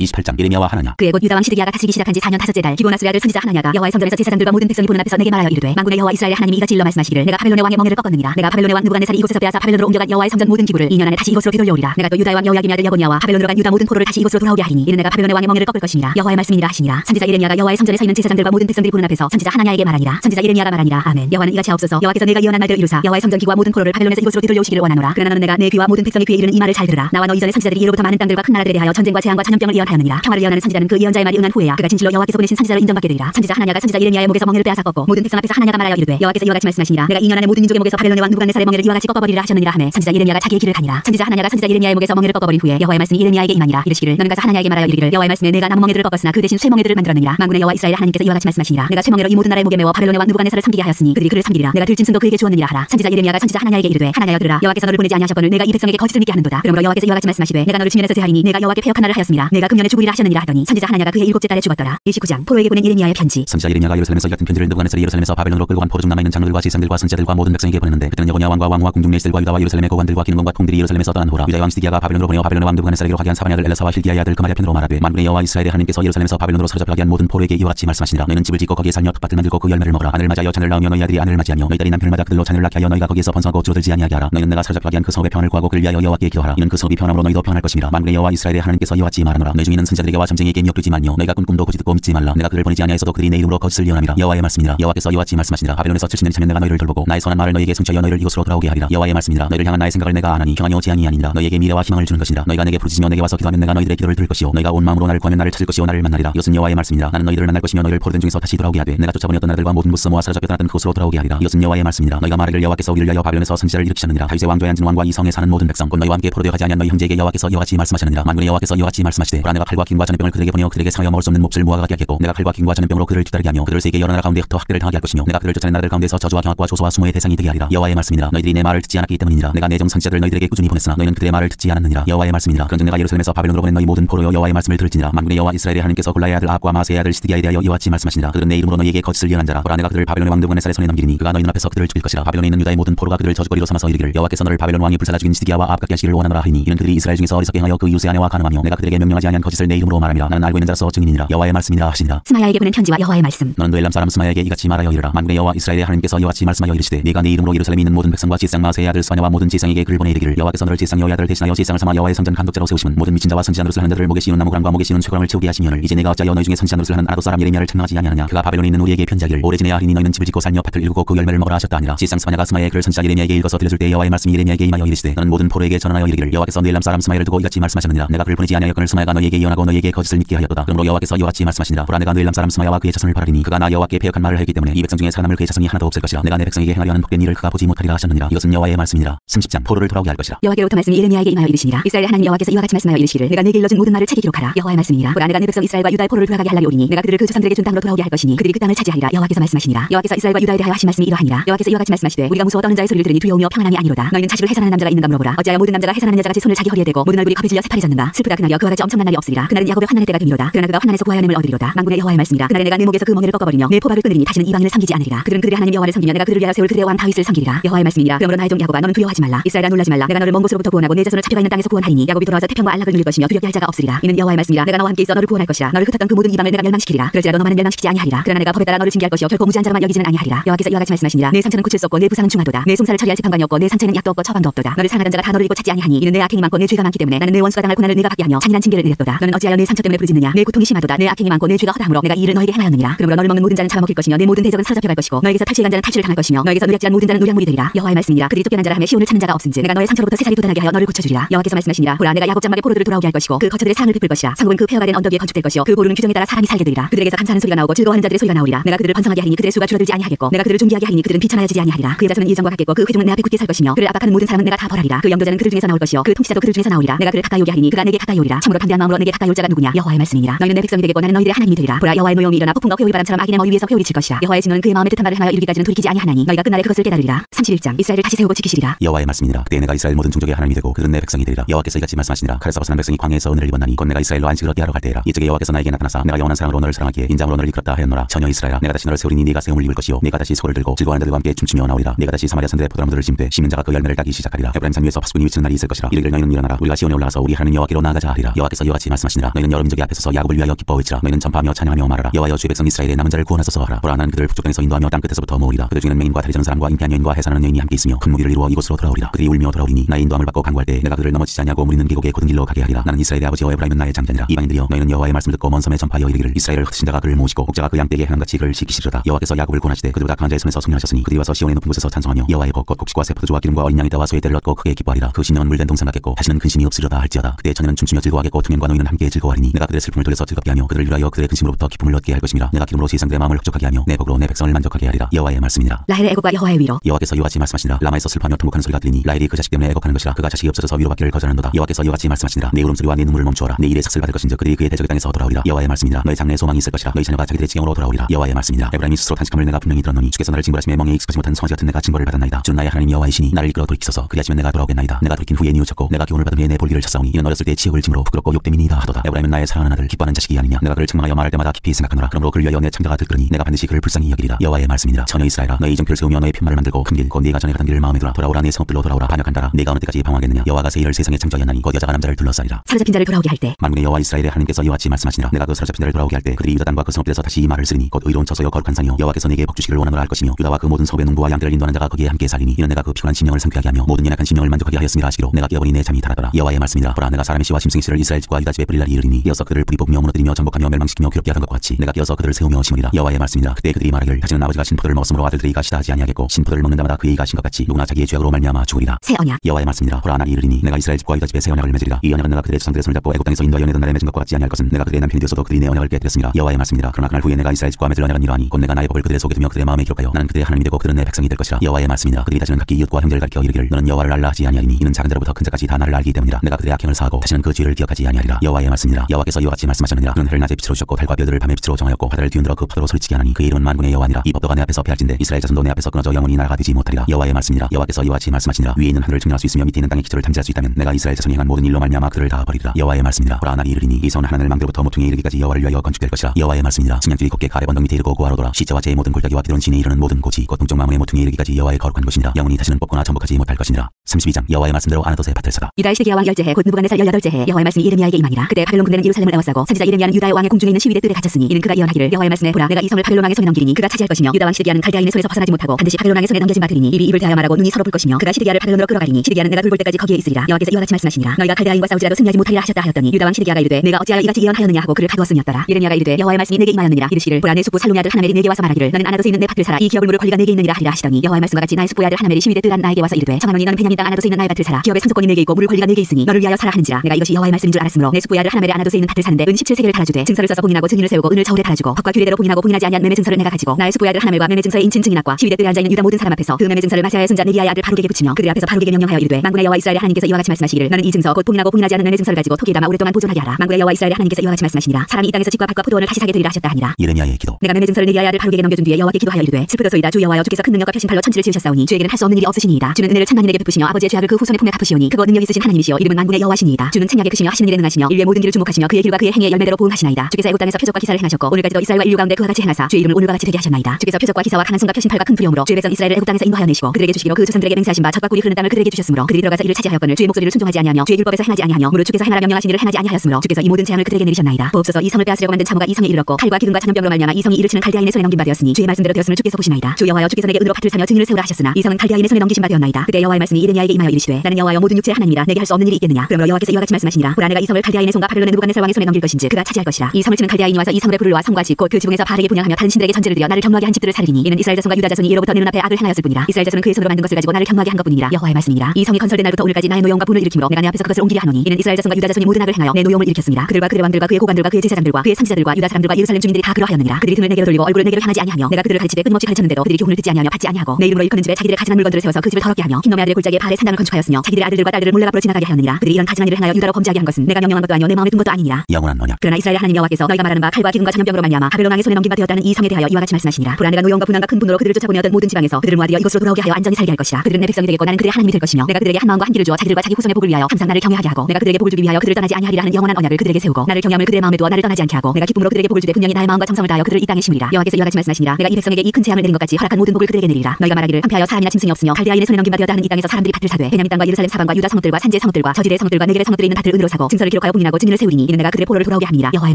28장 예레미야와 하나냐? 그 해 곧 유다 왕 시드기야가 다스리기 시작한 지 4년 다섯째 달 기브온 아스의 아들 선지자 하나냐가 여호와의 성전에서 제사장들과 모든 백성이 보는 앞에서 내게 말하여 이르되 만군의 여호와 이스라엘의 하나님이 이같이 일러 말씀하시기를 내가 바벨론의 왕의 멍에를 꺾었느니라. 내가 바벨론의 왕 누부갓네살이 이곳에서 빼앗아 바벨론으로 옮겨간 여호와의 성전 모든 기구를 2년 안에 다시 이곳으로 되돌려오리라. 내가 또 유다의 왕 여호야김의 아들 여고니아와 바벨론으로 간 유다 모든 포로를 다시 이곳으로 돌아오게 하리니 이는 내가 바벨론의 왕의 멍에를 꺾을 것이니라. 여호와의 말씀이니라 하시니라. 선지자 이레미야가 여호와의 성전에 서 있는 제사장들과 모든 백성들이 보는 앞에서 선지자 하나냐에게 말하니라. 선지자 이레미야가 말하니라. 아멘. 여호와는 이같이 하옵소서 여호와께서 내가 예언한 말대로 이루사 여호와의 성전 기구와 모든 포로를 바벨론에서 이곳으로 되돌려오시기를 원하노라. 그러나 너는 내가 내 귀와 모든 백성의 귀에 이르는 이 말을 잘 들으라. 나와 너 이전에 선지자들이 이로부터 많은 땅들과 큰 나라들에 대하여 전쟁과 재앙과 전염병을 예언 하였느니라 평화를 예언하는 선지자는 그 예언자의 말이 응한 후에야 그가 진실로 여호와께서 보내신 선지자로 인정받게 되리라. 선지자 하나냐가 선지자 이레미야의 목에서 멍에를 빼앗아 꺾고 모든 백성 앞에서 하나냐가 말하여 이르되 여호와께서 이와 같이 말씀하시니라. 내가 2년 안에 모든 민족의 목에서 바벨론의 왕 누부갓네살의 멍에를 이와 같이 꺾어버리리라 하셨느니라 하매 선지자 이레미야가 자기의 길을 가니라. 선지자 하나냐가 선지자 이레미야의 목에서 멍에를 꺾어버린 후에 여호와의 말씀이 이레미야에게 임하니라. 이르시기를 너는 가서 하나냐에게 말하여 이르기를 여호와의 말씀에 내가 나무 멍에들을 꺾었으나 그 대신 쇠 멍에들을 만들었느니라. 만군의 여호와 이스라엘 하나님께서 이와 같이 말씀하시니라. 내가 쇠 멍에로 이 모든 나라의 목에 메워 바벨론의 왕 누부갓네살을 섬기게 하였으니 그들이 그를 섬기리라. 내가 들짐승도 그에게 주었느니라 하라. 선지자 이레미야가 선지자 하나냐에게 이르되 하나냐여 들으라. 여호와께서 너를 보내지 아니하셨거늘 내가 이 백성에게 거짓을 믿게 하는도다. 그러므로 여호와께서 이와 같이 말씀하시되 내가 너를 지면에서 제하리니 내가 여호와께 날을 하였습니다. 내가 금년에 죽으리라 하셨느니라 하더니 선지자 하나냐가 그 해 일곱째 달에 죽었더라. 29장 포로에게 보낸 이레미야의 편지. 선지자 예레미야가 예루살렘에서 이 같은 편지를 누부갓네살이 예루살렘에서 바벨론으로 끌고 간 포로 중 남아 있는 장로들과 제사장들과 선지자들과 모든 백성에게 보냈는데 그때는 여호냐 왕과 왕후와 궁중의 일들과 유다와 예루살렘의 고관들과 기능원과 통들이 예루살렘에서 떠난 후라 유다의 왕 시디기야가 바벨론으로 보내어 바벨론의 왕 누부갓네살에게로 가게 한 사반약을 엘라사와 힐기야의 아들 그마랴 편으로 말하되 만군의 여호와 이스라엘의 하나님께서 예루살렘에서 바벨론으로 사로잡혀가게 한 모든 포로에게 이와 같이 말씀하시니라. 너희는 집을 짓고 거기에 살며 텃밭을 만들고 그 열매를 먹으라. 아내를 맞이하여 자녀를 낳으며 너희 아들이 아내를 맞이하며 너희 딸이 맞아 그들로 자녀를 낳게 하여 너희가 거기에서 번성하고 줄어들지 아니하게 하라. 너희는 내가 사로잡혀가게 한 그 성읍의 평안을 구하고 그를 위하여 여호와께 기도하라. 이는 그 성읍이 평안함으로 너희도 평안할 것이니라 만군의 여호와 이스라엘의 하나님께서 이와 같이 말하노라. 너희 중에 있는 선자들에게와 점쟁이에게 미혹되지 마니요. 너희가 꾼 꿈도 거짓 듣고 믿지 말라. 내가 그를 보내지 아니하였어도 그들이 내 이름으로 거짓을 예언함이라. 여호와의 말씀이라. 여호와께서 이와 같이 말씀하시니라. 바벨론에서 70년 차면 내가 너희를 돌보고 나의 선한 말을 너희에게 성취하여 너희를 이곳으로 돌아오게 하리라. 여호와의 말씀이라. 너희를 향한 나의 생각을 내가 아나니 평안이 오지 아니하니라. 너희에게 미래와 희망을 주는 것이라. 너희가 내게 부르짖으며 내게 와서 기도하면 내가 너희들의 기도를 들을 것이요. 너희가 온 마음으로 나를 구하면 나를 찾을 것이요. 나를 만나리라. 이것은 여호와의 말씀이라. 나는 너희를 만날 것이며 너희를 포로된 중에서 다시 돌아오게 하되 내가 쫓아보냈던 나들과 모든 곳서 모아 사로잡혀 떠났던 그곳으로 돌아오게 하리라. 이것은 여호와의 말씀이라. 너희가 말하기를 여호와께서 우리를 위하여 바벨론에서 선지자를 일으키셨느니라. 다윗의 왕조에 앉은 왕과 이 성에 사는 모든 백성 곧 너희와 함께 포로되어 가지 아니한 너희 형제에게 여호와께서 이와 같이 말씀하셨느니라. 만군의 여호와께서 이와 같이 말씀하시되 내가 칼과 김과 전염병을 그들에게 보내어 그들에게 상하여 먹을 수 없는 몹쓸 무화과 같게 하겠고 내가 칼과 기근과 전염병으로 그들을 뒤따르게 하며 그들을 세계 여러 나라 가운데 흩어 학대를 당하게 할 것이며 내가 그들을 쫓아낸 나라들 가운데서 저주와 경악과 조소와 수모의 대상이 되게 하리라. 여호와의 말씀이라. 너희들이 내 말을 듣지 않았기 때문이니라. 내가 내 종 선지자들 너희들에게 꾸준히 보냈으나 너희는 그들의 말을 듣지 않았느니라. 여호와의 말씀이니라. 그런즉 내가 예루살렘에서 바벨론으로 보낸 너희 모든 포로여 여호와의 말씀을 들을지니라. 만군의 여호와 이스라엘의 하나님께서 골라야의 아들 아합과 마아세야의 아들 시드기야에 대하여 이와 같이 말씀하시니라. 그들은 내 이름으로 너희에게 거짓을 예언한 자라. 보라 내가 그들을 바벨론의 왕 느부갓네살의 손에 넘기리니 그가 너희 눈앞에서 그들을 죽일 것이라. 바벨론에 있는 유다의 모든 포로가 그들을 저주거리로 삼아서 이르기를 여호와께서 너를 바벨론 왕이 불살라 죽인 시드기야와 아합 같게 하시기를 원하노라 하니 이는 그들이 이스라엘 중에서 어리석게 행하여 그 이웃의 아내와 간음하며 내가 그들에게 명령하지 아니한 거짓을 내 이름으로 말함이라 나는 알고 있는 자로서 증인이니라. 여호와의 말씀이라 하시니라. 스마야에게 보낸 편지와 여호와의 말씀. 너는 느헬람 사람 스마야에게 이같이 말하여 이르라. 만군의 여호와 이스라엘의 하나님께서 이와 같이 말씀하여 이르시되 네가 내 이름으로 예루살렘에 있는 모든 백성과 제사장 마아세야의 아들 스바냐와 모든 제사장에게 글을 보내 이르기를 여호와께서 너를 제사장 여호야다 대신하여 제사장을 삼아 여호와의 성전 감독자로 세우시면 모든 미친 자와 선지자 노릇을 하는 자들을 목에 씌우는 나무 고랑과 목에 씌우는 쇠고랑을 채우게 하셨거늘 이제 네가 어찌하여 너희 중에 선지자 노릇을 하는 아나돗 사람 예레미야를 책망하지 아니하느냐? 그가 바벨론에 있는 우리에게 편지하기를 오래 지내야 하리니 너희는 집을 짓고 살며 밭을 일구고 그 열매를 먹으라 하셨다 하니라. 제사장 스바냐가 스마야의 글을 선지자 예레미야에게 읽어서 들려줄 때 여호와의 말씀이 예레미야에게 임하여 이르시되 너는 모든 포로에게 전하여 이르기를 여호와께서 느헬람 사람 스마야를 두고 이같이 말씀하셨느니라. 내가 그를 보내지 아니하였거늘 스마야가 너희에게 예언하고 너희에게 거짓을 믿게 하였도다. 그러므로 여호와께서 이와 같이 말씀하시니라 보라 내가 느헬람 사람 스마야와 그의 자손을 벌하리니 그가 나 여호와께 배역한 말을 하기 때문에 이 백성 중에 살아남을 그의 자손이 하나도 없을 것이라. 내가 내 백성에게 행하려 하는 복된 일을 그가 보지 못하리라 하셨느니라. 이것은 여호와의 말씀이니라 30장 포로를 돌아오게 할 것이라. 여호와께로부터 말씀이 예레미야에게 임하여 이르시니라. 이스라엘의 하나님 여호와께서 이와 같이 말씀하여 이르시기를 내가 네게 일러준 모든 말을 책에 기록하라. 여호와의 말씀이니라. 보라 내가 내 백성 이스라엘과 유다의 포로를 돌아가게 할 날이 오리니 내가 그들을 그 조상들에게 준 땅으로 돌아오게 할 것이니 그들이 그 땅을 차지하리라. 여호와께서 말씀하시니라. 여호와께서 이스라엘과 유다에 대하여 하신 말씀이 이러하니라. 여호와께서 이와 같이 말씀하시되 우리가 무서워 떠는 자의 소리를 들으니 두려우며 평안함이 아니로다. 너희는 자식을 해산하는 남자가 있는가 물어보라. 어찌하여 모든 남자가 해산하는 여자같이 손을 자기 허리에 대고 모든 얼굴이 겁이 질려 새파래졌는가? 슬프다 그날이여 그와 같이 엄청난 날이 없으리라 그날은 야곱의 환난의 때가 되리로다. 그러나 그가 환난에서 구하여 냄을 얻으리로다. 만군의 여호와의 말씀이라. 그날에 내가 네 목에서 그 멍에를 꺾어버리며 네 포박을 끊으리니 다시는 이방인을 섬기지 않으리라. 그들은 그들의 하나님 여호와를 섬기며 내가 그들을 위하여 세울 그들의 왕 다윗을 섬기리라. 여호와의 말씀이니라. 그러므로 나의 종 야곱아 너는 두려워하지 말라. 이스라엘아 놀라지 말라. 내가 너를 먼 곳으로부터 구원하고 네 자손을 잡혀가 있는 땅에서 구원하리니 야곱이 돌아와서 태평과 안락을 누릴 것이며 두렵게 할 자가 없으리라. 이는 여호와의 말씀이라. 내가 너와 함께 있어 너를 구원할 것이라. 너를 흩었던 그 모든 이방을 내가 멸망시키리라. 그럴지라도 너만은 멸망시키지 아니하리라. 그러나 내가 법에 따라 너를 징계할 것이요 결코 무지한 자로만 여기지는 아니하리라. 여호와께서 이와 같이 말씀하시니라. 네 상처는 고칠 수 없고 네 부상은 중하도다. 네 송사를 처리할 재판관이 없고 네 상처에는 약도 없고 처방도 없도다. 너를 사랑하던 자가 다 너를 잊고 찾지 아니하니 이는 네 악행이 많고 네 죄가 많기 때문에 나는 네 원수가 당할 고난을 내가 받게 하며 잔인한 징계를 내렸도다 너는 어찌하여 네 상처 때문에 부르짖느냐? 네 고통이 심하도다. 네 악행이 많고 네 죄가 허다하므로 내가 이 일을 너에게 행하였느니라. 그러므로 너를 먹는 모든 자는 잡아먹힐 것이며 네 모든 대적은 사로잡혀갈 것이고 너에게서 탈취한 자는 탈취를 당할 것이며 너에게서 노략질한 모든 자는 노략물이 되리라. 여호와의 말씀이니라. 그들이 쫓겨난 자라 하며 시온을 찾는 자가 없은즉 내가 너의 상처로부터 새살이 돋아나게 하여 너를 고쳐주리라. 여호와께서 말씀하시니라. 보라 내가 야곱 장막의 포로들을 돌아오게 할 것이고 그 거처들에 사랑을 베풀 것이라. 성읍은 그 폐허가 된 언덕 위에 건축될 것이요. 그 보루는 규정에 따라 사람이 살게 되리라. 그들에게서 감사하는 소리가 나오고 즐거워하는 자들의 소리가 나오리라. 내가 그들을 번성하게 하리니 그들의 수가 줄어들지 아니하겠고 내가 그들을 존귀하게 하리니 그들은 비천하여지지 아니하리라. 그의 자손은 예전과 같겠고 그 회중은 내 앞에 굳게 살 것이며 그를 압박하는 모든 사람은 내가 다 벌하리라. 그 영도자는 그들 중에서 나올 것이요. 그 통치자도 그들 중에서 나오리라. 내가 그를 가까이 오게 하리니 그가 내게 가까이 오리라. 참으로 담대한 마음으로 내게 가까이 올 자가 누구냐? 여호와의 말씀이니라. 너희는 내 백성이 되겠고 나는 너희들의 하나님이 되리라. 보라 여호와의 노여움이 일어나 폭풍과 회오리 바람처럼 악인의 머리 위에서 회오리 칠 것이라 여호와의 진노는 그의 마음에 뜻한 말을 행하여 이르기까지는 돌이키지 아니하나니 너희가 끝날에 그것을 깨달으리라. 31장. 이스라엘을 다시 세우고 지키시리라. 여호와의 말씀이니라. 그때 내가 이스라엘 모든 종족의 하나님이 되고 그들은 내 백성이 되리라. 여호와께서 이같이 말씀하시니라. 칼에서 벗어난 백성이 광야에서 은혜를 입었나니 곧 내가 이스라엘로 안식을 얻게 하러 갈 때라. 옛적에 여호와께서 나에게 나타나사 내가 영원한 사랑으로 너를 사랑하기에 인자함으로 너를 이끌었다 하였노라. 처녀 이스라엘아 내가 다시 너를 세우리니 네가 세움을 입을 것이요. 네가 다시 소고를 들고 즐거워하는 자들과 함께 춤추며 나오리라. 내가 다시 사마리아 산들의 포도나무들을 심되 심는 자가 그 열매를 따기 시작하리라. 에브라임 산 위에서 파수꾼이 외치는 날이 있을 것이라. 이르기를 너희는 일어나라. 우리가 시온에 올라가서 우리 하나님 여호와께로 나아가자 하리라. 여호와께서 이와 같이 같이 말씀하시니라 너희는 여러 민족의 앞에 서서 야곱을 위하여 기뻐할지라. 너희는 전파하며 찬양하며 말하라. 여호와여 주의 백성 이스라엘의 남은 자를 구원하소서 하라. 보라 나는 그들을 북쪽 땅에서 인도하며 땅 끝에서부터 모으리라. 그들 중에는 맹인과 다리 저는 사람과 잉태한 여인과 해산하는 여인이 함께 있으며 큰 무리를 이루어 이곳으로 돌아오리라. 그들이 울며 돌아오리니 나의 인도함을 받고 간구할 때 내가 그들을 넘어지지 아니하고 무리는 계곡의 곧은 길로 가게 하리라. 나는 이스라엘의 아버지 에브라임은 나의 장자니라. 이방인들이여 너희는 여호와의 말씀을 듣고 먼 섬에 전파하여 이르기를 이스라엘을 흩으신 자가 그를 모시고 옥자가 그 양떼에게 행함같이 그를 지키시리로다. 여호와께서 야곱을 구원하시되 그들보다 강한 자의 손에서 승리하셨으니 그들이 와서 시온의 높은 곳에서 찬송하며 여호와의 벚꽃 곡식과 새 포도주와 기름과 어린 양의 다와 소의 때를 얻고 크게 기뻐하리라. 그 신령은 물된 동상 같겠고 다시는 근심이 없으리로다 할지어다. 그때 처녀는 춤추며 즐거워하겠고 투년과 노인은 함께 즐거워하리니 내가 그들의 슬픔을 돌려서 즐겁게 하며 그들을 위하여 그들의 근심으로부터 기쁨을 얻게 할 것임이라 내가 기름으로 세상들의 마음을 흡족하게 하며 내 복으로 내 백성을 만족하게 하리라. 여호와의 말씀이니라. 라헬의 애곡과 여호와의 위로. 여호와께서 이와 같이 말씀하시니라. 라마에서 슬퍼하며 통곡하는 소리가 들리니 라헬이 그 자식 때문에 애곡하는 것이라. 그가 자식이 없어져서 위로받기를 거절하는도다. 여호와께서 이와 같이 말씀하시니라. 네 울음소리와 네 눈물을 멈추어라. 네 일에 삯을 받을 것인즉 그들이 그의 대적의 땅에서 돌아오리라. 여호와의 말씀이니라. 너의 장래에 소망이 있을 것이라. 너의 자녀가 자기들의 지경으로 돌아오리라. 여호와의 말씀이니라. 에브라임이 스스로 탄식함을 내가 분명히 들었노니 주께서 나를 징벌하심에 멍에에 익숙하지 못한 송아지 같은 내가 징벌을 받았나이다. 주는 나의 하나님 여호와이시니 나를 이끌어 돌이키소서. 그리하시면 내가 돌아오겠나이다. 내가 돌이킨 후에 뉘우쳤고 내가 교훈을 받은 후에 내 볼기를 쳤사오니 이는 어렸을 때 치욕을 짐으로 부끄럽고 욕됨이니이다 하도다. 에브라임은 나의 사랑하는 아들 기뻐하는 자식이 아니냐. 내가 그를 책망하여 말할 때마다 깊이 생각하노라. 그러므로 그를 위하여 내 창자가 들끓으니 내가 반드시 그를 불쌍히 여기리라. 여호와의 말씀이니라. 처녀 이스라엘아 너의 이정표를 세우며 너의 푯말을 만들고 큰길 곧 네가 전에 가던 길을 마음에 두라. 돌아오라 네 성읍들로 돌아오라. 반역한 딸아. 네가 어느 때까지 방황하겠느냐. 여호와가 새 일을 세상에 창조하였나니 곧 여자가 남자를 둘러싸리라. 사로잡힌 자를 돌아오게 할 때. 만군의 여호와 이스라엘의 하나님께서 이와 같이 말씀하시니라. 내가 그 사로잡힌 자를 돌아오게 할 때 그들이 유다 땅과 그 성읍들에서 다시 이 말을 쓰리니 곧 의로운 처소여 거룩한 산이여. 여호와께서 네게 복 주시기를 원하노라 할 것이며 유다와 그 모든 성읍의 농부와 양들을 인도하는 자가 거기에 함께 살리니 이는 내가 그 피곤한 심령을 상쾌하게 하며 모든 연약한 심령을 만족하게 하였음이라 하시기로 내가 깨어보니 내 잠이 달하더라. 여호와의 말씀이라. 보라 내가 사람의 씨와 짐승의 씨를 이스라엘 집과 유다 뿌릴 날이 이르리니 깨어서 그들을 뿌리 뽑으며 무너뜨리며 전복하며 멸망시키며 괴롭게 하던 것과 같이 내가 깨어서 그들을 세우며 심으리라. 여호와의 말씀이라. 그때 그들이 말하기를 다시는 아버지가 신포도를 먹었으므로 아들들의 이가 시다 하지 아니하겠고 신포도를 먹는 자마다 그의 이가 신 것 같이 누구나 자기의 죄악으로 말미암아 죽으리라. 새 언약. 여호와의 말씀이라. 보라 날이 이르리니 내가 이스라엘 집과 유다 집에 새 언약을 맺으리라. 이 언약은 내가 그들의 조상들의 손을 잡고 애굽 땅에서 인도하여 내던 날에 맺은 것과 같지 아니할 것은 내가 그들의 남편이 되어서도 그들이 내 언약을 깨뜨렸음이라. 여호와의 말씀이라. 그러나 그날 후에 내가 이스라엘 집과 맺을 언약은 이러하니 곧 내가 나의 법을 그들의 속에 두며 그들의 마음에 기록하여 나는 그들의 하나님이 되고 그들은 내 백성이 될 것이라. 여호와의 말씀이라 그들이 다시는 각기 이웃과 형제를 가리켜 이르기를 너는 여호와를 알라 하지 아니하리니 이는 작은 자로부터 큰 자까지 다 나를 알기 때문이라. 내가 그들의 악행을 사하고 다시는 그 죄를 기억하지 아니하리라 여호와의 말씀이라. 여호와께서 이와 같이 말씀하셨느니라. 그는 해를 낮에 빛으로 주셨고 달과 벼들을 밤에 빛으로 정하였고 바다를 뒤흔들어 그 파도로 소리치게 하나니 그의 이름은 만군의 여호와니라. 이 법도가 내 앞에서 폐할진대 이스라엘 자손도 내 앞에서 끊어져 영원히 나라가 되지 못하리라. 여호와의 말씀이라. 여호와께서 이와 같이 말씀하시니라. 위에 있는 하늘을 증명할 수 있으며 밑에 있는 땅의 기초를 탐지할 수 있다면 내가 이스라엘 자손이 행한 모든 일로 말미암아 그를 다 버리리라. 여호와의 말씀이라. 보라 날이 이르니 이 성은 하나님을 망대로부터 모퉁이에 이르기까지 여호와를 위하여 건축될 것이라. 여호와의 말씀이라. 측량줄이 곱게 가래 번덕 밑에 이르고 고아로더라. 시자와 제의 모든 골짜기와 기드론 진에 이르는 모든 고지 곧 동쪽 마문의 모퉁이에 이르기까지 여호와의 거룩한 곳이니라. 영원히 다시는 뽑거나 정복하지 못할 것이니라. 32장. 여호와의 말씀대로 아나도세 바텔사다. 유다의 시드기야 왕 열째해 곧 느부갓네살 열여덟째 해. 여호와의 말씀이 예레미야에게 임하니라 그때 바벨론 군대는 예루살렘을 에워싸고 선지자 예레미야는 유다의 왕의 궁중에 있는 시위대 뜰에 갇혔으니 이는 그가 예언하기를 여호와의 말씀에 보라. 내가 이 성을 바벨론 왕의 손에 넘기리니 그가 차지할 것이며 유다 왕 시드기야는 갈대아인의 손에서 벗어나지 못하고 반드시 바벨론 왕의 손에 넘겨진 바 되리니 입이 입을 대하여 말하고 눈이 서로 볼 것이며 그가 시드기야를 바벨론으로 끌어가리니 시드기야는 내가 돌볼 때까지 거기에 있으리라. 여호와께서 이와 같이 말씀하시니라. 너희가 갈대아인과 싸울지라도 승리하지 못하리라 하셨다 하였더니 유다 왕 시드기야가 이르되 네가 어찌하여 이같이 예언하였느냐 하고 그를 가두었음이었더라. 예레미야가 이르되 여호와의 말씀이 내게 임하였느니라. 이르시기를 보라 네 숙부 살룸의 아들 하나멜이 네게 와서 말하기를 너는 아나돗에 있는 내 밭을 사라. 이 기업을 무를 권리가 네게 있느니라 하리라 하시더니 여호와의 말씀과 같이 나의 숙부의 아들 하나멜이 시위대 뜰 안 나에게 와서 이르되 청하노니 너는 베냐민 땅 아나돗에 있는 나의 밭을 사라. 기업의 상속권이 네게 있고 무를 권리가 네게 있으니 너를 위하여 사라 하는지라. 내가 이것이 여호와의 말씀인 줄 알았으므로 내 아들 하나멜의 아나돗에 있는 밭을 사는데 은 17세겔을 달아주되 증서를 써서 봉인하고 증인을 세우고 은을 저울에 달아주고 법과 규례대로 봉인하고 봉인하지 아니한 매매 증서를 내가 가지고 나의 아들 하나멜과 매매 증서의 인친 증인 앞과 시위대 뜰에 앉아 있는 유다 모든 사람 앞에서 그 매매 증서를 마세야의 손자 네리야의 아들 바룩에게 붙이며 그들 앞에서 바룩에게 명령하여 이르되 만군의 여호와 이스라엘의 하나님께서 이와 같이 말씀하시기를 너는 이 증서 곧 봉인하고 봉인하지 않은 매매 증서를 가지고 토기에 담아 오랫동안 보존하게 하라 만군의 여호와 이스라엘의 하나님께서 이와 같이 말씀하시니라 사람이 이 땅에서 집과 밭과 포도원을 다시 사게 되리라 하셨다 하니라 예레미야의 기도. 내가 매매 증서를 네리야의 아들 바룩에게 넘겨준 뒤에 여호와께 기도하여 이르되 슬프도소이다 주 여호와여 주께서 큰 능력과 펴신 팔로 천지를 지으셨사오니 주에게는 할 수 없는 일이 없으시니이다 주는 은혜를 천만인에게 베푸시며 아버지의 죄악을 그 후손의 품에 갚으시오니 크고 능력 있으신 하나님이시여 이름은 만군의 여호와시니이다 주는 책략에 크시며 하시는 일에 능하시며 인류의 모든 길을 주목하시며 그의 길과 그의 행위의 열매대로 보응하시나이다. 주께서 애굽 땅에서 표적과 기사를 행하셨고 오늘까지도 이스라엘과 인류 가운데 그와 같이 행하사 주의 이름을 오늘과 같이 되게 하셨나이다. 주께서 표적과 기사와 강한 손과 펴신 팔과 큰 두려움으로 주의 백성 이스라엘을 애굽 땅에서 인도하여 내시고 그들에게 주시기로 그 조상들에게 맹세하신 바 젖과 꿀이 흐르는 땅을 그들에게 주셨으므로 그들이 들어가서 이를 차지하였거늘 주의 목소리를 순종하지 아니하며 주의 율법에서 행하지 아니하며 무릇 주께서 행하라 명령하신 일을 행하지 아니하였으므로 주께서 이 모든 재앙을 그들에게 내리셨나이다. 보옵소서 이 성을 빼앗으려고 만든 참호가 이 성에 이르렀고 칼과 기근과 전염병으로 말미암아 이 성이 이를 치는 갈대아인의 손에 넘긴 바 되었으니 주의 말씀대로 되었음을 주께서 보시나이다. 주 여호와여 주께서 내게 은으로 밭을 사며 증인을 세우라 하셨으나 이 성은 갈대아인의 손에 넘기신 바 되었나이다. 그때 여호와의 말씀이 예레미야에게 임하여 이르시되 나는 여호와요 모든 육체의 하나님이라 내게 할 수 없는 일이 있겠느냐? 그러므로 여호와께서 이와 같이 말씀하시니라. 보라 내가 이 성을 갈대아인의 손과 바벨론의 누부갓네살 왕의 손에 넘길 것인즉 그가 차지할 것이라. 이 성을 치는 갈대아인이 와서 이 성에 불을 놓아 성과 집 곧 그 지붕에서 바알에게 분향하며 다른 신들에게 전제를 드려 나를 격노하게 한 집들을 사르리니 이는 이스라엘 자손과 유다 자손이 예로부터 내 눈앞에 악을 행하였을 뿐이라. 이스라엘 자손은 그의 손으로 만든 것을 가지고 나를 격노하게 한 것뿐이라. 여호와의 말씀이니라. 이 성이 건설된 날부터 오늘까지 나의 노여움과 분을 일으키므로 내가 내 앞에서 그것을 옮기게 하노니 이는 이스라엘 자손과 유다 자손이 모든 악을 행하여 내 노여움을 일으켰음이라. 그들과 그들의 왕들과 그의 고관들과 그의 제사장들과 그의 선지자들과 유다 사람들과 예루살렘 주민들이 다 그러하였느니라. 그들이 등을 내게로 돌리고 얼굴을 내게로 향하지 아니하며 내가 그들을 가르치되 끊임없이 가르쳤는데도 그들이 교훈을 듣지 아니하며 받지 아니하고 내 이름으로 일컫는 집에 자기들의 가증한 물건들을 세워서 그 집을 더럽게 하며 힌놈의 아들의 골짜기에 바알의 산당을 건축하였으며 자기들의 아들들과 딸들을 몰렉 앞으로 지나가게 하였느니라. 그들이 이런 가증한 일을 행하여 유다로 범죄하게 한 것은 내가 명령한 것도 아니요. 내 마음에 든 것도 아니니라. 영원한 언약. 그러나 이스라엘 하나님 여호와께서 너희가 말하는 바 칼과 기근과 전염병으로 말미암아 바벨론 왕의 손에 넘긴 바 되었다는 이 성에 대하여 이와 같이 말씀하시니라. 내가 노여움과 분함과 큰 분노로 그들을 쫓아보내었던 모든 지방에서 그들을 모아들여 이곳으로 돌아오게 하여 안전히 살게 할 것이라. 그들은 내 백성이 되겠고 나는 그들의 하나님이 될 것이며 내가 그들에게 한 마음과 한 길을 주어 자기들과 자기 후손의 복을 위하여 항상 나를 경외하게 하고 내가 그들에게 복을 주기 위하여 그들을 떠나지 아니하리라 하는 영원한 언약을 그들에게 세우고 나를 경외함을 그들의 마음에 두어 나를 떠나지 않게 하고 내가 기쁨으로 그들에게 복을 주되 분명히 나의 마음과 정성을 다하여 그들을 이 땅에 심으리라. 여호와께서 이와 같이 말씀하시니라. 내가 이 백성에게 이 큰 재앙을 내린 것 같이 허락한 모든 복을 그들에게 내리라. 너희가 말하기를 황폐하여 사람이나 짐승이 없으며 갈대아인의 손에 넘긴 바 되었다 하는 이 땅에서 사람들이 밭을 사되 베냐민 땅과 예루살렘 사방과 유다 성읍들과 산지의 성읍들과 저지대의 성읍들과 네겝의 성읍들에 있는 밭을 은으로 사고 증서를 기록하여 공인하고 증인을 세우리니 이는 내가 그들의 포로를 돌아오게 함이라 여호와의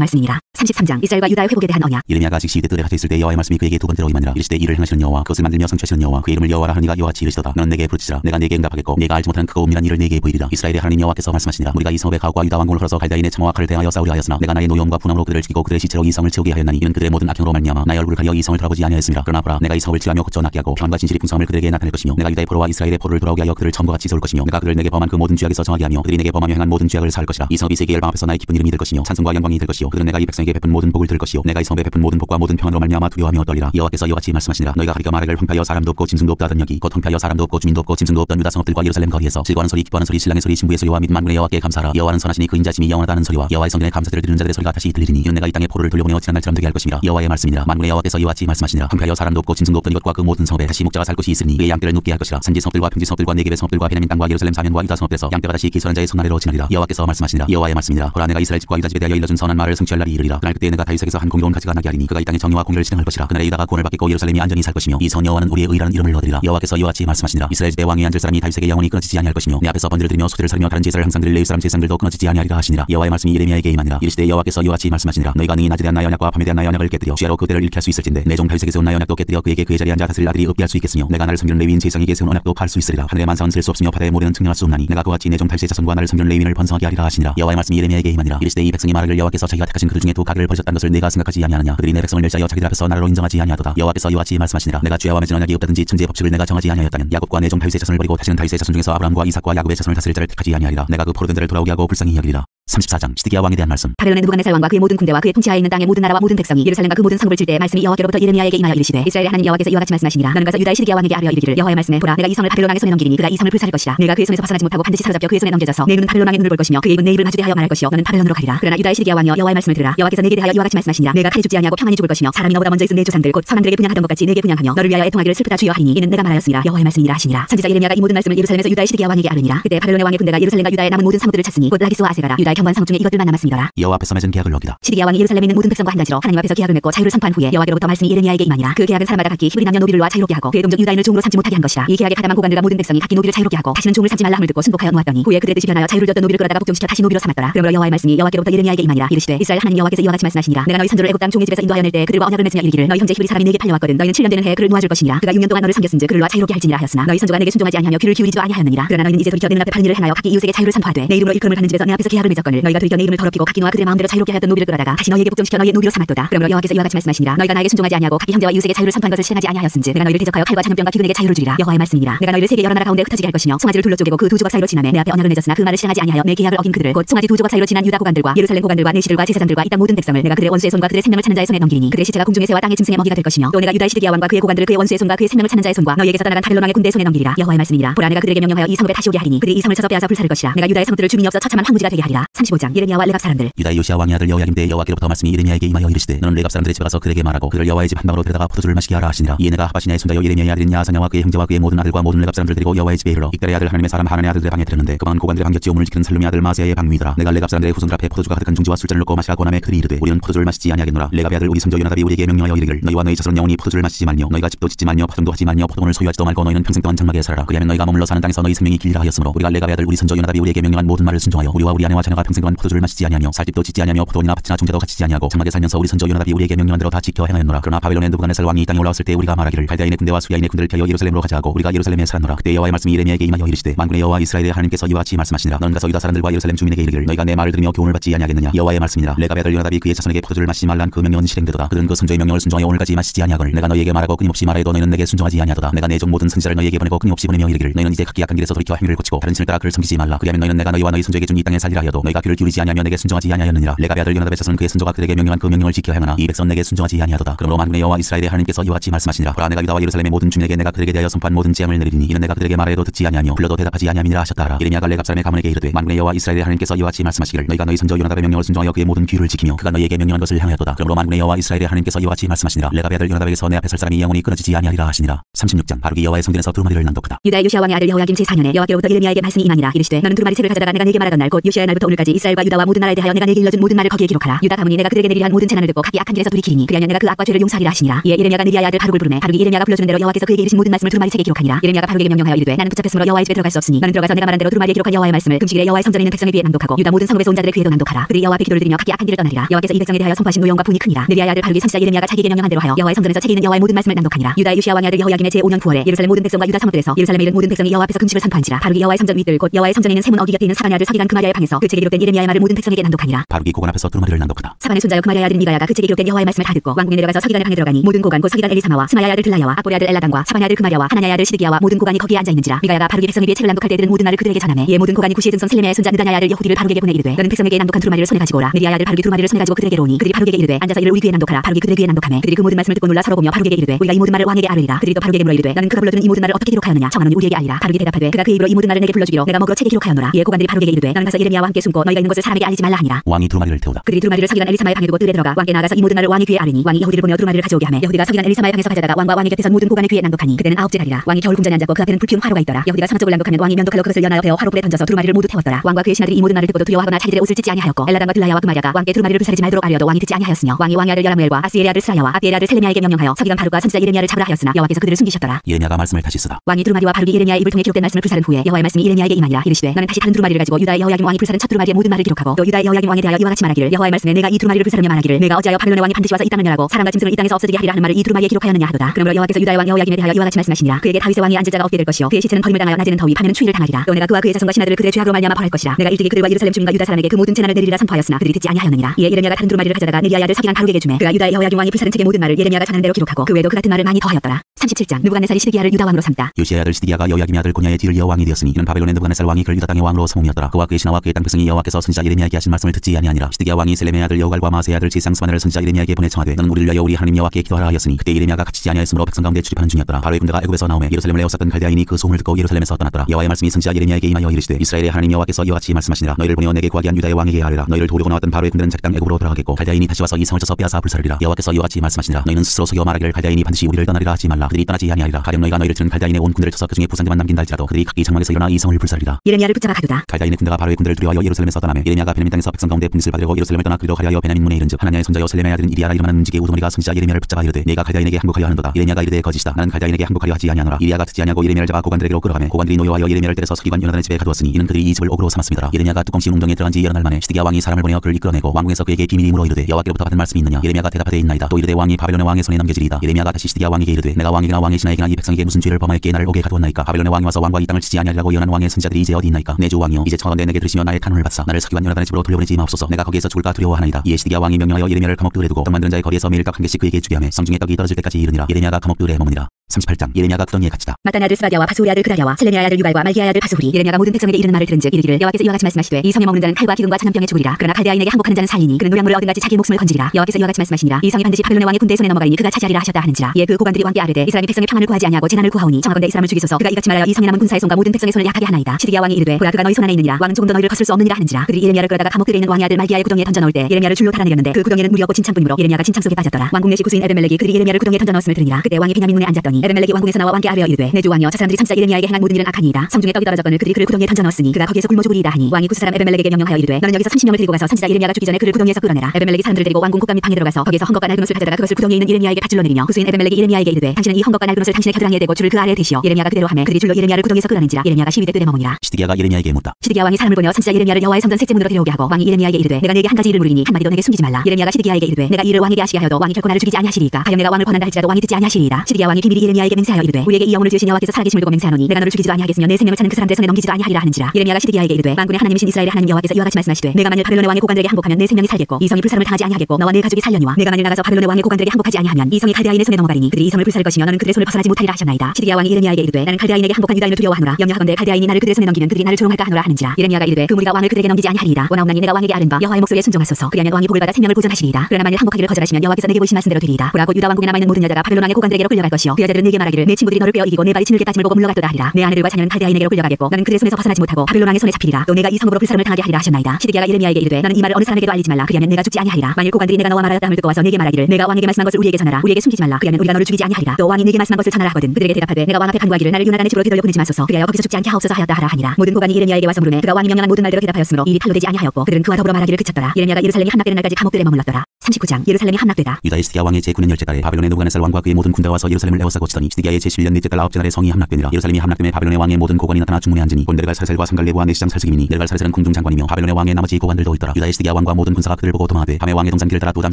말씀이니라. 33장. 이스라엘과 유다의 회복에 대한 언약. 예레미야가 시위대 뜰에 갇혀 있을 때 여호와의 말씀이 그에게 두 번째로 임하니라. 이르시되 일을 행하시는 여호와 그것을 만들며 성취하시는 여호와 그 이름을 여호와라 하는 이가 이와 같이 이르시도다. 너는 내게 부르짖으라. 내가 네게 응답하겠고 네가 알지 못하는 크고 은밀한 일을 네게 보이리라. 이스라엘의 하나님 여호와께서 말씀하시니라. 무리가 이 성읍의 가옥과 유다 왕궁을 헐어서 갈대아인의 참호와 칼을 대하여 싸우려 하였으나 내가 나의 노여움과 분함으로 그들을 죽이고 그들의 시체로 이 성을 채우게 하였나니 이는 그들의 모든 악행으로 말미암아 나의 얼굴을 가려 이 성을 돌아보지 아니하였음이라. 그러나 보라 내가 이 성을 치료하며 고쳐 낫게 하고 평안과 진실이 풍성함을 그들에게 나타낼 것이며 내가 유다의 포로와 이스라엘의 포로를 돌아오게 하여 그들을 처음과 같이 세울 것이며 내가 그들을 내게 범한 그 모든 죄악에서 정하게 하며 그들이 내게 범하며 행한 모든 죄악을 사할 것이라. 이 성읍이 세계 열방 앞에서 나의 기쁜 이름이 될 것이며 찬송과 영광이 될 것이요. 그들은 내가 이 백성에게 베푼 모든 복을 들 것이요. 내가 이 성에 베푼 모든 복과 모든 평안으로 말미암아 두려워하며 떨리라. 여호와께서 이와같이 말씀하시니라. 너희가 가리켜 말하기를 황폐하여 사람도 없고 짐승도 없다 하던 여기 곧 황폐하여 사람도 없고 주민도 없고 짐승도 없던 유다 성읍들과 예루살렘 거리에서 즐거워하는 소리 기뻐하는 소리 신랑의 소리 신부의 소리와 및 만군의 여호와께 감사하라. 여호와는 선하시니 그 인자하심이 영원하다는 소리와 여호와의 성전에 감사제를 드리는 자들의 소리가 다시 들리니 이는 내가 이 땅에 포로를 돌려보내어 지난 날처럼 되게 할 것이니라 여호와의 말씀이니라. 만군의 여호와께서 이와같이 말씀하시니라. 황폐하여 사람도 없고 짐승도 없던 이곳과 그 모든 성읍에 다시 목자가 살 곳이 있으니 그의 양떼를 눕게 할 것이라. 산지 성읍들과 평지 성읍들과 네겝의 성읍들과 베냐민 땅과 예루살렘 사면과 유다 성읍에서 양떼가 다시 계수하는 자의 손 아래로 지나리라. 여호와께서 말씀하시니라. 여호와의 말씀이니라 보라 내가 이스라엘 집과 유다 집에 대하여 일러준 선한 말을 성취할 날이 이르리라. 그날 그때 내가 다윗에게서 한 공의로운 가지가 나게 하리니 그가 이 땅의 정의와 공의를 실행할 것이라. 그날에 유다가 구원을 받겠고 예루살렘이 안전히 살 것이며 이 성은 여호와는 우리의 의라는 이름을 얻으리라. 여호와께서 이와 같이 말씀하시니라. 이스라엘 집에 왕위에 앉을 사람이 다윗에게 영원히 끊어지지 아니할 것이며 내 앞에서 번제를 드리며 소제를 사르며 다른 제사를 항상 드릴 레위 사람 제사장들도 끊어지지 아니하리라 하시니라. 여호와의 말씀이 예레미야에게 임하니라. 이르시되 여호와께서 이와 같이 말씀하시니라. 너희가 능히 낮에 대한 나의 언약과 밤에 대한 나의 언약을 깨뜨려 그 때를 잃게 할수 있을진데 내 종 다윗에게 세운 나의 언약도 깨뜨려 그에게 그의 자리에 앉아 다스릴 아들이 없게 할 수 있겠으며 내가 나를 섬기는 레위인 제사장에게 세운 언약도 파할 수 있으리라. 하늘의 만상은 셀수 없으며 바다의 모래는 측량할 수 없나니 내가 그와 같이 내종 다윗의 자손과 나를 섬기는 레위인을 번성하게 하리라 하시니라. 여호와의 말씀 이 예레미야에게 임하니라 이르시되 이 백성이 말하길 여호와께서 자기가 택하신 그들 중에 두 가계를 버리셨다는 것을 내가 생각하지 아니하느냐. 그들이 내 백성을 멸시하여 자기들 앞에서 나라로 인정하지 아니하도다. 여호와께서 이와 같이 말씀하시니라. 내가 주야와 맺은 언약이 없다든지 천지의 법칙을 내가 정하지 아니하였다면 야곱과 내종 다윗의 자손을 버리고 다시는 다윗의 자손 중에서 아브라함과 이삭과 야곱의 자손을 다스릴 자를 택하지 아니하리라. 내가 그 포로된 자를 돌아오게 하고 불쌍히 여기리라. 34장 시드기야 왕에 대한 말씀. 바벨론의 느부갓네살 왕과 그의 모든 군대와 그의 통치하에 있는 땅의 모든 나라와 모든 백성이 예루살렘과 그 모든 성읍을 칠때 말씀이 여호와께로부터 예레미야에게 임하여 이르시되 이스라엘의 하나님 여호와께서 이와 같이 말씀하시니라. 너는 가서 유다의 시드기야 왕에게 아뢰어 이르기를 여호와의 말씀에 보라. 내가 이 성을 바벨론 왕의 손에 넘기리니 그가 이 성을 불사를 것이라. 네가 그의 손에서 벗어나지 못하고 반드시 사로잡혀 그의 손에 넘겨져서 네 눈은 바벨론 왕의 눈을 볼 것이며 그의 입은 네 입을 마주 대하여 말할 것이요 너는 바벨론으로 가리라. 그러나 유다의 시드기야 왕이여 여호와의 말씀을 들으라. 여호와께서 네게 대하여 이와 같이 말씀하시니라. 네가 칼에 죽지 아니하고 평안히 죽을 것이며 사람이 너보다 먼저 있은 네 조상들 곧 선왕들에게 분향하던 것 같이 네게 분향하며 너를 위하여 애통하기를 슬프다 주여 하리니 이는 내가 말하였으니라 여호와의 말씀이라 하시니라. 선지자 예레미야가 이 모든 말씀을 예루살렘에서 유다의 시드기야 왕에게 아뢰니라. 그때 바벨론의 왕의 군대가 예루살렘과 유다의 남은 모든 성들을 쳤으니 곧 라기스와 아세가라. 유다의 견고한 성읍 중에 이것들만 남았음이더라. 여호와 앞에서 맺은 계약을 어기다. 시드기야 왕이 예루살렘에 있는 모든 백성과 한 가지로 하나님 앞에서 계약을 맺고 자유를 선포한 후에 여호와께로부터 말씀이 예레미야에게 임하니라. 그 계약은 사람마다 각기 히브리 남녀 노비를 놓아 자유롭게 하고 그의 동족 유다인을 종으로 삼지 못하게 한 것이라. 이 계약에 가담한 고관들과 모든 백성이 각기 노비를 자유롭게 하고 다시는 종을 삼지 말라 함을 듣고 순복하여 놓았더니 후에 그들의 뜻이 변하여 자유를 줬던 노비를 끌어다가 복종시켜 다시 노비로 삼았더라 그러므로 여호와의 말씀이 여호와께로부터 예레미야에게 임하니라. 이르시되 이스라엘 하나님 여호와께서 이와 같이 말씀하시니라. 내가 너희 선조를 애굽 땅 종의 집에서 인도하여 낼때 그들과 언약을 맺으며 이르기를 너희 형제 히브리 사람이 네게 팔려왔거든 너희는 7년 되는 해에 그를 놓아줄 것이니라. 그가 6년 동안 너를 섬겼은즉 그를 놓아 자유롭게 할지니라 하였으나 너희 선조가 내게 순종하지 아니하며 귀를 기울이지도 아니하였느니라. 그러나 너희는 이제 돌이켜 내 눈앞에 바른 일을 행하여 각기 이웃에게 자유를 선포하되 내 이름으로 일컬음을 받는 집에서 내 앞에서 계약을 맺었거늘 너희가 돌이켜 내 이름을 더럽히고 각기 놓아 그들의 마음대로 자유롭게 하였던 노비를 끌어다가 다시 너희에게 복종시켜 너희의 노비로 삼았도다. 그러므로 여호와께서 이와 같이 말씀하시니라. 너희가 나에게 순종하지 아니하고 각기 형제와 이웃에게 자유를 선포한 것을 실행하지 아니하였은즉 내가 너희를 대적하여 칼과 전염병과 기근에게 자유를 주리라. 여호와의 말씀이니라. 내가 너희를 세계 여러 나라 가운데 흩어지게 할 것이며 송아지를 둘러 쪼개고 그 두 조각 사이로 지나매 내 앞에 언약을 맺었으나 그 말을 실행하지 아니하여 내 계약을 어긴 그들을 곧 송아지 두 조각 사이로 지난 유다 고관들과 예루살렘 고관들과 내시들과 제사장들과 이 땅 모든 백성을 내가 그들의 원수의 손과 그들의 생명을 찾는 자의 손에 넘기리니 그들의 시체가 공중의 새와 땅의 짐승의 먹이가 될 것이며 또 내가 유다의 시드기야 왕과 그의 고관들을 그의 원수의 손과 그의 생명을 찾는 자의 손과 너희에게서 떠나간 바벨론 왕의 군대의 손에 넘기리라. 여호와의 말씀이니라. 보라 내가 그들에게 명령하여 이 성읍에 다시 오게 하리니 그들이 이 성을 쳐서 빼앗아 불살을 것이라. 내가 유다의 성들을 주민이 없어 처참한 황무지가 되게 하리라. 35장. 예레미야와 레갑 사람들. 유다의 요시아 왕의 아들 여호야김 때 여호와께로부터 말씀이 예레미야에게 임하여 이르시되 너는 레갑 사람들의 집에 가서 그들에게 말하고 그들 여호와의 집 한 방으로 데려다가 포도주를 마시게 하라 하시니라. 이에 내가 하바시냐의 손자여 예레미야의 아들인 야사냐와 그의 형제와 그의 모든 아들과 모든 레갑 사람들 데리고 여호와의 집에 이르러 이달의 아들 하나님의 사람 하나님의 아들들의 방에 들었는데 그 방은 고관들의 방 곁이요 문을 지키는 살룸의 아들 마세야의 방 위더라 내가 레갑 사람들의 후손들 앞에 포도주가 가득한 종지와 술잔을 놓고 마시라 권하매 그들이 이르되 우리는 포도주를 마시지 아니하겠노라. 레갑의 아들 우리 선조 요나답이 우리에게 명령하여 이르기를 너희와 너희 자손은 영원히 포도주를 마시지 말며 너희가 집도 짓지 말며 파종도 하지 말며 포도원을 소유하지도 말고 너희는 평생 동안 장막에 살아라. 그리하면 너희가 머물러 사는 땅에서 너희 생명이 길리라 하였으므로 우리가 레갑의 아들 우리 선조 요나답이 우리에게 명령한 모든 말을 순종하여 우리와 우리 아내와 자녀가 평생 동안 포도주를 마시지 아니하며 살 집도 짓지 아니하며 포도원이나 밭이나 종자도 갖추지 아니하고 장막에 살면서 우리 선조 요나답이 우리에게 명령한 대로 다 지켜 행하였노라. 그러나 바벨론의 느부갓네살 왕이 이 땅에 올라왔을 때 우리가 말하기를 갈대아인의 군대와 수리아인의 군대를 피하여 예루살렘으로 가자 하고 우리가 예루살렘에 살았노라. 그때 여호와의 말씀이 예레미야에게 임하여 이르시되 만군의 여호와 이스라엘의 하나님께서 이와 같이 말씀하시니라. 너는 가서 유다 사람들과 예루살렘 주민에게 이르기를 너희가 내 말을 들으며 교훈을 받지 아니하겠느냐? 여호와의 말씀이니라. 레갑의 아들 요나답이 그의 자손에게 포도주를 마시지 말라 한 그 명령은 실행되도다. 그들은 그 선조의 명령을 순종하여 오늘까지 마시지 아니하거늘 내가 너희에게 말하고 끊임없이 말하여도 너희는 내게 순종하지 아니하도다. 내가 내 종 모든 선지자를 너희에게 보내고 끊임없이 보내며 이르기를 너희는 이제 각기 악한 길에서 돌이켜 행위를 고치고 다른 신을 따라 그를 섬기지 말라. 그리하면 너희는 내가 너희와 너희 선조에게 준 이 땅에 살리라 하여도 너희가 귀를 기울이지 아니하며 내게 순종하지 아니하였느니라. 레갑의 아들 요나답의 자손 그의 선조가 그들에게 명령한 그 명령을 지켜 행하나 이 백성 내게 순종하지 아니하도다. 그러므로 만군의 여호와 이스라엘의 하나님께서 이와 같이 말씀하시니라. 보라 내가 유다와 예루살렘의 모든 주민에게 내가 그들에게 대하여 선포한 모든 재앙을 내리니 이는 내가 그들에게 말해도 듣지 아니하며 불러도 대답하지 아니함이니라 하셨다 하라. 예레미야가 레갑 사람의 가문에게 이르되 만군의 여호와 이스라엘의 하나님께서 이와 같이 말씀하시기를 너희가 너희 선조 요나답의 명령을 순종하여 그의 모든 규율을 지키며 그가 너희에게 명령한 것을 행하였도다. 그러므로 만군의 여호와 이스라엘의 하나님께서 이와 같이 말씀하시니라. 레갑의 아들 요나답에게서 내 앞에 설 사람이 영원히 끊어지지 아니하리라 하시니라. 36장. 바룩이 여호와의 성전에서 두루마리를 낭독하다. 유다의 요시아 왕의 아들 여호야김 제4년에 여호와께로부터 예레미야에게 말씀이 임하니라. 이르시되 너는 두루마리 책을 가져다가 내가 네게 말하던 날 곧 요시아의 날부터 오늘까지 이스라엘과 유다와 모든 나라에 대하여 내가 네게 일러준 모든 말을 거기에 기록하라. 유다 가문이 내가 그들에게 내리려 한 모든 재난을 듣고 각기 악한 길에서 돌이키리니 그리하면 내가 그 악과 죄를 용서하리라 하시니라. 이에 예레미야가 네리야의 아들 바룩을 부르매 바룩이 예레미야가 불러주는 대로 여호와께서 그에게 이르신 모든 말씀을 두루마리 책에 기록하니라. 예레미야가 바룩에게 명령하여 이르되 나는 붙잡혔으므로 여호와의 집에 들어갈 수 없으니 너는 들어가서 내가 말한 대로 두루마리에 기록한 여호와의 말씀을 금식일에 여호와의 성전에 있는 백성의 귀에 낭독하고 유다 모든 성읍에서 온 자들의 귀에도 낭독하라. 그들이 여호와 앞에 기도를 드리며 각기 악한 길을 떠나리라. 여호와께서 이 백성에 대하여 선포하신 노여움과 분이 크니라. 네리야의 아들 바룩이 선지자 예레미야가 자기에게 명령한 대로 하여 여호와의 성전에서 책에 있는 여호와의 모든 말씀을 낭독하니라. 유다의 요시야 왕의 아들 여호야김의 제5년 9월에 예루살렘 모든 백성과 유다 성읍들에서 예루살렘에 이른 모든 백성이 여호와 앞에서 금식을 선포한지라. 바룩이 여호와의 성전 윗뜰 곧 여호와의 성전에 있는 새 문 어귀 곁에 있는 사반의 아들 서기관 그마리아의 방에서 그 책에 기록된 예레미야의 말을 모든 백성에게 낭독하니라. 바룩이 고관 앞에서 두루마리를 낭독하다. 사반의 손자여 그마리아의 아들 미가야가 그 책에 기록된 여호와의 말씀을 다 듣고 왕궁에 내려가서 서기관의 방에 들어가니 모든 고관 곧 서기관 엘리사마와 스마야의 아들 들라야와 악볼의 아들 엘라단과 사반의 아들 그마리아와 하나냐의 아들 시드기야와 모든 고관이 거기에 앉아 있는지라. 미가야가 바룩이 백성에 귀에 책을 낭독할 때 들은 모든 말을 그들에게 전하매 이에 모든 고관이 구시의 증손 셀레미야의 손자 느다냐의 아들 여후디를 바룩에게 보내 이르되 너는 백성에게 낭독한 두루마리를 손에 가지고 오라. 네리야의 아들 바룩이 두루마리를 손에 가지고 그들에게 오니 그들이 바룩에게 이르되 앉아서 이를 우리 귀에 낭독하라. 바룩이 그들의 귀에 낭독하매 그들이 그 모든 말씀을 듣고 놀라 서로 보며 바룩에게 이르되 우리가 이 모든 말을 왕에게 아뢰리라. 그들이 또 바룩에게 물어 이르되 너는 그가 불러주는 이 모든 말을 어떻게 기록하였느냐? 청하노니 우리에게 알리라 바룩이 대답하되 그가 그 입으로 이 모든 말을 내게 불러주기로 내가 먹으로 책에 기록하였노라. 이에 고관들이 바룩에게 이르되 너는 가서 예레미야와 함께 숨고 너희가 있는 곳을 사람에게 알리지 말라 하니라. 왕이 두루마리를 태우다. 그들이 두루마리를 서기관 엘리사마의 방에 두고 뜰에 들어가 왕께 나가서 이 모든 말을 왕의 귀에 아뢰니 왕이 여후디를 보며 두루마리를 가져오게 하며 여후디가 서기관 엘리사마의 방에서 가져다가 왕과 왕의 곁에 선 모든 고관의 귀에 낭독하니 그때는 아홉째 달이라. 왕이 겨울 궁전에 앉았고 그 앞에는 불피운 화로가 있더라. 여후디가 서너 쪽을 낭독하면 왕이 면도칼로 그것을 연하여 베어 화로불에 던져서 두루마리를 모두 태웠더라. 왕과 그의 신하들이 이 모든 말을 듣고도 두려워하거나 자기들의 옷을 찢지 아니하였고 엘라단과 들라야와 그마리아가 왕께 두루마리를 불사르지 말도록 아뢰어도 왕이 듣지 아니하였으며 왕이 왕의 아들 여라므엘과 아스엘의 아들 스라야와 압디엘의 아들 셀레미야에게 명령하여 서기관 바룩과 선지자 예레미야를 잡으라 하였으나 여호와께서 그들을 숨기셨더라. 예레미야가 말씀을 다시 쓰다. 왕이 두루마리와 바룩이 예레미야의 입을 통해 기록된 말씀을 불사른 후에 여호와의 말씀이 예레미야에게 임하니라. 이르시되 너는 다시 다른 두루마리를 가지고 유다의 여호야김 왕이 불사른 첫 두루마리의 모든 말을 기록하고 또 유다의 여호야김 왕에 대하여 이와 같이 말하기를 여호와의 말씀에 내가 이 두루마리를 불사르며 말하기를 네가 어찌하여 바벨론의 왕이 반드시 와서 이 땅을 멸하고 사람과 짐승을 이 땅에서 없어지게 하리라 하는 말을 이 두루마리에 기록하였느냐 하도다. 그러므로 여호와께서 유다의 왕 여호야김에 대하여 이와 같이 말씀하시니라. 그에게 다윗의 왕위에 앉을 자가 없게 될 것이요. 그의 시체는 버림을 당하여 낮에는 더위 밤에는 추위를 당하리라. 또 내가 그와 그의 자손과 신하들을 그들의 죄악으로 말미암아 벌할 것이라. 내가 일찍이 그들과 예루살렘 주민과 유다 사람에게 그 모든 재난을 내리리라 선포하였으나 그들이 듣지 아니하였느니라 이에 예레미야가 다른 두루마리를 가져다가 아들 서기관 바룩에게 주매 그가 유다의 여호야김 왕이 불사른 책의 모든 말을 예레미야가 전하는 대로 기록하고 그 외에도 그 같은 말을 많이 더하였더라 37장 느부갓네살이 시드기야를 유다 왕으로 삼다 요시아의 아들 시드기야가 여호야김의 아들 고냐의 뒤를 이어 왕이 되었으니 이는 바벨론의 느부갓네살 왕이 그를 유다 땅의 왕으로 삼음이었더라. 그와 그의 신하와 그의 땅 백성이 여호와께서 선지자 예레미야에게 하신 말씀을 듣지 아니하니라. 시드기야 왕이 셀레먀의 아들 여후갈과 마아세야의 아들 제사장 스바냐를 선지자 예레미야에게 보내 청하되 너는 우리를 위하여 우리 하나님 여호와께 기도하라 하였으니 그때 예레미야가 갇히지 아니하였으므로 백성 가운데 출입하는 중이었더라. 바로의 군대가 애굽에서 나오매 예루살렘을 에워쌌던 갈대아인이 그 소문을 듣고 예루살렘에서 떠났더라. 여호와의 말씀이 선지자 예레미야에게 임하여 이르시되 이스라엘의 하나님 여호와께서 이와 같이 말씀하시니라 너희를 보내어 내게 구하게 한 유다의 왕에게 아뢰라. 너희를 도우려고 나왔던 바로의 군대는 땅 애굽으로 돌아가겠고 갈대아인이 다시 와서 이 성을 쳐서 빼앗아 불사르리라. 여호와께서 이와 같이 말씀하시니라. 너희는 스스로 속여 말하기를 갈대아인이 반드시 우리를 떠나리라 하지 말라. 그들이 떠나지 아니하리라. 가령 너희가 너희를 치는 갈대아인의 온 군대를 쳐서 그 중에 부상자만 남긴다 할지라도 그들이 각기 장막에서 일어나 이 성을 불사르리라. 예레미야를 붙잡아 가두다 갈대아인의 군대가 바로의 군대를 두려워하여 예루살렘에서 떠나매 예레미야가 베냐민 땅에서 백성 가운데 분깃을 받으려고 예루살렘을 떠나 그리로 가려하여 베냐민 문에 이른즉 하나냐의 손자여 셀레먀의 아들인 이리아라 이름하는 문지기의 우두머리가 선지자 예레미야를 붙잡아 이르되 네가 갈대아인에게 항복하려 하는도다. 예레미야가 이르되 거짓이다. 나는 갈대아인에게 항복하려 하지 아니하노라. 이리아가 듣지 아니하고 예레미야를 잡아 고관들에게로 끌어가매 고관들이 노여하여 예레미야를 때려서 서기관 요나단의 집에 가두었으니 이는 그들이 이 집을 옥으로 삼았음이더라. 예레미야가 뚜껑 씌운 웅덩이에 들어간 지 여러 날 만에 시드기야 왕이 사람을 보내어 그를 이끌어내고 왕궁에서 그에게 비밀히 물어 이르되 여호와께로부터 받은 말씀이 있느냐? 예레미야가 대답하되 있나이다. 또 이르되 왕이 바벨론의 왕의 손에 넘겨지리이다. 예레미야가 다시 시드기야 왕에게 이르되 내가 왕에게나 왕의 신하에게나 이 백성에게 무슨 죄를 범하였기에 나를 옥에 가두었나이까? 바벨론의 왕이 와서 왕과 이 땅을 치지 아니하리라고 예언한 왕의 선지자들이 이제 어디 있나이까? 내 주 왕이여 이제 청하건대 내게 들으시며 나의 탄원을 받으사 나를 서기관 요나단의 집으로 돌려보내지 마옵소서. 내가 거기에서 죽을까 두려워하나이다. 이에 시드기야 왕이 명령하여 예레미야를 감옥 뜰에 두고 떡 만드는 자의 거리에서 매일 떡 한 개씩 그에게 주게 하며 성중에 떡이 떨어질 때까지 이르니라. 예레미야가 감옥 뜰에 머무니라 38장 예레미야가 구덩이에 갇히다. 맛단의 아들 스바디아와 바스훌의 아들 그다랴와 셀레미야의 아들 유갈과 말기야의 아들 바스훌이 예레미야가 모든 백성에게 이르는 말을 들은즉 이르기를 여호와께서 이와 같이 말씀하시되 이 성에 머무는 자는 칼과 기근과 전염병에 죽으리라. 그러나 갈대아인에게 항복하는 자는 살리니 그는 노략물을 얻음 같이 자기 목숨을 건지리라. 여호와께서 이와 같이 말씀하시니라. 이 성이 반드시 바벨론의 왕의 군대의 손에 넘어가리니 그가 차지하리라 하셨다 하는지라. 이에 그 고관들이 왕께 아뢰되 이 사람이 백성의 평안을 구하지 아니하고 재난을 구하오니 청하건대 이 사람을 죽이소서. 그가 이같이 말하여 이 성에 남은 군사의 손과 모든 백성의 손을 약하게 하나이다. 시드기야 왕이 이르되 보라 그가 너희 손 안에 있느니라. 왕은 조금도 너희를 거스를 수 없느니라 하는지라. 그들이 예레미야를 끌어다가 감옥 뜰에 있는 왕의 아들 말기야의 구덩이에 던져 넣을 때 예레미야를 줄로 달아내렸는데 그 구덩이에는 물이 없고 진창뿐이므로 예레미야가 진창 속에 빠졌더라. 왕궁 내시 구스인 에베멜렉이 그들이 예레미야를 구덩이에 던져 넣었음을 들으니라. 그때 왕이 베냐민 문에 앉았더니 에베멜렉이 왕궁에서 나와 왕께 아뢰어 이르되 내 주 왕이여 저 사람들이 선지자 예레미야에게 행한 모든 일은 악하니이다. 성중에 떡이 떨어졌거늘 그들이 그를 구덩이에 던져 넣었으니 그가 거기에서 굶어 죽으리이다 하니 왕이 구스 사람 에베멜렉에게 명령하여 이르되 너는 여기서 30명을 데리고 가서 선지자 예레미야가 죽기 전에 그를 구덩이에서 끌어내라. 에베멜렉이 사람들을 데리고 왕궁 곳간 밑 방에 들어가서 거기에서 헝겊과 낡은 옷을 가져다가 그것을 구덩이에 있는 예레미야에게 밧줄로 내리며 구스인 에벳멜렉이 예레미야에게 이르되 당신은 이 헝겊과 낡은 옷을 당신의 겨드랑이에 대고 줄을 그 아래에 대시오 예레미야가 그대로 하매 그들이 줄로 예레미야를 구덩이에서 끌어낸지라 예레미야가 시위대 뜰에 머무니라. 시드기야가 예레미야에게 묻다. 시드기야 왕이 사람을 보내어 선지자 예레미야를 여호와의 성전 셋째 문으로 데려오게 하고 왕이 예레미야에게 이르되 내가 네게 한 가지 일을 물으니 한 마디도 내게 숨기지 말라. 예레미야가 시드기야에게 이르되 내가 이 일을 왕에게 아시게 하여도 왕이 결코 나를 죽이지 아니하시리이까. 가령 내가 왕을 권한다 할지라도 왕이 듣지 아니하시리이다. 시드기야 왕이 비밀히 예레미야에게 맹세하여 이르되 우리에게 이 영혼을 주신 여호와께서 살아계심을 두고 맹세하노니 내가 너를 죽이지도 아니하겠으며 내 생명을 찾는 그 사람들의 손에 넘기지도 아니하리라 하는지라. 예레미야가 시드기야에게 이르되 만군의 하나님이신 이스라엘의 하나님 여호와께서 이와 같이 말씀하시되 내가 만일 바벨론의 왕의 고관들에게 항복하면 내 생명이 살겠고 이 성이 불사름을 당하지 아니하겠고 너와 내 가족이 살려니와 내가 만일 나가서 바벨론의 왕의 고관들에게 항복하지 아니하면 이 성이 칼데아인의 손에 넘어가리니 그들이 이 성을 불사를 것이며 너는 그들의 손을 벗어나지 못하리라 하셨나이다. 시드기야 왕이 예레미야에게 이르되 나는 칼데아인에게 항복한 유다인을 두려워하노라. 염려하건대 칼데아인이 나를 그들의 손에 넘기면 그들이 나를 조롱할까 하노라 하는지라. 예레미야가 이르되 그 무리가 왕을 그들에게 넘기지 아니하리이다. 원하옵나니 내가 왕에게 아뢴 바 여호와의 목소리에 순종하소서. 그리하면 왕이 복을 받아 생명을 보존하시리이다. 그러나 만일 항복하기를 거절하시면 여호와께서 내게 보이신 말씀대로 되리이다. 보라 곧 유다 왕국에 남아 있는 모든 여자가 바벨론 왕의 고관들에게로 끌려갈 것이요. 그 여자들은 내게 말하기를 내 친구들이 너를 꾀어 이기고 내 발이 진흙에 빠짐을 보고 물러갔도다 하리라. 내 아내들과 자녀는 갈대아인에게로 끌려가겠고 너는 그들의 손에서 벗어나지 못하고 바빌론 왕의 손에 잡히리라. 또 내가 이 성읍으로 불사름을 당하게 하리라 하셨나이다. 시드기야가 예레미야에게 이르되 너는 이 말을 어느 사람에게도 알리지 말라. 그리하면 내가 죽지 아니하리라. 만일 고관들이 내가 너와 말하였다 함을 듣고 와서 내게 말하기를 내가 왕에게 말씀한 것을 우리에게 전하라. 우리에게 숨기지 말라. 그리하면 우리가 너를 죽이지 아니하리라. 또 왕이 내게 말씀한 것을 전하라 하거든 그들에게 대답하되 내가 왕 앞에 간구하기를 나를 요나단의 집으로 되돌려 보내지 마소서 그리하여 거기서 죽지 않게 하옵소서 하였다 하라 하니라. 모든 고관이 예레미야에게 와서 물으매 그가 왕이 명령한 모든 말대로 대답하였으므로 일이 탄로되지 아니하였고 그들은 그와 더불어 말하기를 그쳤더라. 예레미야가 예루살렘이 함락되는 날까지 감옥 뜰에 머물렀더라. 39장. 예루살렘이 함락되다. 유다의 스디야 왕의 제9년 열째 달에 바빌론의 느부갓네살 왕과 그의 모든 군대가 와서 예루살렘을 에워싸고 치더니 스디야의 제11년 넷째 달 아홉째 날에 성이 함락되니라 예루살렘이 함락됨에 바빌론의 왕의 모든 고관이 나타나 중문에 앉으니 곧 네르갈 사레셀과 삼갈네부와 내시장 살스김이니 네르갈 사르셀은 궁중 장관이며 바빌론의 왕의 나머지 고관들도 있더라. 유다의 스디야 왕과 모든 군사가 그들 보고 도망하되 밤에 왕의 동산 길을 따라 두 담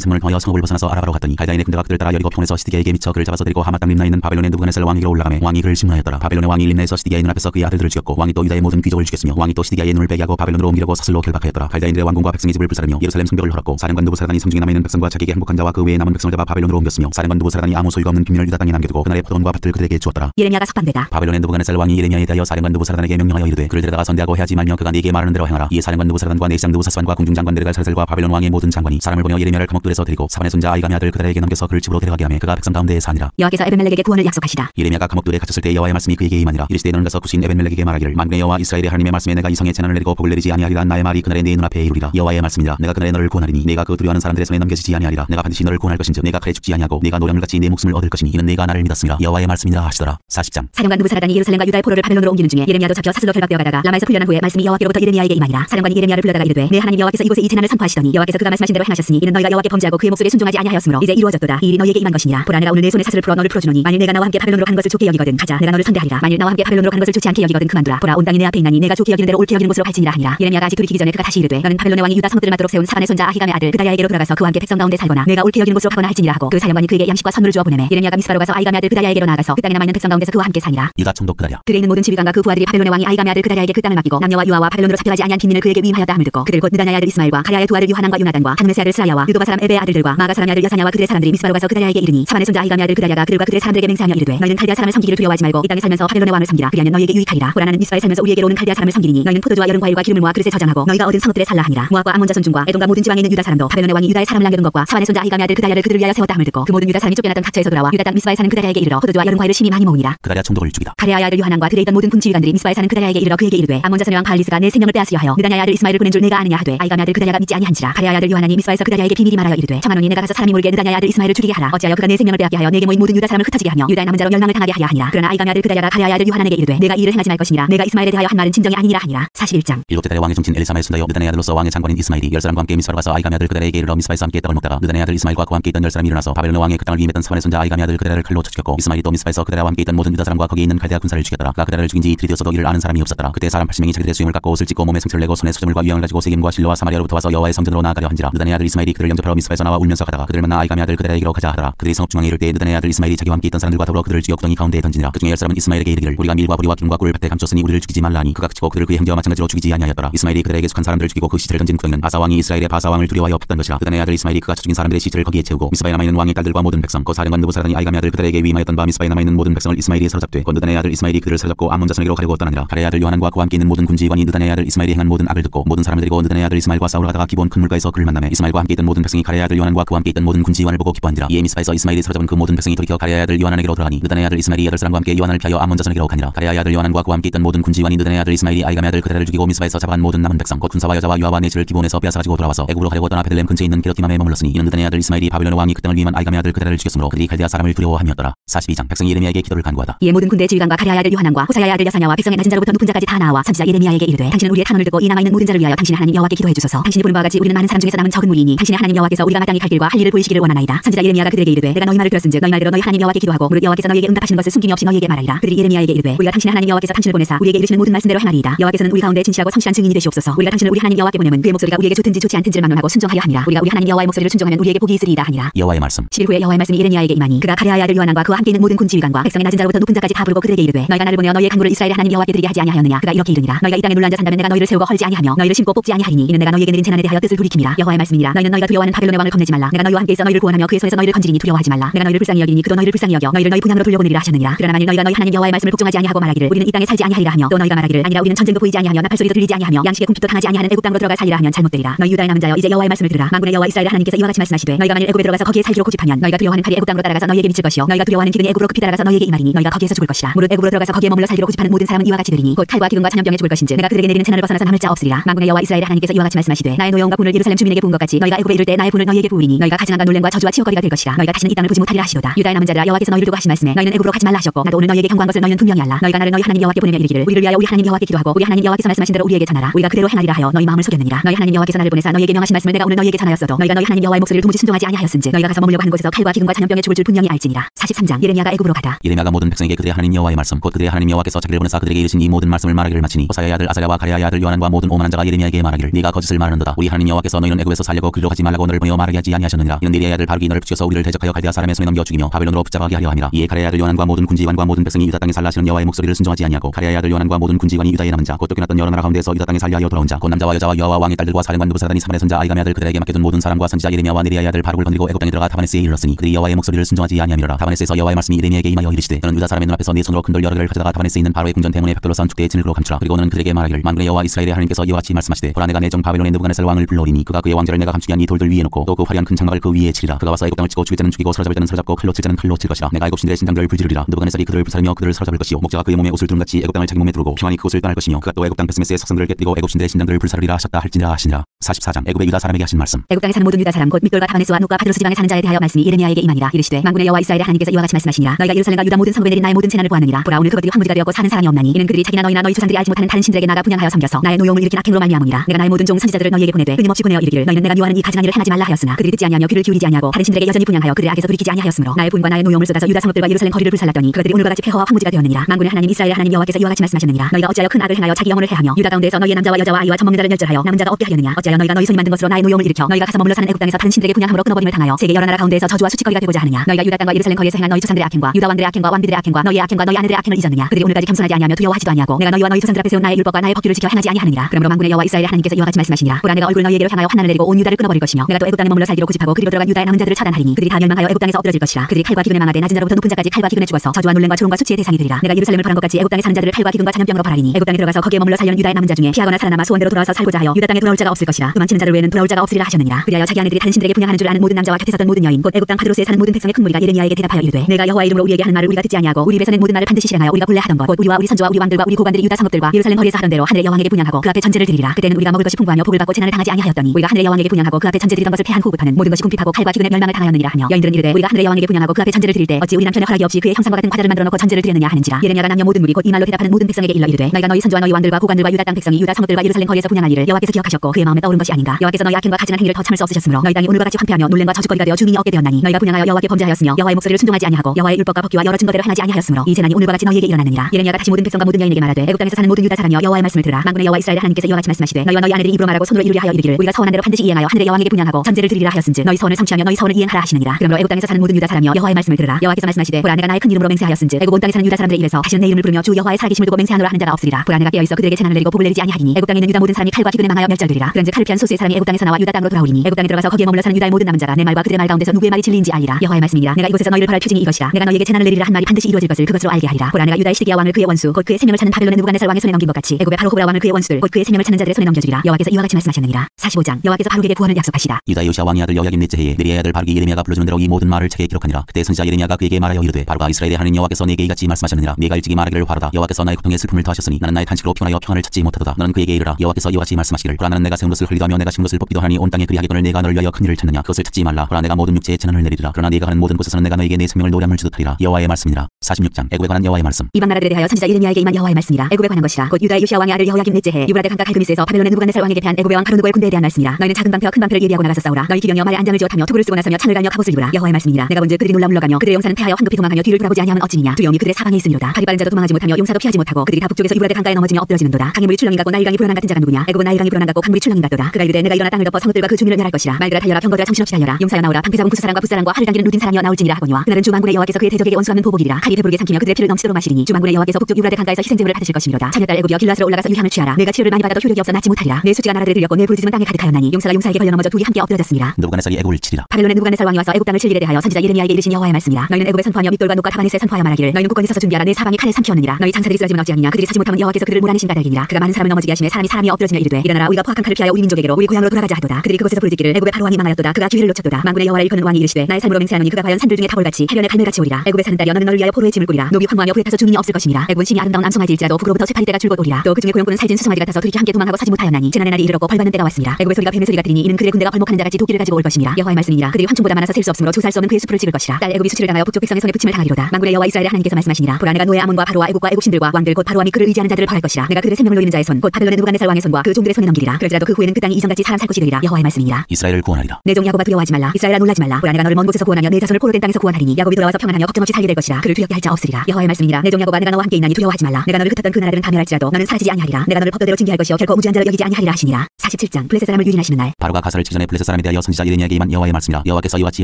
샛문을 통하여 성읍을 벗어나서 아라바로 갔더니 갈대아인의 군대가 그들 따라 여리고 평원에서 스디야에게 미쳐 그를 잡아서 데리고 하맛 땅 립나에 있는 바빌론의 느부갓네살 왕에게로 올라가매 왕이 그를 심문하였더라. 바빌론의 왕이 립나에서 스디야의 눈앞에서 그의 아들들을 죽였고 왕이 또 유다의 모든 귀족을 죽였으며 왕이 또 스디야의 눈을 빼게 하고 바빌론으로 옮기려고 사슬로 결박하였더라. 갈대아인들이 왕궁과 백성의 집을 불사르며 예루살렘 성벽을 헐었고 사령관 느부사라단이 성중에 남아있는 백성과 자기에게 항복한 자와 그 외에 남은 백성을 잡아 바빌론으로 옮겼으며 사령관 느부사라단이 아무 소유가 없는 빈민을 유다 땅에 남겨두고 그날에 포도원과 밭을 그들에게 주었더라. 예레미야가 석방되다. 바빌론의 느부갓네살 왕이 예레미야에 대하여 사령관 느부사라단에게 명령하여 이르되 그를 데려다가 선대하고 해하지 말며 그가 네게 말하는 대로 행하라. 이에 사령관 느부사라단과 내시장 느부사스반과 궁중 장관 데르갈 사르셀과 바빌론 왕의 모든 장관이 사람을 보내어 예레미야를 감옥들에서 데리고 사반의 손자 아이감의 아들 그다에게 넘겨서 그를 집으로 데려가게 하며 그가 백성 가운데에 사니라. 여호와께서 에벤멜렉에게 구원을 약속하시다. 예레미야가 감옥들에 갇혔을 때 여호와의 말씀이 그에게 임하니라. 이르시되 너는 가서 구신 에벤멜렉에게 말하기를 만군의 여호와 이스라엘의 하나님의 말씀에 내가 이성의 재난을 내리고 복을 내리지 아니하리라. 나의 말이 그날에 네 눈앞에 이루리라. 여호와의 말씀이라. 내가 그날에 너를 구원하리니 내가 그 두려워하는 사람들의 손에 넘겨지지 아니하리라. 내가 반드시 너를 구원할 것인즉 내가 칼에 죽지 아니하고 내가 노량물같이 내 목숨을 얻을 것이니 이는 내가 나를 믿었 습니다. 여호와의 말씀이라 하시더라. 40장. 사령관 느부사라단이 예루살렘과 유다의 포로를 바빌론으로 옮기는 중에 예레미야도 잡혀 사슬로 결박되어 가다가 라마에서 풀려난 후에 말씀이 여호와께로부터 예레미야에게 임하니라. 사령관이 예레미야를 불러다가 이르되 내 하나님 여호와께서 이곳에 이 재난을 선포하시더니 여호와께서 그가 말씀하신 대로 행하셨으니 이는 너희가 여호와께 범죄하고 그의 목소리에 순종하지 아니하였으므로 이제 이루어졌도다. 이 일이 너희에게 임한 것이니라. 보라 내가 오늘 내 손에 사슬을 풀어 너를 풀어주노니 만일 내가 나와 함께 바빌론으로 가는 것을 좋게 여기거든 가자. 내가 너를 선대하리라. 만일 나와 함께 바빌론으로 가는 것을 좋지 않게 여기거든 그만두라. 보라 온 땅이 내 앞에 있나니 내가 좋게 여기는 대로 옳게 여기는 곳으로 갈지니라 하니라. 예레미야가 아직 돌이키기 전에 그가 다시 이르되 너는 바빌론의 왕이 유다 성읍들을 맡도록 세운 사반의 손자 아히감의 아들 그다랴에게로 들어가서 그와 함께 백성 가운데 살거나 내가 옳게 여기는 곳으로 가거나 할지니라 하고 그 사령관이 그에게 양식과 선물을 주어 보내매 예레미야가 미스바로 가서 아히감의 아들 그다랴에게로 나아가서 그 땅에 남아있는 백성 가운데서 그와 함께 사니라. 유다 총독 그다랴 들에 있는 모든 지휘관과 그 부하들이 바빌론의 왕이 아이감의 아들 그다야에게 그 땅을 맡기고 남녀와 유아와 바빌론으로 잡혀가지 아니한 빈민을 그에게 위임하였다 함을 듣고 그들 곧 느다냐의 아들 이스마엘과 가레아의 두 아들 요하난과 요나단과 단후멧의 아들 스라야와 느도바 사람 에배의 아들들과 마가 사람의 아들 여사냐와 그들의 사람들이 미스바로 가서 그다야에게 이르니 사반의 손자 아이감의 아들 그다야가 그들과 그들의 사람들에게 맹세하며 이르되 너희는 칼데아 사람을 섬기기를 두려워하지 말고 이 땅에 살면서 바빌론의 왕을 섬기라. 그리하면 너희에게 유익하리라. 보라 나는 미스바에 살면서 우리에게로 오는 칼데아 사람을 섬기리니 너희는 포도주와 여름 과일과 기름을 모아 그릇에 저장하고 너희가 얻은 성읍들에 살라 하니라. 모압과 암몬 자손 중과 에돔과 모든 지방에 있는 유다 사람도 바빌론의 왕이 유다의 사람을 남겨둔 것과 사반의 손자 아이감의 아들 그다야를 그들을 위하여 세웠다 함을 듣고 그 모든 유다 사람이 쫓겨났던 각처에서 돌아와 유다 땅 미스바에 사는 그다야에게 이르 러 포도주와 여름 과일을 심히 많이 모으니라. 그다랴 총독을 죽이다. 가레아의 아들 요하난과 들에 있던 모든 군지휘관들이 미스바에 사는 그다야에게 이르러 그에게 이르되 암몬 자손의 왕 바알리스가 내 생명을 빼앗으려 하여 느다냐의 아들 이스마엘을 보낸 줄 내가 아느냐 하되 아이감의 아들 그다야가 믿지 아니한지라 가레아의 아들 요하난이 미스바에서 그다야에게 비밀히 말하여 이르되 청하노니 내가 가서 사람이 모르게 느다냐의 아들 이스마엘을 죽이게 하라. 어찌하여 그가 내 생명을 빼앗게 하여 내게 모인 모든 유다 사람을 흩어지게 하며 유다의 남은 자로 멸망을 당하게 하려 하니라. 그러나 아이감의 아들 그다야가 가레아의 아들 요하난에게 이르되 내가 이 일을 행하지 말 것이니라. 내가 이스마엘에 대하여 한 말은 진정이 아니니라 하니라. 41장. 일곱째 달에 왕의 종친 엘리사마의 손자요 느다냐의 아들로서 왕의 장관인 이스마일이 열 사람과 함께 미스바로 가서 아이감의 아들 그다에게 이르러 미스바에서 함께 떡을 먹다가 느다의 아들 이스마일과 그와 함께 있던 열 사람이 일어나서 바벨론 왕의 그 땅을 위임했던 사반의 손자 아이감의 아들 그다를 칼로 쳐 죽였고 이스마일이 또 미스바에서 그다와 함께 있던 모든 유다 사람과 거기에 있는 갈대아 군사를 죽였더라. 그가 그다를 죽인 지 이틀이 되었어도 이를 아는 사람이 없었더라. 그때 사람 80명이 자기들의 수염을 깎고 옷을 찢고 몸에 상처를 내고 손에 소제물과 유향을 가지고 세겜과 실로와 사마리아로부터 와서 여호와의 성전으로 나아가려 한지라. 느다의 아들 이스마일이 그들을 영접하러 미스바에서 나와 울면서 가다가 그들 만나 아이감의 아들 그다에게로 가자 하더라. 그들이 성읍 중앙에 이를 때 느다의 아들 이스마일이 자기와 함께 있던 사람들과 더불어 그들을 죽여 구덩이 가운데에 던지니라. 그중에 열 사람은 이스마일에게 이르기를 우리가 밀과 보리와 기름과 꿀을 밭에 감췄으니 우리를 죽이지 말라니. 그가 그치고 그들을 그의 형제와 마찬가지로 죽이지 아니하였더라. 이스마일이 그들에게 속한 사람들을 죽이고 그 시체를 던진 구덩이는 아사 왕이 이스라엘의 바아사 왕을 두려워하여 엎었던 것이라. 그다의 아들 이스마일이 그가 쳐 죽인 사람들의 시체를 거기에 채우고 미스바에 남아 있는 왕의 딸들과 모든 백성 그 사령관 느부사라단이 아이감의 아들 그들에게 위임하였 던 바 미스바에 남아있는 모든 백성을 이스마일이 사로잡되 곧 느다의 아들 이스마일이 그들을 사로잡고 암몬 자손에게로 가려고 떠나니라. 가레의 아들 요하난과 그와 함께 있는 모든 군지휘관이 느다의 아들 이스마일이 행한 모든 악을 듣고 모든 사람을 데리고 느다의 아들 이스마일과 싸우러 가다가 기브온 큰 물가에서 그를 만나매 이스마일과 함께 있던 모든 백성이 가레의 아들 요하난과 그와 함께 있던 모든 군지휘관을 보고 기뻐한지라. 이에 미스바에서 이스마일이 사로잡은 그 모든 백성이 돌이켜 가레의 아들 요하난에게로 들어가니 느다의 아들 이스마일이 여덟 사람과 함께 요하난을 피하여 암몬 자손에게로 가니라. 가레의 아들 요하난과 그와 함께 있던 모든 군지휘관이 느다의 아들 이스마일이 아이감의 아들 그다를 죽이고 미스바에서 잡아간 모든 남은 백성 곧 군사와 여자와 유아와 내시를 기브온에서 빼앗아 가지고 돌아와서 애굽으로 가려고 떠나 베들레헴 근처에 있는 게롯김함에 머물렀으니 이는 느다의 아들 이스마일이 바빌론의 왕이 그 땅을 위임한 아이감의 아들 그다를 죽였으므로 그들이 갈대아 사람을 두려워함이었더라 42장 백성이 예레미야에게 기도를 간구하다. 이에 모든 군대 지휘관과 가레아의 아들 요하난과 호사야의 아들 여사냐와 백성의 낮은 자로부터 높은 자까지 다 나와 선지자 예레미야에게 이르되 당신은 우리의 탄원을 듣고 이 남아있는 모든 자를 위하여 당신의 하나님 여호와께 기도해 주소서. 당신이 부른 바와 같이 우리는 많은 사람 중에서 남은 적은 무리이니 당신의 하나님 여호와께서 우리가 마땅히 갈 길과 할 일을 보이시기를 원하나이다. 선지자 예레미야가 그들에게 이르되 내가 너희 말을 들었은즉 너희 말대로 너희 하나님 여호와께 기도하고 무릇 여호와께서 너희에게 응답하시는 것을 숨김이 없이 너희에게 말하리라. 그들이 예레미야에게 이르되 우리가 당신의 하나님 여호와께서 당신을 보내사 우리에게 이르시는 모든 말씀대로 행하리이다. 여호와께서는 우리 가운데 진실하고 성실한 증인이 되시옵소서. 우리가 당신을 우리 하나님 여호와께 보내면 그의 목소리가 우리에게 좋든지 좋지 않든지를 막론하고 순종하려 하니라. 우리가 우리 하나님 여호와의 목소리를 순종하면 우리에게 복이 있으리이다 하니라. 여호와의 말씀. 10일 후에 여호와의 말씀이 예레미야에게 임하니 그가 가레아의 아들 요하난과 그와 함께 있는 모든 군지휘관과 백성의 낮은 자로부터 높은 자까지 다 부르고 그들에게 이르되 너희가 나를 보내어 너희의 간구를 이스라엘의 하나님 여호와께 드리게 하지 아니하였느냐? 그가 이렇게 이르니라 너희가 이 땅에 눌러 앉아 산다면 내가 너희를 세우고 헐지 아니하며 너희를 심고 뽑지 아니하리니 이는 내가 너희에게 내린 재난에 대하여 뜻을 돌이킴이라. 여호와의 말씀이니라 너희는 너희가 두려워하는 바빌론의 왕을 겁내지 말라 내가 너희와 함께 있어 너희를 구원하며 그의 손에서 너희를 건지리니 두려워하지 말라 내가 너희를 불쌍히 여기니 그도 너희를 불쌍히 여겨 너희를 너희 본향으로 돌려보내리라 하셨느니라 그러나 만일 너희가 너희 하나님 여호와의 말씀을 복종하지 아니하고 말하기를 우리는 이 땅에 살지 아니하리라 하며 또 너희가 말하기를 아니라 우리는 전쟁도 보이지 아니하며 나팔 소리도 들리지 아니하며 양식의 궁핍도 당하지 아니하는 애굽 땅으로 들어가 살리라 하면 잘못되리라 너희 유다의 남은 자여 이제 여호와의 말씀을 들으라. 만군의 여호와 이스라엘 하나님께서 이와 같이 말씀하시되 너희가 만일 애굽에 들어가서 거기에 살기로 고집하면 너희가 두려워하는 칼이 애굽 땅으로 따라가서 너희에게 미칠 것이요 너희가 두려워하는 너는 기근이 애굽으로 급히 따라가서 너희에게 임하리니 너희가 거기에서 죽을 것이라. 무릇 애굽으로 들어가서 거기에 머물러 살기로 고집하는 모든 사람은 이와 같이 되리니 곧 칼과 기근과 전염병에 죽을 것인즉 내가 그들에게 내리는 재난을 벗어나서 남을 자 없으리라. 만군의 여호와 이스라엘의 하나님께서 이와 같이 말씀하시되 나의 노여움과 분을 예루살렘 주민에게 부은 것 같이 너희가 애굽에 이를 때 나의 분을 너희에게 부으리니 너희가 가증함과 놀램과 저주와 치욕거리가 될 것이라. 너희가 다시는 이 땅을 보지 못하리라 하시도다. 유다의 남은 자들아 여호와께서 너희를 두고 하신 말씀에 너희는 애굽으로 가지 말라 하셨고 나도 오늘 너희에게 경고한 것을 너희는 분명히 알라. 너희가 나를 너희 하나님 여호와께 보내며 이르기를 우리를 위하여 우리 하나님 여호와께 기도하고 우리 하나님 여호와께서 말씀하신 대로 우리에게 전하라. 우리가 그대로 행하리라 하여 너희 마음을 속였느니라. 너희 하나님 여호와께서 나를 보내사 너희에게 명하신 말씀을 내가 오늘 너희에게 전하였어도 너희가 너희 하나님 여호와의 목소리를 도무지 순종하지 아니하였은즉 너희가 가서 머물려고 하는 곳에서 칼과 기근과 전염병에 죽을 줄 분명히 알지니라. 43장 예레미야가 애굽으로 가다. 예레미야가 모든 백성에게 그들의 하나님 여호와의 말씀 곧 그들의 하나님 여호와께서 자기를 보내사 그들에게 이르신 이 모든 말씀을 말하기를 마치니 호사야의 아들 아사랴와 가레아의 아들 요하난과 모든 오만한 자가 예레미야에게 말하기를 네가 거짓을 말하는도다. 우리 하나님 여호와께서 너희는 애굽에서 살려고 그리로 가지 말라고 너를 보내어 말하게 하지 아니하셨느니라. 이는 네리야의 아들 바룩이 너를 부추겨서 우리를 대적하여 갈대아 사람의 손에 넘겨 죽이며 바벨론으로 붙잡아가게 하려 함이라. 이에 가레아의 아들 요하난과 모든 군 지휘관과 모든 백성이 유다 땅에 살라시는 여호와의 목소리를 순종하지 아니하고 가레아의 아들 요하난과 모든 군 지휘관이 유다에 남은 자곧 쫓겨났던 여러 나라 가운데서 유다 땅에 살려하여 돌아온 자곧 남자와 여자와 여호와 왕의 딸들과 사령관 느부사라단이 사반의 손자 아히감의 아들 그다랴에게 맡겨둔 모든 사람과 선지자 예레미야와 네리야의 아들 바룩을 거느리고 애굽 땅에 들어가 다바네스에 이르렀으니 그들이 여호와의 목소리를 순종하지 아니함이라. 다바네스에서 여호와 의 말씀이 예레미야에게 임하여 이르시되 너는 유다 사람의 눈앞에서 네 손으로 큰돌 여러 개를 가져다가 다바네스에 있는 바로의 궁전 대문에 벽돌로 쌓은 축대에 진흙으로 감추라. 그리고 너는 그들에게 말하기를 만군의 여호와 이스라엘의 하나님께서 이와 같이 말씀하시되 보라 내가 내 종 바벨론의 느부갓네살 왕을 불러오리니 그가 그의 왕좌를 내가 감추게 한 이 돌들 위에 놓고 또 그 화려한 큰 장막을 그 위에 치리라. 그가 와서 애굽 땅을 치고 죽일 자는 죽이고 사로잡을 자는 사로잡고 칼로 칠 자는 칼로 칠 것이라. 내가 애굽 신들의 신당들을 불지르리라. 느부갓네살이 그들을 불사르며 그들을 사로잡을 것이요. 목자가 그의 몸에 옷을 두름같이 애굽 땅을 자기 몸에 두르고 평안히 그곳을 떠날 것이며 그가 또 애굽 땅 벧세메스의 석상들을 깨뜨리고 애굽 신들의 신당들을 불사르리라 하셨다 할지니라 하시니라. 44장. 애굽의 유다 사람에게 하신 말씀. 애굽 땅에 사는 모든 유다 사람 곧 믹돌과 다바네스와 놉과 바드로스 지방에 사는 자에 대하여 말씀이 예레미야에게 임하니라. 이르시되 만군의 여호와 이스라엘의 하나님께서 이와 같이 말씀하시니라. 너희가 예루살렘과 유다 모든 성읍에 내린 나의 모든 재난을 보았느니라. 보라 오늘 그것들이 황무지가 되었고 사는 사람이 없나니. 이는 그들이 자기나 너희나 너희 조상들이 알지 못하는 다른 신들에게 나가 분향하여 섬겨서 나의 노여움을 일으킨 악행으로 말미암음이라. 내가 나의 모든 종 선지자들을 너희에게 보내되 끊임없이 보내어 이르기를 너희는 내가 미워하는 이 가증한 일을 행하지 말라 하였으나 그들이 듣지 아니하며 귀를 기울이지 아니하고 다른 신들에게 여전히 분향하여 그들의 악에서 돌이키지 아니하였으므로 나의 분과 나의 노여움을 쏟아서 유다 성읍들과 예루살렘 거리를 불살랐더니 그들이 오늘과 같이 폐허와 황무지가 되었느니라. 만군의 하나님 이스라엘의 하나님 여호와께서 이와 같이 말씀하셨느니라. 너희가 어찌하여 큰 악을 행하여 자기 영혼을 해하며 유다 가운데서 너희의 남자와 여자와 아이와 젖먹는 자를 멸절하여 남은 자가 없게 하였느냐? 어찌하여 너희가 너희 손이 만든 것으로 나의 노여움을 일으켜 너희가 가서 머물러 사는 애굽 땅에서 다른 신들에게 분향함으로 끊어버림을 당하여 세계 여러 나라 가운데서 저주와 수치거리가 되고자 하느냐? 너희가 유다 땅과 예루살렘 거리에서 행한 너희 조상들의 악행과 유다 왕들의 악행과 왕비들의 악행과 너희의 악행과 너희 아내들의 악행을 잊었느냐? 그들이 오늘까지 겸손하지 아니하며 두려워하지도 아니하고 내가 너희와 너희 조상들 앞에 세운 나의 율법과 나의 법규를 지켜 행하지 아니하느니라. 그러므로 만군의 여호와 이스라엘의 하나님께서 이와 같이 말씀하시니라. 보라 내가 얼굴 너희에게로 향하여 환난을 내리고 온 유다를 끊어버릴 것이며 내가 또 애굽 땅에 머물러 살기로 고집하고 그리로 들어간 유다의 남은 자들을 처단하리니 그들이 다 멸망하여 애굽 땅에서 엎드러질 것이라. 그들이 칼과 기근에 망하되 낮은 자로부터 높은 자까지 칼과 기근에 죽어서 저주와 놀림과 조롱과 수치의 대상이 되리라. 내가 예루살렘을 벌한 것 같이 애굽 땅에 사는 자들을 칼과 기근과 전염병으로 벌하리니 애굽 땅에 들어가서 거기에 머물러 살려는 유다의 남은 자 중에 피하거나 살아남아 소원대로 돌아와서 살고자 하여 유다 땅에 돌아올 자가 없을 것이라. 도망치는 자들 외에는 돌아올 자가 없으리라 하셨느니라. 그리하여 자기 아내들이 다른 신들에게 분향하는 줄 아는 모든 남자와 곁에 섰던 모든 여인 곧 애굽 땅 바드로스에 사는 모든 백성의 큰 무리가 예레미야에게 대답하여 이르되 네가 여호와 이름으로 우리에게 하는 말을 우리가 듣지 아니하고 우리 입에서 낸 모든 말을 반드시 실행하여 우리가 본래 하던 것 곧 우리와 우리 선조와 우리 왕들과 우리 고관들이 유다 성읍들과 예루살렘 거리에서 하던 대로 하늘의 여왕에게 분향하고 그 앞에 전제를 드리리라. 그때는 우리가 먹을 것이 풍부하며 복을 받고 재난을 당하지 아니하였더니 우리가 하늘의 여왕에게 분향하고 그 앞에 전제 드리던 것을 폐한 후부터는 모든 것이 궁핍하고 칼과 기근에 멸망을 당하였느니라 하며 여인들은 이르되 우리가 하늘의 여왕에게 분향하고 그 앞에 전제를 드릴 때 어찌 우리 남편의 허락이 없이 그의 형상과 같은 과자를 만들어 놓고 전제를 드렸느냐 하는지라. 예레미야가 남녀 모든 무리 곧 이 말로 대답하는 모든 백성에게 일러 이르되 너희가 너희 선조와 너희 왕들과 고관들과 유다 땅 백성이 유다 성읍들과 예루살렘 거리에서 분향한 일을 여호와께서 기억하셨고 그의 마음에 떠오른 것이 아닌가. 여호와께서 너희 악행과 가증한 행위를 더 참을 수 없으셨으므로 너희 땅이 오늘과 같이 황폐하며 놀림과 저주거리가 되어 주민이 없게 되었나니 너희가 분향하여 여호와께 범죄하였으며 여호와의 목소리를 순종하지 아니하고 여호와의 율법과 법규와 여러 증거대로 행하지 아니하였으므로 이 재난이 오늘과 같이 너희에게 일어나느니라. 예레미야가 다시 모든 백성과 모든 여인에게 말하되 애굽 땅에서 사는 모든 유다 사람이여 여호와의 말씀을 들으라. 만군의 여호와 이스라엘의 하나님께서 이와 같이 말씀하시되 너희와 너희 아내들이 입으로 말하고 손으로 이루려 하여 이르기를 우리가 서원한 대로 반드시 이행하여 하늘의 여왕에게 분향하고 전제를 드리리라 하였은즉 너희 서원을 성취하며 너희 서원을 이행하라 하시느니라. 그러므로 애굽 땅에서 사는 모든 유다 사람이여 여호와의 말씀을 들으라. 여호와께서 말씀하시되 보라 내가 나의 큰 이름으로 맹세하였은즉 애굽 온 땅에 사는 유다 사람들의 입에서 다시는 내 이름을 부르며 주 여호와의 살아계심을 두고 맹세하노라 하는 자가 없으리라. 보라 내가 깨어 있어 그들에게 재난을 내리고 복을 내리지 아니하리니 애굽 땅에 있는 유다 모든 사람이 칼과 기근에 망하여 멸절되리라. 그런즉 칼을 피한 소수의 사람이 애굽 땅에서 나와 유다 땅으로 돌아오리니 애굽 땅에 들어가서 거기에 머물러 사는 유다의 모든 남은 자가 내 말과 그들의 말 가운데서 누구의 말이 진리인지 알리라. 여호와의 말씀이니라. 내가 이곳에서 너희를 벌할 표징이 이 것이라. 내가 너희에게 재난을 내리라 한 말이 반드시 이루어질 것을 그것으로 알게 하리라. 보라 내가 유다의 시드기야 왕을 그의 원수 곧 그의 생명을 찾는 바벨론의 느부갓네살 왕의 손에 넘긴 것 같이 애굽의 바로 호브라 왕을 그의 원수들 곧 그의 생명을 찾는 자들의 손에 넘겨주리라. 여호와께서 이와 같이 말씀하셨느니라. 45장. 여호와께서 바룩에게 구원을 약속하시다 유다 요시아 왕의 아들 여호야김 넷째 해에 네리야의 아들 바룩이 예레미야가 불러주는 대로 이 모든 말을 책에 기록하니라. 그때 선지자 예레미야가 그에게 말하여 이르되 바룩아 이스라엘의 하나님 여호와께서 내게 이같이 말씀하셨느니라. 네가 일찍이 말하기를 화로다. 여호와께서 나의 고통에 슬픔을 더하셨으니 나는 나의 탄식으로 피곤하여 평안을 찾지 못하도다. 너는 그에게 이르라. 여호와께서 이와 같이 말씀하시기를 보라 나는 내가 세운 것을 헐기도 하며 내가 심은 것을 뽑기도 하니 온 땅에 그리하겠거늘 내가 너를 위하여 큰 일을 찾느냐. 그것을 찾지 말라. 보라 내가 모든 육체에 재난을 내리리라. 그러나 네가 가는 모든 곳에서는 내가 너에게 네 생명을 노략물 주듯 하리라. 여호와의 말씀이라. 46장. 애굽에 관한 여호와의 말씀. 이방 나라들에 대하여 선지자 예레미야에게 임한 여호와의 말씀이라. 애굽에 관한 것이라. 곧 유다의 요시아 왕의 아들 여호야김 넷째 해 유브라데 강가 칼그미스에서 바벨론의 느부갓네살 왕에게 패한 애굽의 왕 바로 느고의 군대에 대한 말씀이라. 너희는 작은 방패와 큰 방패를 예비하고 나가서 싸우라. 너희 기병이여 말에 안장을 지어 타며 투구를 쓰고 나서며 창을 갈며 갑옷을 입으라. 여호와의 말씀이라. 내가 본즉 그들이 놀라 물러가며 그들의 용사는 패하여 황급히 도망하며 뒤를 돌아보지 아니함은 어찌 됨이냐? 두려움이 그들의 사방에 있으리로다. 발이 빠른 자도 도망하지 못하며 용사도 피하지 못하고 그들이 다 북쪽에서 유브라데 강가에 넘어지며 엎드러지는도다. 강의 물이 출렁임 같고 나일강이 불어남 같은 자가 누구냐? 애굽은 나일강이 불어남 같고 강물이 출렁임 같도다 그가 이르되 내가 일어나 땅을 덮어 성읍들과 그 주민을 멸할 것이라. 말들아 달려라. 병거들아 정신없이 달려라. 용사여 나오라. 방패 잡은 구스 사람과 붓 사람과 활을 당기는 루딤 사람이여 나올지니라 하거니와 그날은 주 만군의 여호와께서 그의 대적에게 원수 갚는 보복이리라. 칼이 배부르게 삼키며 그들의 피를 넘치도록 마시리니 주 만군의 여호와께서 북쪽 유브라데 강가에서 희생제물을 받으실 것임이로다. 처녀 딸 애굽이여 길르앗으로 올라가서 유향을 취하라. 네가 치료를 많이 받아도 효력이 없어 낫지 못하리라. 네 수치가 나라들에 들렸고 네 부르짖음은 땅에 가득하였나니 용사가 용사에게 걸려 넘어져 둘이 함께 엎드러졌습니다. 느부갓네살이 애굽을 치리라. 바벨론의 느부갓네살 왕이 와서 애굽 땅을 칠 일에 대하여 선지자 예레미야에게 이르신 여호와의 말씀이라. 너희는 애굽에 선포하며 믹돌과 놉과 다바네스에 선포하여 말하기를 너희는 굳건히 서서 준비하라. 네 사방이 칼에 삼키었느니라. 너희 장사들이 쓰러짐은 어찌함이냐. 그들이 서지 못함은 여호와께서 그들을 몰아내신 까닭이니라. 그가 많은 사람을 넘어지게 하시매 사람이 사람 위에 엎드러지며 이르되 일어나라. 우리가 포악한 칼을 피하여 우리 민족에게로 우리 고향으로 돌아가자 하도다. 그들이 그곳에서 부르짖기를 애굽의 바로 왕이 망하였도다. 그가 기회를 놓쳤도다. 만군의 여호와라 일컫는 왕이 이르시되 나의 삶으로 맹세하노니 그가 과연 산들 중에 다볼같이 해변의 갈멜같이 오리라. 애굽에 사는 딸이여 너는 너를 위하여 포로의 짐을 꾸리라. 놉이 황무하며 불에 타서 주민이 없을 것이니라. 애굽은 심히 아름다운 암송아지일지라도 북으로부터 쇠파리 떼가 줄곧 오리라. 또 그중에 고용꾼은 살진 수송아지 같아서 둘이 함께 도망하고 서지 못하였나니 재난의 날이 이르렀고 벌받는 때가 왔습니다. 애굽의 소리가 뱀의 소리가 들리니 이는 그의 군대가 벌목하는 자같이 도끼를 가지고 올 것이니라. 여호와의 말씀이니라. 그들이 황충보다 많아서 셀 수 없으므로 조사할 수 없는 그의 수풀을 찍을 것이라. 딸 애굽이 수치를 당하여 북쪽 백성의 손에 붙임을 당하리로다. 만군의 여호와 이스라엘의 하나님께서 말씀하시니라. 보라 내가 노의 아몬과 바로와 애굽과 애굽 신들과 왕들 곧 바로와 및 그를 의지하는 자들을 벌할 것이라. 내가 그들의 생명을 노리는 자의 손 곧 바벨론의 누부갓네살 왕의 손과 그 종들의 손에 넘기리라. 그럴지라도 그 후에는 그 땅이 이전같이 사람 살 곳이 되리라. 여호와의 말씀이니라. 이스라엘을 구원하리라. 내 종 야곱아 두려워하지 말라. 이스라엘아 놀라지 말라. 보라 내가 너를 먼 곳에서 구원하며 네 자손을 포로된 땅에서 구원하리니 야곱이 돌아와 서 평안하며 걱정 없이 살게 될 것이라. 그를 두렵게 할 자 없으리라. 여호와의 말씀이니라. 내 종 야곱아 내가 너와 함께 있나니 두려워하지 말라. 내가 너를 흩었던 그 나라들은 파멸할지라도 너는 사라지지 아니하리라. 내가 너를 법도대로 징계할 것이요 결코 무지한 자로 여기지 아니하리라 하시니라. 47장 블레셋 사람을 유린하시는 날. 바로가 가사를 치기 전에 블레셋 사람에 대하여 선지자 예레미야에게 임한 여호와의 말씀이라. 여호와께서 이와 같이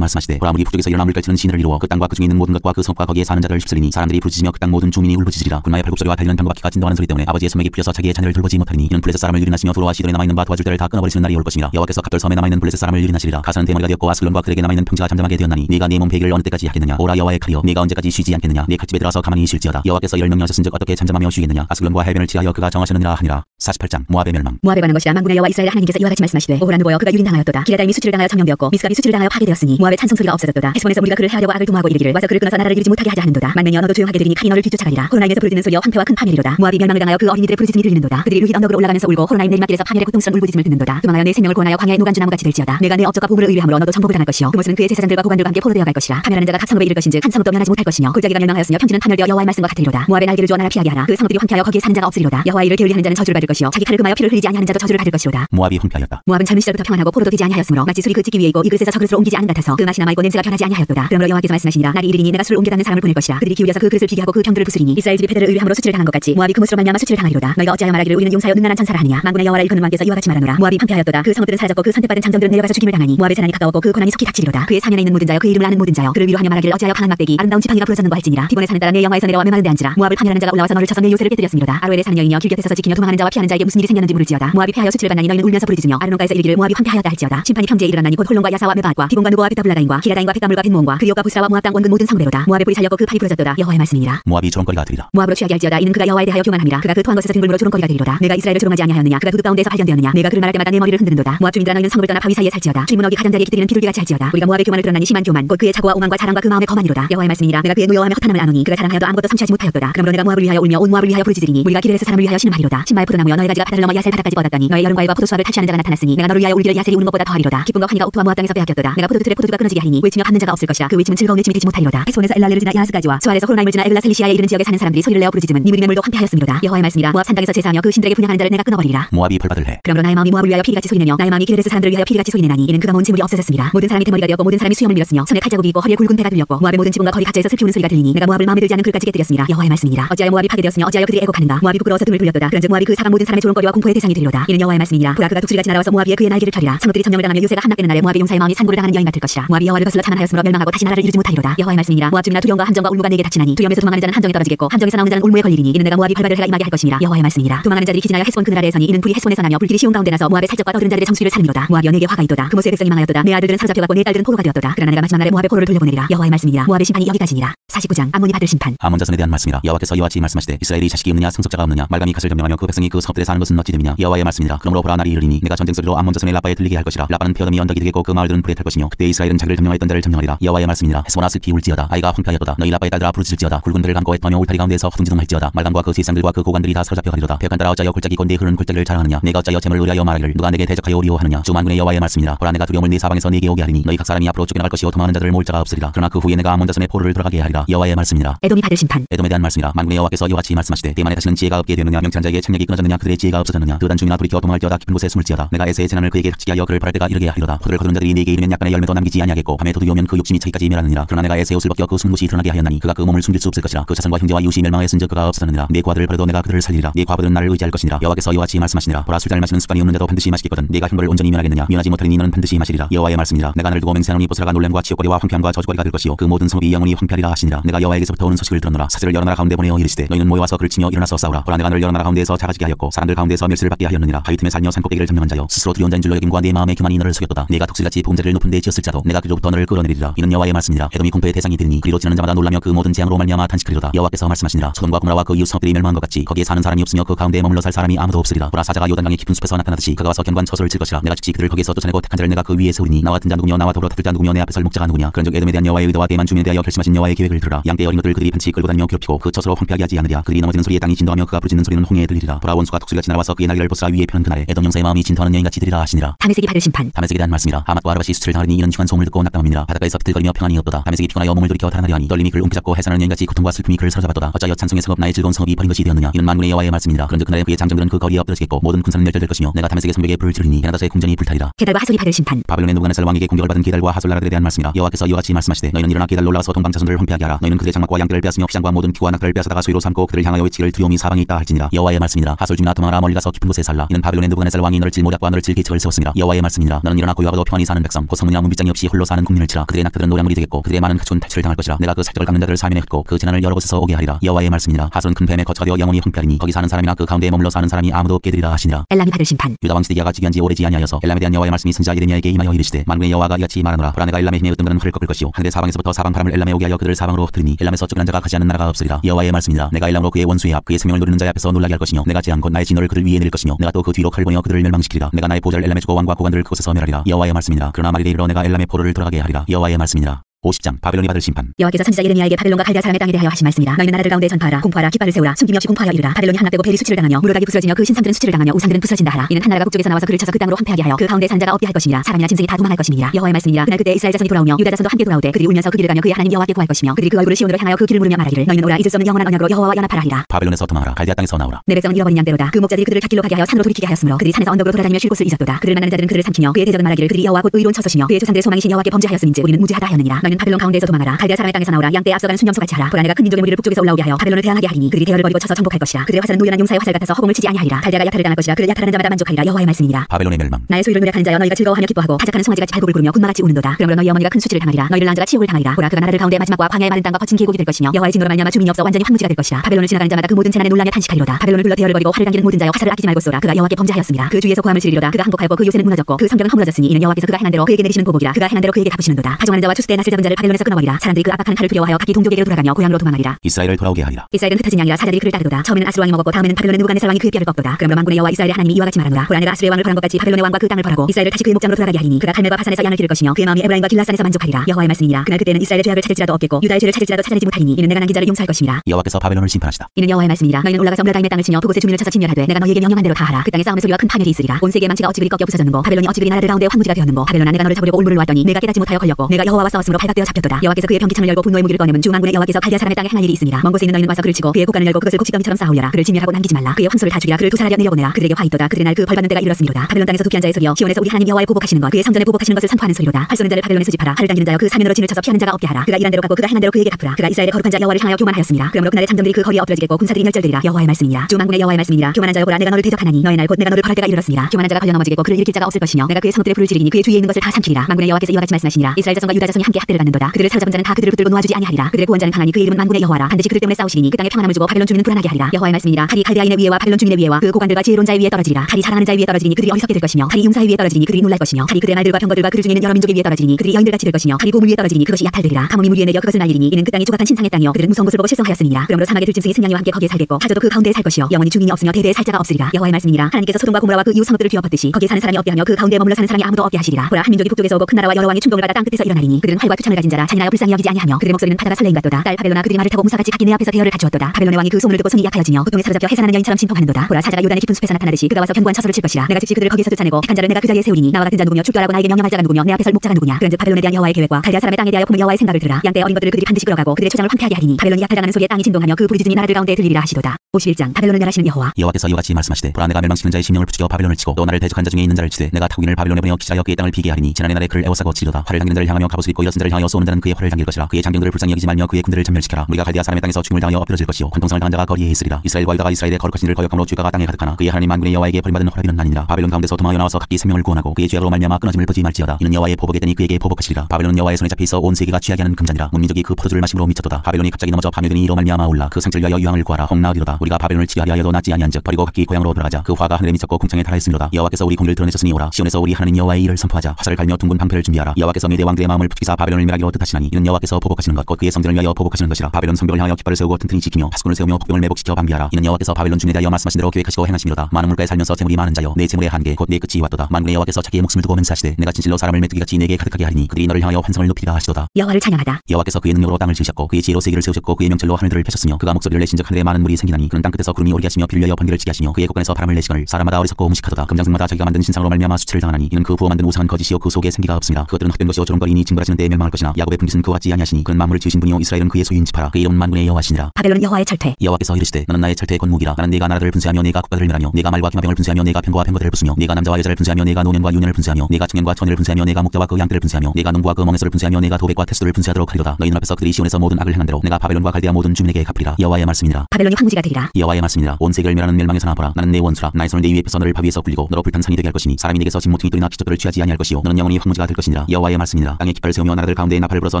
말씀하시되 보라 물이 북쪽에서 일어나 물결치는 시내를 이루어 그 땅과 그 중에 있는 모든 것과 그 성과 거기에 사는 자를 휩쓸리니 사람들이 부르짖으며 그 땅 모든 주민이 울부짖으리라. 군마의 발굽소리와 달리는 병거 바퀴가 진동하는 소리 때문에 아버지의 손맥이 풀려서 자기의 자녀를 돌보지 못하리니 이는 블레셋 사람을 유린하시며 두로와 시돈에 남아있는 바 도와줄 자를 다 끊어버리시는 날이 올 것이니라. 여호와께서 갑돌 섬에 남아있는 블레셋 사람을 유린하시리라. 가사는 대머리가 되었고 아스글론과 그에게 남아있는 평지가 잠잠하게 되었나니 네가 네 몸 베기를 어느 때까지 하겠느냐. 오라 여호와의 칼이여 네가 언제까지 쉬지 않겠느냐? 네 칼집에 들어서 가만히 쉴지어다. 여호와께서 이를 명령하셨은즉 어떻게 잠잠하며 쉬겠느냐? 아스글론과 해변을 치려 하여 그가 정하셨느니라 하니라. 48장 모압의 멸망. 모압에 관한 것이라 만군의 여호와 이스라엘 하나님께서 이와 같이 말씀하시되 오호라 느보여 그가 유린당하였도다. 기랴다임이 수치를 당하여 점령되었고 미스갑이 수치를 당하여 파괴되었으니 모압의 찬송소리가 없어졌도다. 헤스본에서 우리가 그를 해하려고 악을 도모하고 이르기를 와서 그를 끊어서 나라를 이루지 못하게 하자 하는도다. 맛멘이여 너도 조용하게 되리니 칼이 너를 뒤쫓아가리라. 호로나임에서 부르짖는 소리여 황폐와 큰 파멸이로다. 모압이 멸망을 당하여 그 어린이들의 부르짖음이 들리는도다. 그들이 루힛 언덕으로 올라가면서 울고 호로나임 내리막길에서 파멸의 고통스러운 울부짖음을 듣는도다. 도망하여 네 생명을 구원하여 광야의 노간주나무 같이 될지어다. 네가 네 업적과 보물을 의뢰함으로 너도 정복을 당할 것이요. 그모스는 그의 제사장들과 고관들과 함께 포로되어 갈 것이라. 파멸하는 자가 각 성읍에 이를 것 인즉 한 성읍도 면하지 못할 것이며 골짜기가 멸망하였으며 평지는 파멸되어 여호와의 말씀과 같으리로다. 모압의 날개를 주어 날아 피하게 하라. 그 성읍들이 황폐하여 거기에 사는 자가 없으리로다. 여호와의 일을 게을리하는 자는 저주를 받을 것이요. 자기 칼을 금하여 피를 흘리지 아니하는 자도 저주를 받을 것이로다. 모압이 황폐하였다. 모압은 젊은 시절부터 평안하고 포로도 되지 아니하였으므로 마치 술이 그 찌끼 위에 있고 이 그릇에서 저 그릇으로 옮기지 않음 같아서 그 맛이 남아있고 냄새가 변하지 아니하였도다. 그러므로 여호와께서 말씀하시니라. 날이 이르리니 내가 술을 옮겨 담는 사람을 보낼 것이라. 그들이 기울여서 그 그릇을 비게 하고 그 병들을 부수리니 이스라엘 집이 벧엘을 의뢰함으로 수치를 당한 것 같이 모압이 그모스로 말미암아 수치를 당하리로다. 너희가 어찌하여 말하기를 우리는 용사여 능란한 전사라 하느냐. 만군의 여호와라 일컫는 왕께서 이와 같이 말하노라. 모압이 황폐하였도다. 그 성읍들은 사라졌고 그 선택받은 장정들은 내려가서 죽임을 당하니 모압의 재난이 가까웠고 그 고난이 속히 닥치리로다. 그의 사면에 있는 모든 자여 그 이름을 아는 모든 자여 그를 위로하며 말하기를 어찌하여 강한 막대기 아름다운 지팡이가 부러졌는고 할지니라. 디본에 사는 딸아 네 영화에서 내려와 메마른 데 앉으라. 모압을 파멸하는 자가 올라와서 너를 쳐서 네 요새를 깨뜨렸음이로다. 아로엘에 사는 여인이여 길 곁에서 지키며 도망하는 자와 피하는 자에게 무슨 일이 생겼는지 물을지어다. 모압이 패하여 수치를 받나니 너희는 울면서 부르짖으며 아르논가에서 이르기를 모압이 황폐하였다 할지어다. 심판이 평지에 일어나니 곧 홀론과 야사와 메바앗과 디본과 느보와 벧디불라다임과 기랴다임과 벧가물과 벧므온과 그리욧과 보스라와 모압 땅 원근 모든 성읍에로다. 모압의 뿔이 잘렸고 그 팔이 부러졌도다 여호와의 말씀이니라. 모압이 조롱거리가 되리라. 모압으로 취하게 할지어다. 이는 그가 여호와에 대하여 교만함이라. 그가 그 토한 것에서 뒹굶으로 조롱거리가 되리로다. 네가 이스라엘을 조롱하지 아니하였느냐? 그가 도둑 가운데에서 발견되었느냐? 네가 그를 말할 때마다 네 머리를 흔드는도다. 모압 주민들아 너희는 성을 떠나 바위 사이에 살지어다. 출입문 어귀 가장자리에 깃들이는 비둘기같이 할지어다. 우리가 모압의 교만을 들었나니 심한 교만. 곧 그의 자고와 오만과 자랑과 그 마음의 거만이로다. 여호와의 말씀이니라. 내가 그의 노여워하며 허탄함을 아노니 그가 자랑하여도 아무것도 성취하지 못하였도다. 그러므로 내가 모압을 위하여 울며 온 모압을 위하여 부르짖으리니 우리가 길헤레스 사람을 위하여 신음하리로다. 십마의 포도나무여 너의 가지가 바다를 넘어 야셀 바다까지 뻗었더니 너의 여름 과일과 포도수확을 탈취하는 자가 나타났으니 내가 너를 위하여 울기를 야셀이 우는 것보다 더하리로다. 기쁨과 환희가 옥토와 모압 땅에서 빼앗겼도다. 내가 포도주 틀에 포도주가 끊어지게 하리니 외치며 밟는 자가 없을 것이라 그 외침은 즐거운 외침이 되지 못하리로다. 헤스본에서 엘랄레를 지나 야하스까지와 소알에서 호로나임을 지나 에글랏 셀리시야에 이르는 지역에 사는 사람들이 소리를 내어 부르짖음은 니브림의 물도 황폐하였음이로다. 여호와의 말씀이라. 모압 산당에서 제사하며 그 신들에게 분향하는 자를 내가 끊어버리리라. 모압이 벌받을 해 그러므로 나의 마음이 모압을 위하여 피리같이 소리내며 나의 마음이 길헤레스 사람들을 위하여 피리같이 소리내나니 이는 그가 모은 재물이 없어졌음이라. 모든 사람이 대머리가 되었고 모든 사람이 수염을 밀었으며 손에 칼자국이 있고 허리에 굵은 베가 둘렸고 모압의 모든 지붕과 거리 각지에서 슬피 우는 소리가 들리니 내가 모압을 마음에 들지 않는 그릇같이 깨뜨렸음이라. 여호와의 말씀이니라. 어찌하여 모압이 파괴되었으며 어찌하여 그들이 애곡하는가? 모압이 부끄러워서 등을 돌렸도다. 그런즉 모압이 그 사방 모든 사람의 조롱거리와 공포의 대상이 되리로다. 이는 여호와의 말씀이니라. 보라 그가 독수리같이 날아와서 모압 위에 그의 날개를 펴리라. 성읍들이 점령을 당하며 요새가 함락되는 날에 모압의 용사의 마음이 산고를 당하는 여인 같을 것이라. 모압이 여호와를 거슬러 자만하였으므로 멸망하고 다시 나라를 이루지 못하리로다. 여호와의 말씀이니라. 모압 주민아 두려움과 함정과 올무가 네게 닥치나니 두려움에서 도망하는 자는 함정에 떨어지겠고 함정에서 나오는 자는 올무에 걸리리니 이는 내가 모압이 벌받을 해가 임하게 할 것이니라. 여호와의 말씀이니라. 도망하는 자들이 기진하여 헤스본 그늘 아래에 서니 이는 불이 헤스본에서 나며 불길이 시혼 가운데 나서 모압의 살쩍과 떠드는 자들의 정수리를 사르는도다. 모압이여 네게 화가 있도다. 그모스의 백성이 망하였도다. 네 아들들은 사로잡혀갔고 네 딸들은 포로가 되었도다. 그러나 내가 마지막 날에 모압의 포로를 돌려보내리라. 여호와의 말씀이니라 모압의 심판이 여기까지니라 49장 암몬이 받을 심판. 암몬 자손에 대한 말씀이라 여호와께서 이와 같이 말씀하시되 이스라엘이 자식이 없느냐 상속자가 없느냐 말감이 갓을 점령하며 그 백성이 그 성읍들에 사는 것은 어찌 됨이냐 여호와의 말씀이라 그러므로 보라 날이 이르리니 내가 전쟁 소리로 암몬 자손의 랍바에 들리게 할 것이라 랍바는 폐허더미 언덕이 되겠고 그 마을들은 불에 탈 것이며 그때 이스라엘은 자기를 점령하였던 자를 점령하리라 여호와의 말씀이라 헤스본아 슬피 울지어다 아이가 황폐하였도다 너희 랍바의 딸들아 부르짖을지어다 굵은 베를 감고 애통하며 울타리 가운데에서 허둥지둥할지어다 말감과 그 제사장들과 그 고관들이 다 사로잡혀 가리로다 패역한 딸아 어찌하여 골짜기 곧 네 흐르는 골짜기를 자랑하느냐 네가 어찌하여 재물을 의뢰하여 말하기를 누가 내게 대적하여 오리오하느냐 주 만군의 여호와의 말씀이라 보라 내가 두려움을 네 사방에서 네게 오게 하리니 너희 각 사람이 앞으로 쫓겨나갈 것이요 도망하는 자들을 모을 자가 없으리라 그러나 그 후에 내가 암몬 자손의 포로를 돌아가게 하리라. 여호와의 말씀이라. 에돔이 받을 심판. 에돔에 대한 말씀이라. 만군의 여호와께서 이와 같이 말씀하시되 데만에 다시는 지혜가 없게 되느냐? 명철한 자에게 책략이 끊어졌느냐? 그들의 지혜가 없어졌느냐? 그단 중이나 돌이켜 도망할지어다 깊은 곳에 숨을지어다. 내가 에서의 재난을 그에게 닥치게 하여 그를 벌할 때가 이르게 하리로다. 포도를 거두는 자들이 네게 이르면 약간의 열매도 남기지 아니하겠고 밤에 도둑이 오면 그 욕심이 차기까지 멸하느니라. 그러나 내가 에서의 옷을 벗겨 그 숨은 곳이 드러나게 하였나니 그가 그 몸을 숨길 수 없을 것이라. 그 자손과 형제와 이웃이 멸망하였은 즉 그가 없어졌느니라. 네 고아들을 버려도 내가 그들을 살리라. 네 과부들은 나를 의지할 것이니라. 여호와께서 이와 같이 말씀하시니라. 보라 술잔을 마시는 습관이 없는 자도 반드시 마시겠거든 네가 형벌을 온전히 면하겠느냐? 면하지 못하리니 너는 반드시 마시리라. 여호와의 말씀이라. 내가 나를 두고 맹세하노니 보스라가 놀램과 치욕거리와 황폐함과 저주거리가 될 것이요. 그 모든 성읍이 영원히 황폐하리라 하시니라. 내가 여호와에게서부터 오는 소식을 들었노라. 사절을 여러 나라 가운데 보내어 이르시되 너희는 모여와서 그를 치며 일어나서 싸우라. 보라 내가 너를 여러 나라 가운데에서 작아지게 하였고 사람들 가운데서 멸시를 받게 하였느니라. 바위 틈에 살며 산꼭대기를 점령한 자여 스스로 두려운 자인 줄로 여김과 네 마음의 교만이 너를 속였도다. 내가 독수리같이 보금자리를 높은 데 지었을지라도 내가 그로부터 너를 끌어내리리라. 이는 여호와의 말씀이라. 에돔이 공포의 대상이 되니 그리로 지나는 자마다 놀라며 그 모든 재앙으로 말미암아 탄식하리로다. 여호와께서 말씀하시니라. 소돔과 고모라와 그 이웃 성들이 멸망한 것 같이 거기에 사는 사람이 없으며 그 가운데 머물러 살 사람이 아무도 없으리라. 보라 사자가 요단강의 깊은 숲에서 나타나듯이 그가 와서 견고한 처소를 칠 것이라. 내가 즉시 그들을 거기에서 쫓아내고 택한 자를 내가 그 위에 세우리니 나와 같은 자 누구며 나와 더불어 다툴 자 누구며 내 앞에 설 목자가 누구냐. 그런즉 에돔에 대한 여호와의 의도와 데만 주민에 대하여 결심하신 여호와의 계획을 들으라. 양떼 어린 것들을 그들이 반드시 끌고 다니며 괴롭히고 그 처소로 황폐하게 하지 않으랴. 그들이 넘어지는 소리에 땅이 진동하며 그가 부르짖는 소리는 홍해에 들리리라. 보라 원수가 독수리같이 날아와서 그의 날개를 보스라 위에 펴는 그날에 에돔 용사의 마음이 진통하는 여인같이 되리라 하시니라. 다메섹이 받을 심판. 다메섹에 대한 말씀이라. 하맛과 아르밧이 수치를 당하니 이런 흉한 소문을 듣고 낙담함이니라. 바닷가에서 비틀거리며 평안이 없도다. 다메섹이 피곤하여 몸을 돌이켜 달아나려 하니 떨림이 그를 움켜잡고 해산하는 여인같이 고통과 슬픔이 그를 사로잡았도다. 어찌하여 찬송의 성읍 나의 즐거운 성읍이 버린 것이 되었느냐? 이는 만군의 여호와의 말씀이니라. 그런즉 그날에 그의 장정들은 그 거리에 엎드러지겠고 모든 군사는 멸절될 것이며 내가 다메섹의 성벽에 불을 지르니 벤하닷의 궁전이 불타리라. 게달과 하솔이 받을 심판. 바벨론의 누부갓네살 왕에게 공격을 받은 게달과 하솔 나라들에 대한 말씀이라. 여호와께서 이와 같이 말씀하시되 너희는 일어나 게달로 올라와서 동방 자손들을 황폐하게 하라. 너희는 그들의 장막과 양들을 빼앗으며 휘장과 모든 기구와 낙타를 빼앗아다가 소유로 삼고 그들을 향하여 외치기를 두려움이 사방에 있다 할지니라. 여호와의 말씀이니라. 하솔 주민아 도망하라. 멀리 가서 깊은 곳에 살라. 이는 바벨론의 누부갓네살 왕이 너를 칠 모략과 너를 칠 계책을 세웠음이라. 여호와의 말씀이니라. 너는 일어나 고요하고도 평안히 사는 백성 곧 성문이나 문빗장이 없이 홀로 사는 국민을 치라. 그들의 낙타들은 노략물이 되겠고 그들의 많은 가축은 탈취를 당할 것이라. 내가 그 살쩍을 깎는 자들을 사면에 흩고 그 재난을 여러 곳에서 오게 하리라. 여호와의 말씀이니라. 하솔은 큰 뱀의 거처가 되어 영원히 황폐하리니 거기 사는 사람이나 그 가운데에 머물러 사는 사람이 아무도 없게 되리라 하시니라. 엘람이 받을 심판. 유다 왕 시드기야가 즉위한 지 오래지 아니하여서 엘람에 대한 여호와의 말씀이 선지자 예레미야에게 임하여 이르시되 만군의 여호와가 이같이 말하노라. 보라 내가 엘람의 힘에 으뜸 그는 활을 꺾을 것이요. 하늘의 사방에서부터 사방 바람을 엘람에 오게 하여 그들을 사방으로 흩으리니 엘람에서 쫓겨난 자가 가지 않는 나라가 없으리라. 여호와의 말씀이라. 내가 엘람으로 그의 원수의 앞 그의 생명을 노리는 자의 앞에서 놀라게 할 것이며 내가 재앙 곧 나의 진노를 그들 위에 내릴 것이며 내가 또 그 뒤로 칼 보내어 그들을 멸망시키리라. 내가 나의 보좌를 엘람에 주고 왕과 고관들을 그곳에서 멸하리라. 여호와의 말씀이라. 그러나 말이되 이르러 내가 엘람의 포로를 돌아가게 하리라. 여호와의 말씀이라 50장 바벨론이 받을 심판. 여호와께서 선지자 예레미야에게 바벨론과 갈대아 사람의 땅에 대하여 하신 말씀이라 너희는 나라들 가운데 전파하라. 공포하라. 깃발을 세우라. 숨김이 없이 공포하여 이르라. 바벨론이 함락되고 벨이 수치를 당하며 므로닥이 부서지며 그 신상들은 수치를 당하며 우상들은 부서진다 하라. 이는 한 나라가 북쪽에서 나와서 그를 쳐서 그 땅으로 황폐하게 하여 그 가운데 산자가 없게 할 것이니라. 사람이나 짐승이 다 도망할 것이니라. 여호와의 말씀이라. 그날 그때 이스라엘 자손이 돌아오며 유다 자손도 함께 돌아오되 그들이 울면서 그 길을 가며 그의 하나님 여호와께 구할 것이며 그들이 그 얼굴을 시온으로 향하여 그 길을 물으며 말하기를 너희는 오라. 잊을 수 없는 영원한 언약으로 여호와와 연합하라 바벨론에서 도망하라. 갈대아 땅에서 나오라. 내 백성은 잃어버린 양 떼로다. 그 목자들이 그들을 곁길로 가게 하여 산으로 돌이키게 하였으므로 그들이 산에서 언덕으로 돌아다니며 쉴 곳을 잊었도다. 그를 만나는 자들은 그를 삼키며 그의 대적은 말하기를 그들이 여호와 곧 의로운 처소시며 그의 조상들의 소망이신 여호와께 범죄하였음인즉 우리는 무죄하다 하였느니라. 너희는 바벨론 가운데에서 도망하라. 갈대아 사람의 땅에서 나오라. 양떼에 앞서가는 숫염소같이 하라. 보라 내가 큰 민족의 무리를 북쪽에서 올라오게 하여 바벨론을 대항하게 하리니 그들이 대열을 벌이고 쳐서 정복할 것이라. 그들의 화살은 노련한 용사의 화살 같아서 허공을 치지 아니하리라. 갈대아가 약탈을 당할 것이라. 그를 약탈하는 자마다 만족하리라. 여호와의 말씀이니라. 바벨론의 멸망. 나의 소유를 노략하는 자여 너희가 즐거워하며 기뻐하고 타작하는 송아지같이 발굽을 구르며 군마같이 우는도다. 그러므로 너희 어머니가 큰 수치를 당하리라. 너희를 낳은 자가 치욕을 당하리라. 보라 그가 나라들 가운데 마지막과 광야의 마른 땅과 거친 계곡이 될 것이며 여호와의 진노로 말미암아 주민이 없어 완전히 황무지가 될 것이라. 바벨론을 지나가는 자마다 그 모든 재난에 놀라며 탄식하리로다. 바벨론을 불러 대열을 벌이고 활을 당기는 모든 자여 화살을 아끼지 말고 쏘라. 그가 여호와께 범죄하였음이라. 그 주위에서 고함을 지르리로다. 그가 항복하였고 그 요새는 무너졌고 그 성벽은 허물어졌으니 이는 여호와께서 그가 행한 대로 그에게 내리시는 보복이라. 그가 행한 대로 그에게 갚으시는도다. 파종하는 자와 추수때 낫을 잡은 자를 바벨론에서 끊어버리라. 사람들이 그 압박하는 칼을 두려워하여 각기 동족에게로 돌아가며 고향으로 도망하리라. 이스라엘을 돌아오게 하리라. 이스라엘은 흩어진 양이라 사자들이 그를 따르도다. 처음에는 앗수르 왕이 먹었고 다음에는 바벨론의 느부갓네살 왕이 그의 뼈를 꺾도다. 그러므로 만군의 여호와 이스라엘의 하나님이 이와 같이 말하노라. 보라 내가 앗수르의 왕을 벌한 것 같이 바벨론의 왕과 그 땅을 벌하고 이스라엘을 다시 그의 목장으로 돌아가게 하리니 그가 갈멜과 바산에서 양을 기를 것이며 그의 마음이 에브라임과 길르앗 산에서 만족하리라. 여호와의 말씀이니라. 그날 그때는 이스라엘의 죄악을 찾을지라도 없겠고 유다의 죄를 찾을지라도 찾아내지 못하리니 이는 내가 남긴 자를 용서할 것임이라 여호와께서 바벨론을 심판하시다. 이는 여호와의 말씀이라. 너희는 올라가서 므라다임의 땅을 치며 그곳의 주민을 쳐서 진멸하되 내가 너희에게 명령한 대로 다 하라. 그 땅에 싸움의 소리와 큰 파멸이 있으리라. 온 세계의 망치가 어찌 그리 꺾여 부서졌는고 바벨론이 어찌 그리 나라들 가운데 황무지가 되었는고. 바벨론아 내가 너를 잡으려고 올무를 놓았더니 네가 깨닫지 못하여 걸렸고 네가 여호와와 싸웠으므로 발각되어 잡혔도다. 여호와께서 그의 병기창을 열고 분노의 무기를 꺼냄은 주 만군의 여호와께서 갈대아 사람의 땅에 행할 일이 있으니라. 먼 곳에 있는 너희는 와서 그를 치고 그의 곡간을 열고 그것을 곡식더미처럼 쌓아올려라. 그를 진멸하고 남기지 말라. 그의 황소를 다 죽이라. 그를 도살하려 내려보내라. 그들에게 화 있도다. 그들의 날 그 벌받는 때가 이르렀음이로다. 바벨론 땅에서 도피한 자의 소리여 시온에서 우리 하나님 여호와의 보복하시는 것 그의 성전에 보복하시는 것을 선포하는 소리로다. 활 쏘는 자를 바벨론에 소집하라. 칼을 당기는 자여 그 사면으로 진을 쳐서 피하는 자가 없게 하라. 그가 일한 대로 갚고 그가 행한 대로 그에게 갚으라. 그가 이스라엘의 거룩한 자 여호와를 향하여 교만하였음이라. 그러므로 그날의 장정들이 그 거리에 엎드러지겠고 군사들이 멸절되리라. 여호와의 말씀이니라. 주 만군의 여호와의 말씀이니라. 교만한 자여 보라 내가 너를 대적하나니 너의 날 곧 내가 너를 벌할 때가 이르렀음이라. 교만한 자가 걸려 넘어지겠고 그를 일으킬 자가 없을 것이며 내가 그의 성읍들의 불을 지르니 그의 주위에 있는 것을 다 삼키리라. 만군의 여호와께서 이와 같이 말씀하시니라. 이스라엘 자손과 유다 자손이 함께 학대를 받는도다. 그들을 사로잡은 자는 다 그들을 붙들고 놓아주지 아니하리라. 그들의 구원자는 강하니 그 이름은 만군의 여호와라. 반드시 그들 때문에 싸우시니 그 땅에 평안함을 주고 바벨론 주민은 불안하게 하리라. 여호와의 말씀이니라. 칼이 갈대아인의 위에와 바벨론 주민의 위에와 그 고관들과 지혜로운 자의 위에 떨어지리라. 칼이 사랑하는 자의 위에 떨어지니 그들이 어리석게 될 것이며 칼이 용사의 위에 떨어지니 그들이 놀랄 것이며 칼이 그들의 말들과 병거들과 그들 중에 있는 여러 민족의 위에 떨어지니 그들이 여인들같이 될 것이며 칼이 보물 위에 떨어지니 그것이 약탈되리라. 가뭄이 물 위에 내려 그것을 날리니 이는 그 땅이 조각한 신상의 땅이요. 그들은 무서운 것을 보고 실성하였음이니라 그러므로 사막의 들짐승이 승냥이와 함께 거기에 살겠고 타조도 그 가운데에 살 것이요. 영원히 주민이 없으며 대대에 살 자가 없으리라. 여호와의 말씀이니라. 하나님께서 소돔과 고모라와 그 이웃 성읍들을 뒤엎었듯이 거기에 사는 사람이 없게 하며 그 가운데 머물러 사는 사람이 아무도 없게 하시리라. 보라 한 민족이 북쪽에서 오고 큰 나라와 여러 왕이 충동을 받아 땅 끝에서 일어나리니 그들은 활과 투 창을 가진 자라 잔인하여 불쌍히 여기지 아니하며 그들의 목소리는 바다가 설레임 같도다. 딸 바벨론아 그들이 말을 타고 무사같이 각기 네 앞에서 대열을 갖추었도다. 바벨론의 왕이 그 소문을 듣고 손이 약하여지며 고통에 사로잡혀 해산하는 여인처럼 진통하는도다. 보라 사자가 요단의 깊은 숲에서 나타나듯이 그가 와서 견고한 처소를 칠 것이라. 내가 즉시 그들을 거기서 쫓아내고 택한 자를 내가 그 자리에 세우리니 나와 같은 자 누구며 하라고 나에게 명령할 자가 누구며 내 앞에 설 목자가 누구냐. 그런즉 바벨론에 대한 여호와의 계획과 갈대아 사람의 땅에 대하여 품은 여호와의 생각을 들으라. 양떼 어린 것들을 그들이 반드시 끌어가고 그들의 초장을 황폐하게 하리니 바벨론이 약탈당하는 소리에 땅이 진동하며 그 부르짖음이 나라들 가운데 들리리라 하시도다. 51장 바벨론을 멸하시는 여호와. 여호와께서 이와 같이 말씀하시되 보라 내가 멸망시키는 자의 심령을 부추겨 바벨론을 치고 또 나를 대적한 자 중에 있는 자를 치되 내가 타국인을 바벨론에 보내어 키질하여 그의 땅을 비게 하리니 재난의 날에 그를 에워싸고 치리로다. 활을 당기는 자를 향하며 갑옷을 입고 일어선 자를 향하여 쏘는다는 그의 활을 당길 것이라 그의 장병들을 불쌍히 여기지 말며 그의 군대를 전멸시켜라. 우리가 갈대아 사람의 땅에서 죽음을 당하여 엎드러질 것이요. 관통상을 당한 자가 거리에 있으리라. 이스라엘과 유다가 이스라엘의 거룩하신 이를 거역함으로 죄과가 땅에 가득하나 그의 하나님 만군의 여호와에게 버림받은 홀아비는 아니니라. 바벨론 가운데서 도망하여 나와서 각기 생명을 구원하고 그의 죄악으로 말미암아 끊어짐을 보지 말지어다. 이는 여호와의 보복의 때니 그에게 보복하시리라. 바벨론은 여호와의 손에 잡혀 있어 온 세계가 취하게 하는 금잔이라. 뭇 민족이 그 포도주를 마심으로 미쳤도다. 바벨론이 갑자기 넘어져 파멸되니 이로 말미암아 울라. 그 상처를 위하여 유황을 구하라. 홍나으리로다. 우리가 바벨론을 치게 하여도 낫지 아니한즉 버리고 각기 고향으로 돌아가자. 그 화가 하늘에 미쳤고 궁창에 달하였으므로다. 여호와께서 우리 공의를 드러내셨으니 오라. 시온에서 우리 하나님 여호와의 일을 선포하자. 화살을 갈며 둥근 방패를 준비하라. 여호와께서 메대 왕들의 마음을 붙이사 바벨론을 멸하기로 뜻하시나니 이는 여호와께서 보복하시는 것 곧 그의 성전을 위하여 보복하시는 것이라. 바벨론 성벽을 향하여 깃발을 세우고 튼튼히 지키며 파수꾼을 세우며 폭병을 매복시켜 방비하라. 이는 여호와께서 바벨론 중에 대하여 말씀하신 대로 계획하시고 행하심이로다. 많은 물가에 살면서 재물이 많은 자여 내 재물의 한계 곧 내 끝이 왔도다. 만군의 여호와께서 자기의 목숨을 두고 맹세하시되 내가 진실로 사람을 메뚜기같이 내게 가득하게 하리니 그들이 너를 향하여 환성을 높이리라 하시도다. 여호와를 찬양하다. 여호와께서 그의 능력으로 땅을 지으셨고 그의 지혜로 세계를 세우셨고 그의 명철로 하늘들을 펴셨으며 그가 목소리를 내신 즉 하늘에 많은 물이 생기나니 그는 땅 끝에서 구름이 오르게 하시며 내어 번개를 치게 하시며 그의 곳간에서 바람을 내시거늘 사람마다 어리석고 무식하도다. 금장색마다 자기가 만든 신상으로 말미암아 수치를 당하나니 이는 그 부어 만든 우상은 거짓이요 그 속에 생기가 없습니다. 그것들은 헛된 것이요 조롱거리니 징벌하시는 데에 멸망할 것이나 야곱의 분깃은 그와 같지 아니하시니 그는 만물을 지으신 분이요 이스라엘은 그의 소유인 지파라 그 이름은 만군의 여호와시니라. 바벨론 여호와의 철퇴. 여호와께서 이르시되 나는 나의 철퇴의 곧 무기라. 나는 네가 나라들을 분쇄하며 네가 국가들을 멸하며 네가 말과 기마병을 분쇄하며 네가 병과 병거들을 부수며 네가 남자와 여자를 분쇄하며 네가 노년과 유년을 분쇄하며 네가 청년과 처녀를 분쇄하며 네가 목자와 그 양들을 분쇄하며 네가 농부와 그 멍에소를 분쇄하며 네가 도백과 태수들을 분쇄하도록 하리로다. 너희 눈 앞에서 그들이 시온에서 모든 악을 행한 대로 내가 바벨론과 갈대아 모든 주민에게 갚으리라. 여호와의 말씀이니라. 바벨론이 황무지가 되리라. 여호와의 말씀이니라. 온 세계를 멸하는 멸망에서 산아 보라. 나는 내 원수라. 나의 손을 내 위에 펴서 너를 바위에서 굴리고 너로 불탄 산이 되게 할 것이니 사람이 내게서 집 모퉁잇돌이나 기촛돌을 취하지 아니할 것이요. 너는 영원히 황무지가 될 것이니라. 여호와의 말씀이니라. 땅에 깃발을 세우며 나라들 가운데 나팔을 불어서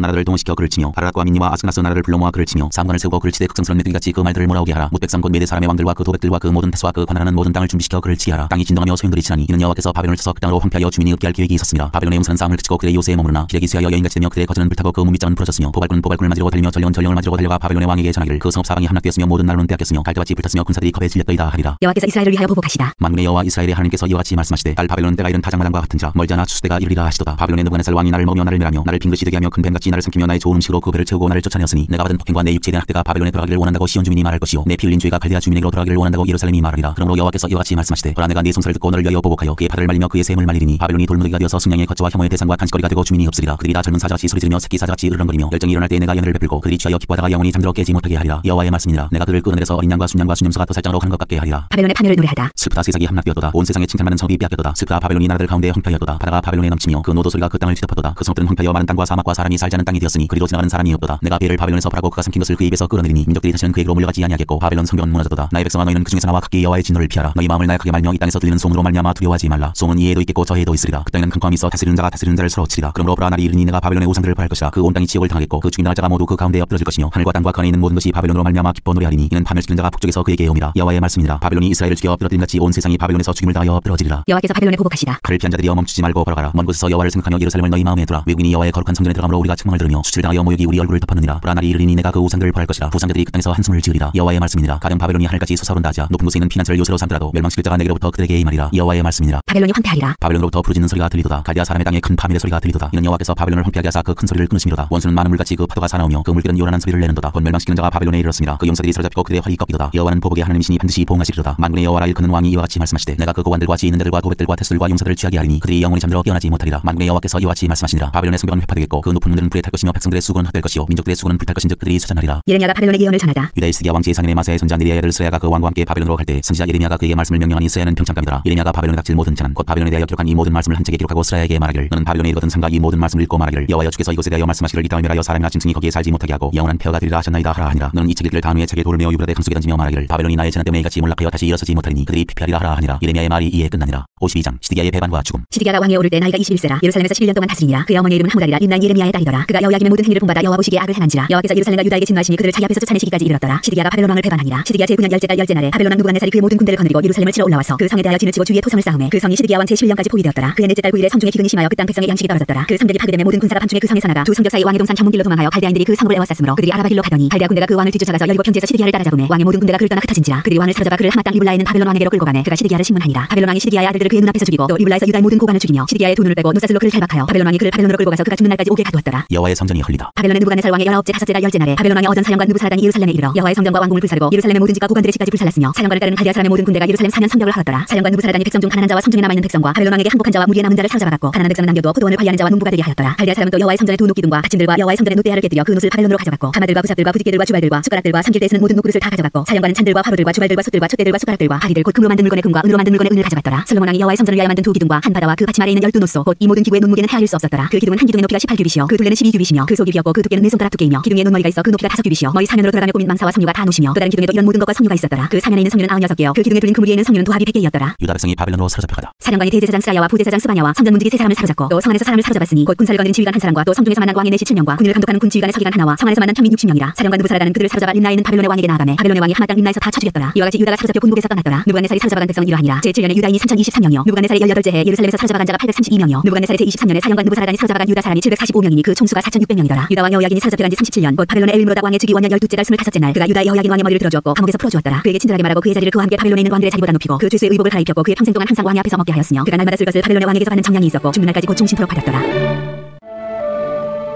나라들을 동원시켜 그를 치며 아라랏과 민니와 아스그나스 나라를 불러 모아 그를 치며 사무관을 세우고 그를 치되 극성스러운 메뚜기같이 그 말들을 몰아오게 하라. 뭇백성 곧 메대 사람의 왕들과 그 도백들과 그 모든 태수와 그 관할하는 모든 땅을 준비시켜 그를 치게 하라. 땅이 진동하며 소용돌이 치나니 이는 여호와께서 바벨론을 쳐서 그 땅으로 황폐하여 주민이 없게 할 계획이 있었습니다. 바벨론의 용사는 싸움을 그치고 그의 요새에 머무르나 기력이 쇠하여 여인같이 되며 그의 거처는 불타고 그 문빗장은 부러졌으며 보발꾼은 보발꾼을 맞으려고 달리며 전령은 전령을 맞으려고 달려가 바벨론의 왕에게 전하기를 그 성읍 사방이 함락되었으며 모든 나라는 빼앗겼으며 갈대밭이 불탔으며 군사들이 겁에 질렸더이다 하리라. 여호와께서 이스라엘을 위하여 보복하시다. 만군의 여호와 이스라엘의 하나님께서 이와 같이 말씀하시되 딸 바벨론 때가 이른 타작마당과 같은지라 멀지 않아 추수때가 이르리라 하시도다. 바벨론의 느부갓네살 왕이 나를 먹으며 나를 멸하며 나를 빈 그릇이 되게 하며 큰 뱀같이 나를 삼키며 나의 좋은 음식으로 그 배를 채우고 나를 쫓아내었으니 내가 받은 폭행과 내 육체에 대한 학대가 바벨론에 돌아가기를 원한다고 시온 주민이 말할 것이요. 내 피 흘린 죄가 갈대아 주민에게로 돌아가기를 원한다고 예루살렘이 말하리라. 그러므로 여호와께서 이와 같이 말씀하시되 보라 내가 네 송사를 듣고 너를 위하여 보복하여 그의 팔을 말리며 그의 샘을 말리리니 바벨론이 돌무더기가 되어서 승냥이의 거처와 혐오의 대상과 탄식거리가 되고 주민이 없으리라. 그들이 다 젊은 사자같이 소리 지르며 새끼 사자같이 으르렁거리며 열정이 일어날 때 내가 연회를 베풀고 그들이 취하여 기뻐하다가 영원히 잠들어 깨지 못하게 하리라. 여호와의 말씀이니라. 내가 그를 끌어내려서 어린 양과 숫양과 숫염소가 도살장으로 가는 것 같게 하리라. 바벨론의 파멸을 노래하다. 슬프다 세삭이 함락되었도다. 온 세상에 칭찬받는 성이 빼앗겼도다. 슬프다 바벨론이 나라들 가운데 황폐하였도다. 바다가 바벨론에 넘치며 그 노도 소리가 그 땅을 뒤덮었도다. 그 성들은 황폐하여 마른 땅과 사막과 사람이 살지 않은 땅이 되었으니 그리로 지나가는 사람이 없도다. 내가 벨을 바벨론에서 벌하고 그가 삼킨 것을 그 입에서 끌어내리니 민족들이 다시는 그에게로 몰려가지 아니하겠고 바벨론 성벽은 무너졌도다. 나의 백성아 너희는 그 중에서 나와 각기 여호와의 진노를 피하라. 너희 마음을 나약하게 말며 이 땅에서 들리는 소문으로 말미암아 두려워하지 말라. 소문은 이 해에도 있겠고 저 해에도 있으리라. 그 땅에는 큰 있어 다스리는 자가 다스리는 자를 서로 치리라. 그러므로 보라 날이 이르니 내가 바벨론의 우상들을 벌할 것이라. 그 온 땅이 치욕을 당하겠고 그 죽인 자가 모두 그 가운데 엎드러질 것이며 하늘과 땅과 그 안에 있는 모든 것이 바벨론으로 말미암아 기뻐 노래하리니 이는 파멸 시키는 자가 북쪽에서 그에게 옴이라. 여호와의 말씀이라. 바벨론이 이스라엘을 죽여 엎드러뜨린 같이 온 세상이 바벨론에서 죽임을 당하여 엎드러지리라. 여호와께서 바벨론에 보복하시다. 칼을 피한 자들이여 멈추지 말고 걸어가라. 먼 곳에서 여호와를 생각하며 예루살렘을 너희 마음에 두라. 외국인이 여호와의 거룩한 성전에 들어가므로 우리가 책망을 들으며 수치를 당하여 모욕이 우리 얼굴을 덮었느니라. 보라 날이 이르니 내가 그 우상들을 벌할 것이라. 부상자들이 그 땅에서 한숨을 지으리라. 여호와의 말씀이니라. 가령 바벨론이 하늘까지 솟아오른다 하자. 높은 곳에 있는 피난처를 요새로 삼더라도 멸망시킬 자가 내게로부터 그들에게 임하리라. 여호와의 말씀이니라. 바벨론이 황폐하리라. 바벨론으로부터 부르짖는 소리가 들리도다. 갈대아 사람의 땅에 큰 파멸의 소리가 들리도다. 이는 여호와께서 바벨론을 황폐하게 하사 그 큰 소리를 끊으심이로다. 원수는 많은 물같이 그 파도가 사나우며 그 물길은 요란한 소리를 내는도다. 곧 멸망시키는 자가 바벨론에 이르렀음이라. 그 용사들이 사로잡히고 그들의 활이 꺾이도다. 여호와는 보복의 하나님이시니 반드시 보응하시리로다. 만군의 여호와라 일컫는 왕이 이와 같이 말씀하시되 내가 그 고관들과 지혜 있는 자들과 도백들과 태수들과 용사들을 취하게 하리니 그들이 영원히 잠들어 깨어나지 못하리라. 만군의 여호와께서 이와 같이 말씀하시니라. 바벨론의 성벽은 훼파되겠고 그 높은 문들은 불에 탈 것이며 백성들의 수고는 헛될 것이요. 민족들의 수고는 불탈 것인즉 그들이 쇠잔하리라. 예레미야가 바벨론의 예언을 전하다. 유다의 시드기야 왕 제사년에 마세야의 손자 네리야의 아들 스라야가 그 왕과 함께 바벨론으로 갈때 선지자 예레미야가 그에게 말씀을 명령하니 스라야는 병참감이더라 예레미야가 바벨론에 닥칠 모든 재난 곧 바벨론에 대하여 기록한 이 모든 말씀을 한 책에 기록하고 스라야에게 말하길 너는 바벨론에 이르거든 삼가 이 모든 말씀을 읽고 말하길 여호와여 주께서 이곳에 대하여 말씀하시기를 이 땅을 멸하여 사람이나 짐승이 거기에 살지 못하게 하고 영원한 폐허가 되리라 하셨나이다 하라 하니라. 너는 이책 읽기를 다한 후에 책에 돌을 메어 유브라데 강속에 던지며 말하기를. 바벨론이 나의 재난 때문에 이같이 몰락하여 다시 일어서지 못하리니 그들이 피폐하리라 하라 하니라. 예레미야의 말이 이에 끝나니라. 52장. 시드기야의 배반과 죽음. 시드기야가 왕위에 오를 때 나이가 21세라. 예루살렘에서 11년 동안 다스리니라. 그의 어머니의 이름은 하무달이라. 립나인 예레미야의 딸이더라. 그가 여호야김의 모든 행위를 본받아 여호와 보시기에 악을 행한지라. 여호와께서 예루살렘과 유다에게 진노하시니 그들을 자기 앞에서 쫓아내시기까지 이르렀더라. 시드기야가 바벨론 왕을 배반하니라. 시드기야 제9년 열째 달 열째 날에 바벨론 왕 느부갓네살이 그의 모든 군대를 거느리고 예루살렘을 치러 올라와서 그 성에 대하여 진을 치고 주위에 토성을 쌓으매 그 성이 시드기야 왕 제11년까지 포위되었더라. 그 해 넷째 달 9일에 성중에 기근이 심하여 그 땅 백성의 양식이 떨어졌더라. 그 성벽이 파괴되며 모든 군사가 밤중에 그 성에 서 나가 두 성벽 사이 왕의 동산 곁문 길로 도망하여 갈대아인들이 그 성으로 에워쌌으므로 그들이 아라바 길로 가더니 갈대아 군대가 그 왕을 뒤쫓아가서 여리고 평지에서 시드기야를 따라잡으매 왕의 모든 군대가 그를 떠나 흩어진지라. 그들이 왕을 사로잡아 그를 하마 땅 리블라에 있는 바벨론 왕에게로 끌고 가매 그가 시드기야를 신문하니라. 바벨론 왕이 시드기야의 아들들을 그의 눈앞에서 죽이고 또 리블라에서 유다의 모든 고관을 죽이며 시드기야의 두 눈을 빼고 놋사슬로 그를 결박하여 바벨론 왕이 그를 바벨론으로 끌고 가서 그가 죽는 날까지 옥에 가두었더라. 여호와의 성전이 헐리다. 바벨론의 느부갓네살 왕의 열아홉째 해 다섯째 달 열째 날에 바벨론 왕의 어전 사령관 느부사라단이 예루살렘에 이르러 여호와의 성전과 왕궁을 불사르고 예루살렘의 모든 집과 고관들의 집까지 불살랐으며 사령관을 따르는 갈대아 사람의 모든 군대가 예루살렘 사면 성벽을 헐었더라. 사령관 느부사라단이 백성 중 가난한 자와 성중에 남아 있는 백성과 바벨론 왕에게 항복한 자와 무리의 남은 자를 사로잡아갔고 가난한 백성은 남겨두어 포도원을 관리하는 자와 농부가 되게 하였더라. 갈대아 사람은 또 여호와의 성전의 두 놋기둥과 받침들과 여호와의 성전의 놋대야를 깨뜨려 그 놋을 바벨론으로 가져갔고 가마들과 부삽들과 부집게들과 주발들과 숟가락들과 섬길 때 쓰는 모든 놋그릇을 다 가져갔고 사령관은 잔들과 화로들과 주발들과 솥들과 촛대들과 숟가락들과 바리들 곧 금으로 만든 물건의 금과 은으로 만든 물건의 은을 가져갔더라. 솔로몬 왕이 여호와의 성전을 위하여 만든 두 기둥과 한 바다와 그 받침 아래 있는 열두 놋 소 곧 이 모든 기구의 놋 무게는 헤아릴 수 없었더라. 그 기둥은 한 기둥의 높이가 18 규빗 규빗이요 그 둘레는 12규빗이며 그 속이 비었고 그 두께는 네 손가락 두께이며 기둥에 놋머리가 있어 그 높이가 다섯 규빗이요. 머리 사면으로 돌아가며 꾸민 망사와 석류가 다 놋이며 또 다른 기둥에도 이런 모든 것과 석류가 있었더라. 그 사면에 있는 석류는 아흔 여섯 개요. 그 기둥에 뚫린 그물 위에 있는 석류는 도합이 백 개이었더라. 유다 백성이 바벨론으로 사로잡혀가다 사령관이 대제사장 스라야와 부제사장 스바냐와 성전 문지기 세 사람을 사로잡고 또 성 안에서 사람을 사로잡았으니 곧 군사를 거느린 지휘관 한 사람과 또 성중에서 만난 왕의 내시 7명과 군인을 감독하는 군 지휘관의 서기관 하나와 성 안에서 만난 평민 60명이라 사령관 느부사라단은 그들을 사로잡아 리블라에 있는 바벨론의 왕에게 나아가매 바벨론의 왕이 하마 땅 리블라에서 다 쳐죽였더라. 이와 같이 유다가 사로잡혀 본국에서 떠났더라. 느부갓네살이 사로잡아간 백성은 이러하니라. 제7년에 유다인이 3023명이요. 느부갓네살의 18째 해 예루살렘에서 사로잡아간 자가 832명이요. 느부갓네살의 제23년에 사령관 느부사라단이 사로잡아간 유다 사람이 745 명이니 그 총수가 4600명이더라. 유다 왕 여호야긴이 사로잡혀간 지 37년 곧 바벨론의 에윌므로닥 왕의 즉위 원년 12째 달 25째 날 그가 유다 여호야긴 왕의 머리를 들어주었고 감옥에서 풀어주었더라. 그에게 친절하게 말하고 그의 자리를 그와 함께 바벨론에 있는 왕들의 자리보다 높이고 그 죄수의 의복을 갈아입혔고 그의 평생 동안 항상 왕의 앞에서 먹게 하였으며 그가 날마다 쓸 것을 바벨론의 왕에게서 받는 정량이 있었고 죽는 날까지 곧 종신토록 받았더라.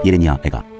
예레미야 애가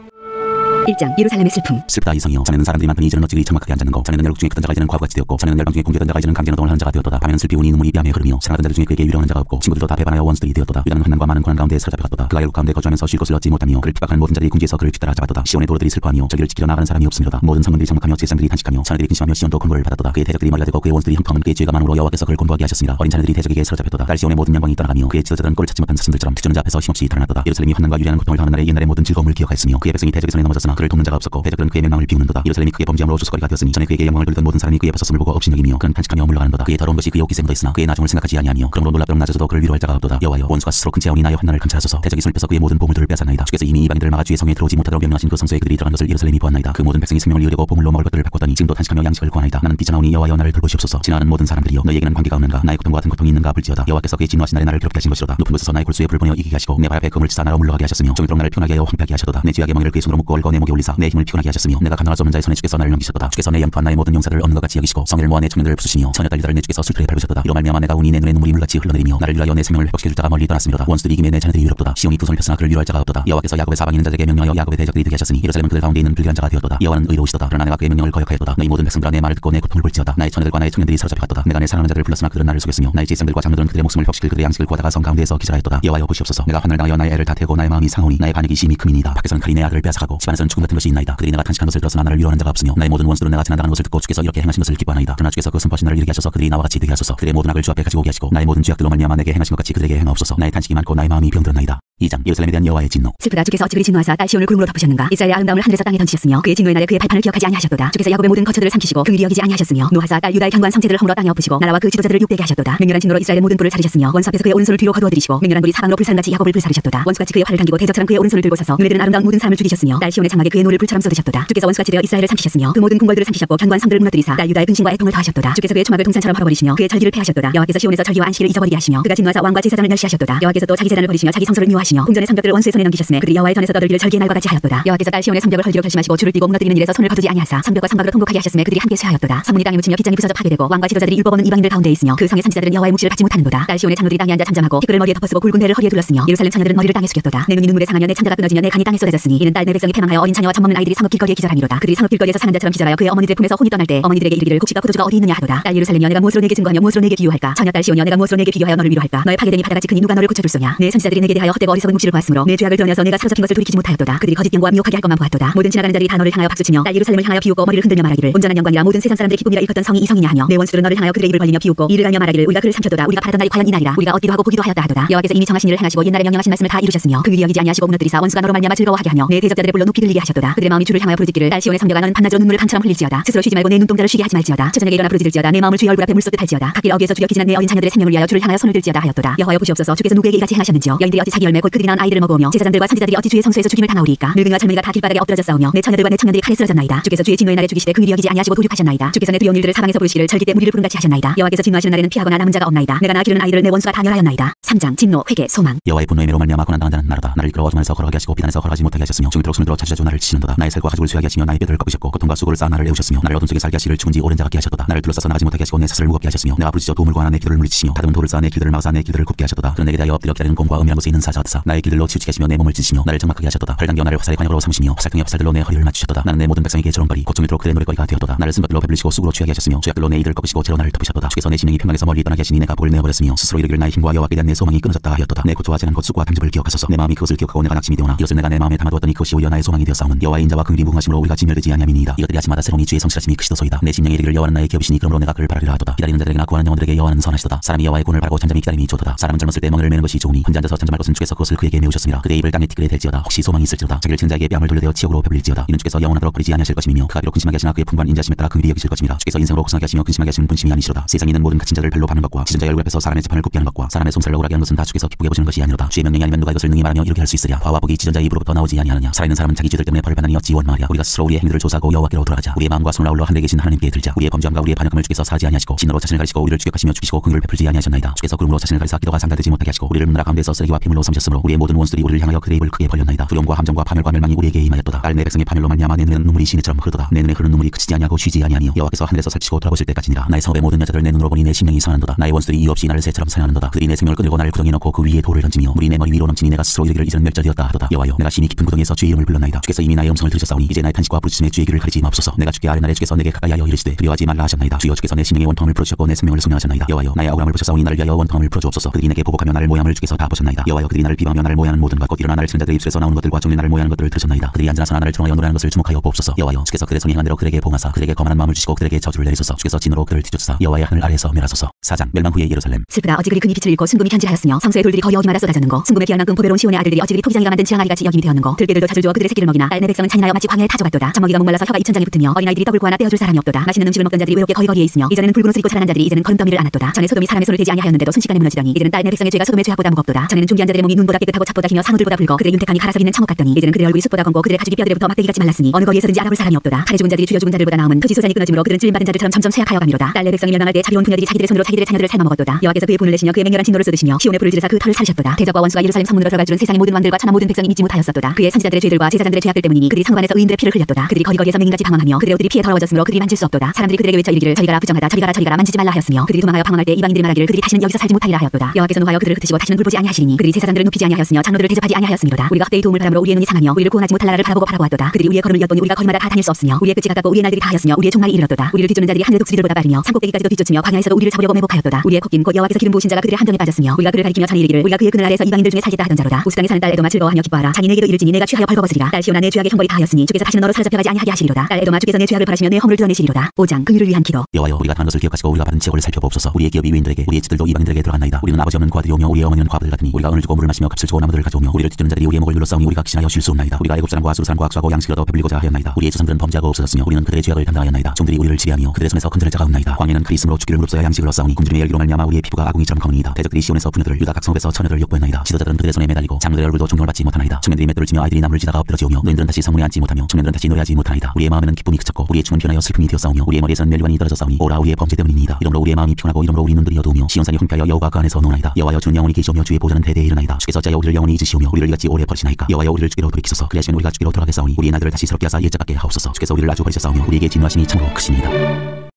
1장 예루살렘의 슬픔. 슬프다 이 성이여 전에는 사람들이 많더니 이제는 어찌 그리 적막하게 앉았는고. 전에는 열국 중에 크던 자가 이제는 과부같이 되었고 전에는 열방 중에 공주였던 자가 이제는 강제노동을 하는 자가 되었도다. 밤에는 슬피 우니 눈물이 뺨에 흐르며 사랑하던 자들 중에 그에게 위로하는 자가 없고 친구들도 다 배반하여 원수들이 되었도다. 유다는 환난과 많은 고난 가운데 사로잡혀갔도다. 그가 열국 가운데 거주하면서 쉴 곳을 얻지 못하며 그를 핍박하는 모든 자들이 궁지에서 그를 뒤따라 잡았도다. 시온의 도로들이 슬퍼하며 절기를 지키려 나가는 사람이 없습니다. 모든 성문들이 적막하며 제사장들이 탄식하며 처녀들이 근심하며 시온도 곤고를 받았도다. 그의 대적들이 머리가 되고 그의 원수들이 형통함은 그의 죄가 많음으로 여호와께서 그를 곤고하게 하셨음이라. 어린 자녀들이 대적에게 사로잡혔도다. 딸 시온의 모든 영광이 떠나가며 그의 지도자들은 꼴을 찾지 못한 사슴들처럼 뒤쫓는 자 앞에서 힘없이 달아났도다. 예루살렘이 환난과 유리하는 고통을 당하는 날에 옛날의 모든 즐거움을 기억하였으며 그의 백성이 대적의 손에 넘어졌으나 그를 돕는 자가 없었고 대적들은 그의 멸망을 비웃는도다. 예루살렘이 크게 범죄함으로 조소거리가 되었으니 전에 그에게 영광을 돌리던 모든 사람이 그의 벗었음을 보고 업신여기며 그는 탄식하며 물러가는도다. 그의 더러운 것이 그의 옷깃에 묻어있으나 그의 나중을 생각하지 아니하며 그러므로 놀랍도록 낮아져도 그를 위로할 자가 없도다. 여호와여 원수가 스스로 큰 체하오니 나의 환난을 감찰하소서. 대적이 손을 펴서 그의 모든 보물들을 빼앗았나이다. 주께서 이미 이방인들을 막아 주의 성에 들어오지 못하도록 명령하신 그 성소에 그들이 들어간 것을 예루살렘이 보았나이다. 그 모든 백성이 생명을 이으려고 보물로 먹을 것들을 바꿨더니 지금도 탄식하며 양식을 구하나이다. 나는 비천하오니 여호와여 나를 돌보시옵소서. 지나가는 모든 사람들이여 너희에게는 관계가 없는가? 나의 고통과 같은 고통이 있는가? 볼지어다. 여호와께서 그의 진노하신 날에 나를 괴롭게 하신 것이로다. 높은 곳에서 나의 골수에 불 보내어 이기게 하시고 내 발 앞에 그물을 치사 나로 물러가게 하셨으며 종일토록 나를 피곤하게 하여 황폐하게 하셨도다. 내 죄악의 멍에를 그의 손으로 묶고 얽어 내 목에 올리사 내 힘을 피곤하게 하셨으며 내가 감당할 수 없는 자의 손에 주께서 나를 넘기셨도다. 주께서 내 영토 안 나의 모든 용사들을 없는 것 같이 여기시고 성회를 모아 내 청년들을 부수시며 처녀 딸들을 내 주께서 술틀에 밟으셨도다. 이로 말미암아 내가 우니 내 눈에 눈물이 물같이 흘러내리며 나를 위하여 내 생명을 회복시켜 줄 자가 멀리 떠났습니다. 원수들이 이김에 내 자녀들이 유럽도다. 시온이 두 손을 폈으나 그를 위로할 자가 없도다. 여호와께서 야곱의 사방에 있는 자들에게 명령하여 야곱의 대적들이 되게 하셨으니 예루살렘은 그들 가운데 있는 불길한 자가 되었도다. 여호와는 의로우시도다. 그러나 내가 그의 명령을 거역하였도다. 너희 모든 백성들아 내 말을 듣고 내 고통을 볼지어다. 나의 처녀들과 나의 청년들이 사로잡혀 갔도다. 내가 내 사랑하는 자들을 불렀으나 그들은 나를 속였으며 나의 제사장들과 장로들은 그들의 목숨을 회복시킬 그들의 양식을 구하다가 성 가운데에서 기절하였도다. 여호와여 보시옵소서. 내가 환을 당하여 나의 애를 다 태우고 나의 마음이 상하오니 나의 반역이 심히 큼이니이다. 밖에서는 칼이 내 아들을 빼앗아가고 집안에서는 죽음 같은 것이 있나이다. 그들이 내가 탄식한 것을 들었으나 나를 위로하는 자가 없으며 나의 모든 원수들은 내가 지나가는 것을 듣고 주께서 이렇게 행하신 것을 기뻐하나이다. 그러나 주께서 그 선포하신 나를 이르게 하셔서 그들이 나와 같이 되게 하소서. 그들의 모든 악을 주 앞에 가지고 오게 하시고 나의 모든 죄악들로 말미암아 내게 행하신 것 같이 그들에게 행하옵소서. 나의 탄식이 많고 나의 마음이 병들었나이다. 2장 예루살렘에 대한 여호와의 진노. 슬프다 주께서 어찌 그리 진노하사 딸 시온을 구름으로 덮으셨는가? 이스라엘의 아름다움을 하늘에서 땅에 던지셨으며 그의 진노의 날에 그의 발판을 기억하지 아니하셨도다. 주께서 야곱의 모든 거처들을 삼키시고 긍휼히 여기지 아니하셨으며 노하사 딸 유다의 견고한 성채들을 허물어 땅에 엎으시고 나라와 그 지도자들을 욕되게 하셨도다. 맹렬한 진노로 이스라엘의 모든 뿔을 자르셨으며 원수 앞에서 그의 오른손을 뒤로 거두어 들이시고 맹렬한 불이 사방으로 불사름같이 야곱을 불사르셨도다. 원수같이 그의 활을 당기고 대적처럼 그의 오른손을 들고 서서 눈에 드는 아름다운 모든 사람을 죽이셨으며 딸 시온의 장막에 그의 노를 불처럼 쏟으셨도다. 주께서 원수같이 되어 이스라엘을 삼키셨으며 그 모든 궁궐들을 삼키셨고 견고한 성들을 무너뜨리사 딸 유다의 근심과 애통을 더하셨도다. 주께서 그의 초막을 동산처럼 헐어버리시며 그의 절기를 폐하셨도다. 여호와께서 시온에서 절기와 안식일을 잊어버리게 하시며 그가 진노하사 왕과 제사장을 멸시하셨도다. 여호와께서 또 자기 제단을 버리시며 자기 성소를 미워하시며 궁전의 성벽들을 원수의 손에 넘기셨으며 그들이 여호와의 전에서 떠들기를 절기의 날과 같이 하였도다. 여호와께서 딸 시온의 성벽을 헐기로 결심하시고 줄을 띄고 무너뜨리는 일에서 손을 거두지 아니하사 성벽과 성곽으로 통곡하게 하셨으며 그들이 함께 쇠하였도다. 성문이 땅에 묻히며 빗장이 부서져 파괴되고 왕과 지도자들이 율법 없는 이방인들 가운데 있으며 그 성의 선지자들은 여호와의 묵시를 받지 못하는도다. 딸 시온의 장로들이 땅에 앉아 잠잠하고 티끌을 머리에 덮어쓰고 굵은 베를 허리에 둘렀으며 예루살렘 처녀들은 머리를 땅에 숙였도다. 내 눈이 눈물에 상하며 내 창자가 끊어지며 내 간이 땅에 쏟아졌으니 이는 딸 내 백성이 패망하여 어린 자녀와 젖먹는 아이들이 성읍 길거리에 기절함이로다. 그들이 성읍 길거리에서 상한 자처럼 기절하여 그의 어머니들의 품에서 혼이 떠날 때 어머니들에게 이르기를 곡식과 포도주가 어디 있느냐 하도다. 딸 예루살렘이여 내가 무엇으로 네게 증거하며 무엇으로 네게 비유할까? 처녀 딸 시온이여 내가 무엇으로 네게 비교하여 너를 위로할까? 너의 파괴됨이 바다같이 크니 누가 너를 고쳐줄소냐? 네 선지자들이 네게 대하여 헛되고 어리석은 묵시를 보았으므로 네 죄악을 드러내서 네가 사로잡힌 것을 돌이키지 못하였도다. 그들이 거짓 경고와 미혹하게 할 것만 보았도다. 모든 지나가는 자들이 다 너를 향하여 박수치며 딸 예루살렘을 향하여 비웃고 머리를 흔들며 말하기를 온전한 영광이라 모든 세상 사람들의 기쁨이라 일컫던 성이 이 성이냐 하며 네 원수들은 너를 향하여 그들의 입을 벌리며 비웃고 이를 갈며 말하기를 우리가 그를 삼켰도다. 우리가 바라던 날이 과연 이 날이라. 우리가 얻기도 하고 보기도 하였다 하도다. 여호와께서 이미 정하신 일을 행하시고 옛날에 명령하신 말씀을 다 이루셨으며 긍휼히 여기지 아니하시고 무너뜨리사 원수가 너로 말미암아 즐거워하게 하며 네 대적자들의 뿔로 높이 들리게 하셨도다. 그들의 마음이 주를 향하여 부르짖기를 딸 시온의 성벽아 너는 밤낮으로 눈물을 강처럼 흘릴지어다. 스스로 쉬지 말고 내 눈동자를 쉬게 하지 말지어다. 저녁에 일어나 부르짖을지어다. 내 마음을 주의 얼굴 앞에 물쏟듯 할지어다. 각길 어귀에서 주려 기진한 내 어린 자녀들의 생명을 위하여 주를 향하여 손을 들지어다 하였도다. 여호와여 보시옵소서. 주께서 누구에게 이같이 행하셨는지요? 여인들이 어찌 자기 열매 곧 그들이 낳은 아이들을 먹으오며 제사장들과 선지자들이 어찌 주의 성소에서 죽임을 당하오리이까? 늙은이와 젊은이가 다 길바닥에 엎드러졌사오며 내 처녀들과 내 청년들이 칼에 쓰러졌나이다. 주께서 주의 진노의 날에 죽이시되 긍휼히 여기지 아니하시고 도륙하셨나이다. 주께서 내 두려운 일들을 사방에서 부르시기를 절기 때 무리를 부름같이 하셨나이다. 여호와께서 진노하시는 날에는 피하거나 남은 자가 없나이다. 내가 낳아 기르는 아이들을 내 원수가 다 멸하였나이다. 3장 진노 회개 소망. 여호와의 분노의 매로 말미암아 고난 당한 자는 나로다. 나를 이끌어 어둠에서 걸어가게 하시고 빛 안에서 걸어가지 못하게 하셨으며 종일토록 손을 들어 자주자주 나를 치시는도다. 나의 살과 가죽을 쇠하게 하시며 나의 뼈들을 꺾으셨고 고통과 수고를 쌓아 나를 에우셨으며 나를 어둠 속에 살게 하시기를 죽은 지 오랜 자 같게 하셨도다. 나를 둘러싸서 나가지 못하게 하시고 내 사슬을 무겁게 하셨으며 내가 부르짖어 도움을 구하나 내 길을 물리치시며 다듬은 돌을 쌓아 내 길들을 막아 내 길들을 굽게 하셨도다. 그는 내게 대하여 엎드려 기다리는 곰과 은밀한 곳에 있는 사자 같으사 나의 길들로 치우치게 하시며 내 몸을 찢으시며 나를 적막하게 하셨도다. 활을 당겨 나를 화살의 과녁으로 삼으시며 화살통의 화살들로 내 허리를 맞추셨도다. 나는 내 모든 백성에게 조롱거리 곧 종일토록 그의 노래거리가 되었도다. 나를 쓴 것들로 배불리시고 쑥으로 취하게 하셨으며 조약돌로 내 이들을 꺾으시고 재로 나를 덮으셨도다. 주께서 내 심령이 평강에서 멀리 떠나게 하시니 내가 복을 잊어버렸으며 스스로 이르기를 나의 힘과 여호와께 대한 내 소망이 끊어졌다 하였도다. 내 고초와 재난 곧 쑥과 담즙을 기억하소서. 내 마음이 그것을 기억하고 내가 낙심이 되오나 이것을 내가 내 마음에 담아두었더니 그것이 오히려 나의 소망이 되었사옴은 여호와의 인자와 긍휼이 무궁하심으로 우리가 진멸되지 아니함이니이다 이것들이 아침마다 새로우니 주의 성실하심이 크시도소이다 내 심령이 이르기를 여호와는 나의 기업이시니 그러므로 내가 그를 바라리라 하도다 기다리는 자들에게나 구하는 영혼들에게 여호와는 선하시도다 사람이 여호와의 구원을 바라고 잠잠히 기다림이 좋도다 사람은 젊었을 때 멍에를 매는 것이 좋으니 혼자 앉아서 잠잠할 것은 주께서 그것을 그에게 메우셨음이라. 그의 입을 땅에 티끌에 댈지어다 혹시 소망이 있을지어다 자기를 치는 자에게 뺨을 돌려대어 치욕으로 배불릴지어다 이는 주께서 영원하도록 버리지 아니하실 것임이며 그가 비록 근심하게 하시나 그의 풍부한 인자하심에 따라 긍휼히 여기실 것입니다. 주께서 인생으로 고생하게 하시며 근심하게 하시는 본심이 아니시로다. 세상에 있는 모든 갇힌 자를 발로 밟는 것과 지존자의 얼굴 앞에서 사람의 재판을 굽게 하는 것과 사람의 송사를 억울하게 하는 것은 다 주께서 기쁘게 보시는 것이 아니로다. 주의 명령이 아니면 누가 이것을 능히 말하며 이렇게 할 수 있으랴. 화와 복이 지존자의 입으로부터 나오지 아니하느냐. 살아있는 사람은 자기 죄들 때문에 벌을 받느니 어찌 원망하랴. 우리가 스스로 우리의 행위를 조사하고 여호와께로 돌아가자. 우리의 마음과 손을 아울러 하늘에 계신 하나님께 들자. 우리의 범죄함과 우리의 반역함을 주께서 사하지 아니하시고 진노로 자신을 가리시고 우리를 추격하시며 죽이시고 긍휼을 베풀지 아니하셨나이다. 주께서 구름으로 자신을 가리사 기도가 상달되지 못하게 하시고 우리를 뭇 나라 가운데서 쓰레기와 폐물로 삼셨으므로 우리의 모든 원수들이 우리를 향하여 그의 입을 크게 벌렸나이다. 두려움과 함정과 파멸과 멸망이 우리에게 임하였도다. 딸 내 백성의 파멸로 말미암아 내 눈에는 눈물이 시내처럼 흐르도다. 내 눈에 흐르는 눈물이 그치지 아니하고 쉬지 아니함이여. 여호와께서 하늘에서 살피시고 돌아보실 때까지니라. 나의 성읍의 모든 여자들을 내 눈으로 보니 내 심령이 상하는도다. 나의 원수들이 이유 없이 나를 새처럼 사냥하는도다. 그들이 내 생명을 끌고 나를 구덩이에 넣고 그 위에 돌을 던지며 물이 내 머리 위로 넘치니 내가 스스로 이르기를 이제는 멸절되었다 하도다. 여호와여 내가 심히 깊은 구덩이에서 주의 이름을 불렀나이다. 주께서 이미 나의 음성을 들으셨사오니 이제 나의 탄식과 부르짖음에 주의 귀를 가리지 마옵소서. 내가 주께 아뢴 날에 주께서 내게 가까이하여 이르시되 두려워하지 말라 하셨나이다. 주여 주께서 내 심령의 원통함을 풀어주셨고 내 생명을 속량하셨나이다. 여호와여 나의 억울함을 보셨사오니 나를 위하여 원통함을 풀어주옵소서. 그들이 내게 보복하며 나를 모해함을 주께서 다 보셨나이다. 여호와여 그들이 나를 비방하며 나를 모해하는 모든 것 곧 일어나 나를 치는 자들의 입술에서 나오는 것들과 종일 나를 모해하는 것들을 들으셨나이다. 그들이 앉아서 나를 조롱하여 노래하는 것을 주목하여 보옵소서. 여호와여 주께서 그들의 손이 행한 대로 그들에게 보응하사 그들에게 거만한 마음을 주시고 그들에게 저주를 내리소서. 주께서 진노로 그들을 뒤쫓사 여호와의 하늘 아래에서 멸하소서. 4장 멸망 후의 예루살렘 슬프다 어찌 그리 금이 빛을 잃고 순금이 변질하였으며 성소의 돌들이 거리 어귀마다 쏟아졌는고 순금에 비할 만큼 보배로운 시온의 아들들이 어찌 그리 토기장이가 만든 질항아리같이 여김이 되었는고 들개들도 젖을 주어 그들의 새끼를 먹이나 딸 내 백성은 잔인하여 마치 광야의 타조같도다. 젖먹이가 목말라서 혀가 입천장에 붙으며 어린아이들이 떡을 구하나 떼어줄 사람이 없도다. 맛있는 음식을 먹던 자들이 외롭게 거리 거리에 있으며 이전에는 붉은 옷을 입고 자라난 자들이 이제는 거름더미를 안았도다. 전에 소돔이 사람의 손을 대지 아니하였는데도 순식간에 무너지더니 이제는 딸 내 백성의 죄가 소돔의 죄악보다 무겁도다. 전에는 존귀한 자들의 몸이 눈보다 깨끗하고 젖보다 희며 산호들보다 붉어 그들의 윤택함이 갈아서 있는 청옥 같더니 이제는 그들의 얼굴이 숯보다 검고 그들의 가죽이 뼈들에 붙어 막대기 같이 말랐으니 어느 거리에서든지 알아볼 사람이 없도다. 칼에 죽은 자들이 죽여 죽은 자들보다 나음은 토지 소산이 끊어짐으로 그들은 찔림받은 자들처럼 점점 쇠약하여 감이로다. 딸 내 백성이 멸망할 때 자비로운 부녀들이 자기들의 손으로 자기들의 자녀들을 삶아 먹었도다. 여호와께서 그의 분을 내시며 그의 맹렬한 진노를 쏟으시며 시온에 불을 지르사 그 터를 사르셨도다. 대적과 원수가 예루살렘 성문으로 들어갈 줄은 세상의 모든 왕들과 천하 모든 백성이 믿지 못하였었도다. 그의 선지자들의 죄들과 제사장들의 죄악들 때문이니 그들이 성안에서 의인들의 피를 흘렸도다. 그들이 거리거리에서 맹인같이 방황하며 그들의 옷들이 피에 더러워졌으므로 그들이 만질 수 없도다. 사람들이 그들에게 외쳐 이르기를 저리 가라 부정하다. 저리 가라 저리 가라. 만지지 말라 하였으며 그들이 도망하여 방황할 때 이방인들이 말하기를 그들이 다시는 여기서 살지 못하리라 하였도다. 여호와께서 노하여 그들을 흩으시고 다시는 돌보지 아니하시리니 그들이 제사장들을 높이지 아니하였으며 장로들을 대접하지 아니하였으므로다. 우리가 헛되이 도움을 바람으로 우리의 눈이 상하며 우리를 구원하지 못할 나라를 바라보고 바라보았도다. 그들이 우리의 걸음을 엿보니 우리가 거리마다 다 다닐 수 없으며 우리의 끝이 가깝고 우리의 날들이 다 하였으며 우리의 종말이 이르렀도다. 우리를 뒤쫓는 자들이 하늘의 독수리들보다 빠르며 산꼭대기까지도 뒤쫓으며 광야에서도 우리를 잡으려고 매복하였도다. 우리의 코긴 곧 여호와께서 기름 부으신 자가 그들의 함정에 빠졌으며 우리가 그를 가리키며 전에 이르기를 우리가 그의 그늘 아래에서 이방인들 중에 살겠다 하던 자로다. 우스 땅에 사는 딸 에돔아 즐거워하며 기뻐하라. 잔이 내게도 이를지니 네가 취하여 벌거벗으리라. 딸 시온아 네 죄악의 형벌이 다하였으니 주께서 다시는 너로 사로잡혀가지 아니하게 하시리로다 딸 에돔아 주께서 네 죄악을 벌하시며 네 허물을 드러내시리로다 5장 긍휼을 위한 기도 여호와여 우리가 당한 것을 기억하시고 우리가 받은 치욕을 살펴보옵소서. 우리의 기업이 외인들에게 우리의 집들도 이방인들에게 들어갔나이다. 우리는 아버지 없는 고아들이오며 우리의 어머니는 과부들 같으니 우리가 은을 주고 물을 마시며 값을 주고 나무들을 가져오며 우리를 뒤쫓는 자들이 우리의 목을 눌렀사오니 우리가 기진하여 쉴 수 없나이다. 우리가 애굽 사람과 아수르 사람과 악수하고 양식을 얻어 배불리고자 하였나이다. 우리의 조상들은 범죄하고 없어졌으며 우리는 그들의 죄악을 담당하였나이다. 종들이 우리를 지배하며 그들의 손에서 건져낼 자가 없나이다. 광야에는 칼이 있으므로 죽기를 무릅써야 양식을 얻사오니 굶주림의 열기로 말미암아 우리의 피부가 아궁이처럼 검으니이다. 대적들이 시온에서 부녀들을 유다 각 성읍에서 처녀들을 욕보했나이다. 지도자들은 그들의 손에 매달리고 장로들의 얼굴도 존경을 받지 못하나이다. 청년들이 맷돌을 치며 아이들이 나무를 지다가 엎드러지오며 노인들은 다시 성문에 앉지 못하며 청년들은 다시 노래하지 못하나이다. 우리의 마음에는 기쁨이 그쳤고 우리의 춤은 변하여 슬픔이 되었사오며 우리의 머리에선 면류관이 떨어져 싸우니 오라 우리의 범죄 때문이니이다. 이러므로 우리의 마음이 피곤하고 이러므로 우리 눈들이 어두우며 시온산이 흥패하여 여호와 그 안에서 노나이다. 여호와여 주는 영원히 계시오며 주의 보좌는 대대에 일어나이다. 주께서 자여 우리를 영원히 잊으시오며 우리를 이같이 오래 버리시나이까. 여호와여 우리를 주께로 돌이키소서. 그리하시면 우리가 주께로 돌아가게 싸우니 우리의 날들을 다시 새롭게 하사 옛적 같게 하옵소서. 주께서 우리를 아주 버리셨사오며 우리에게 진노하심이 참으로 크시니이다.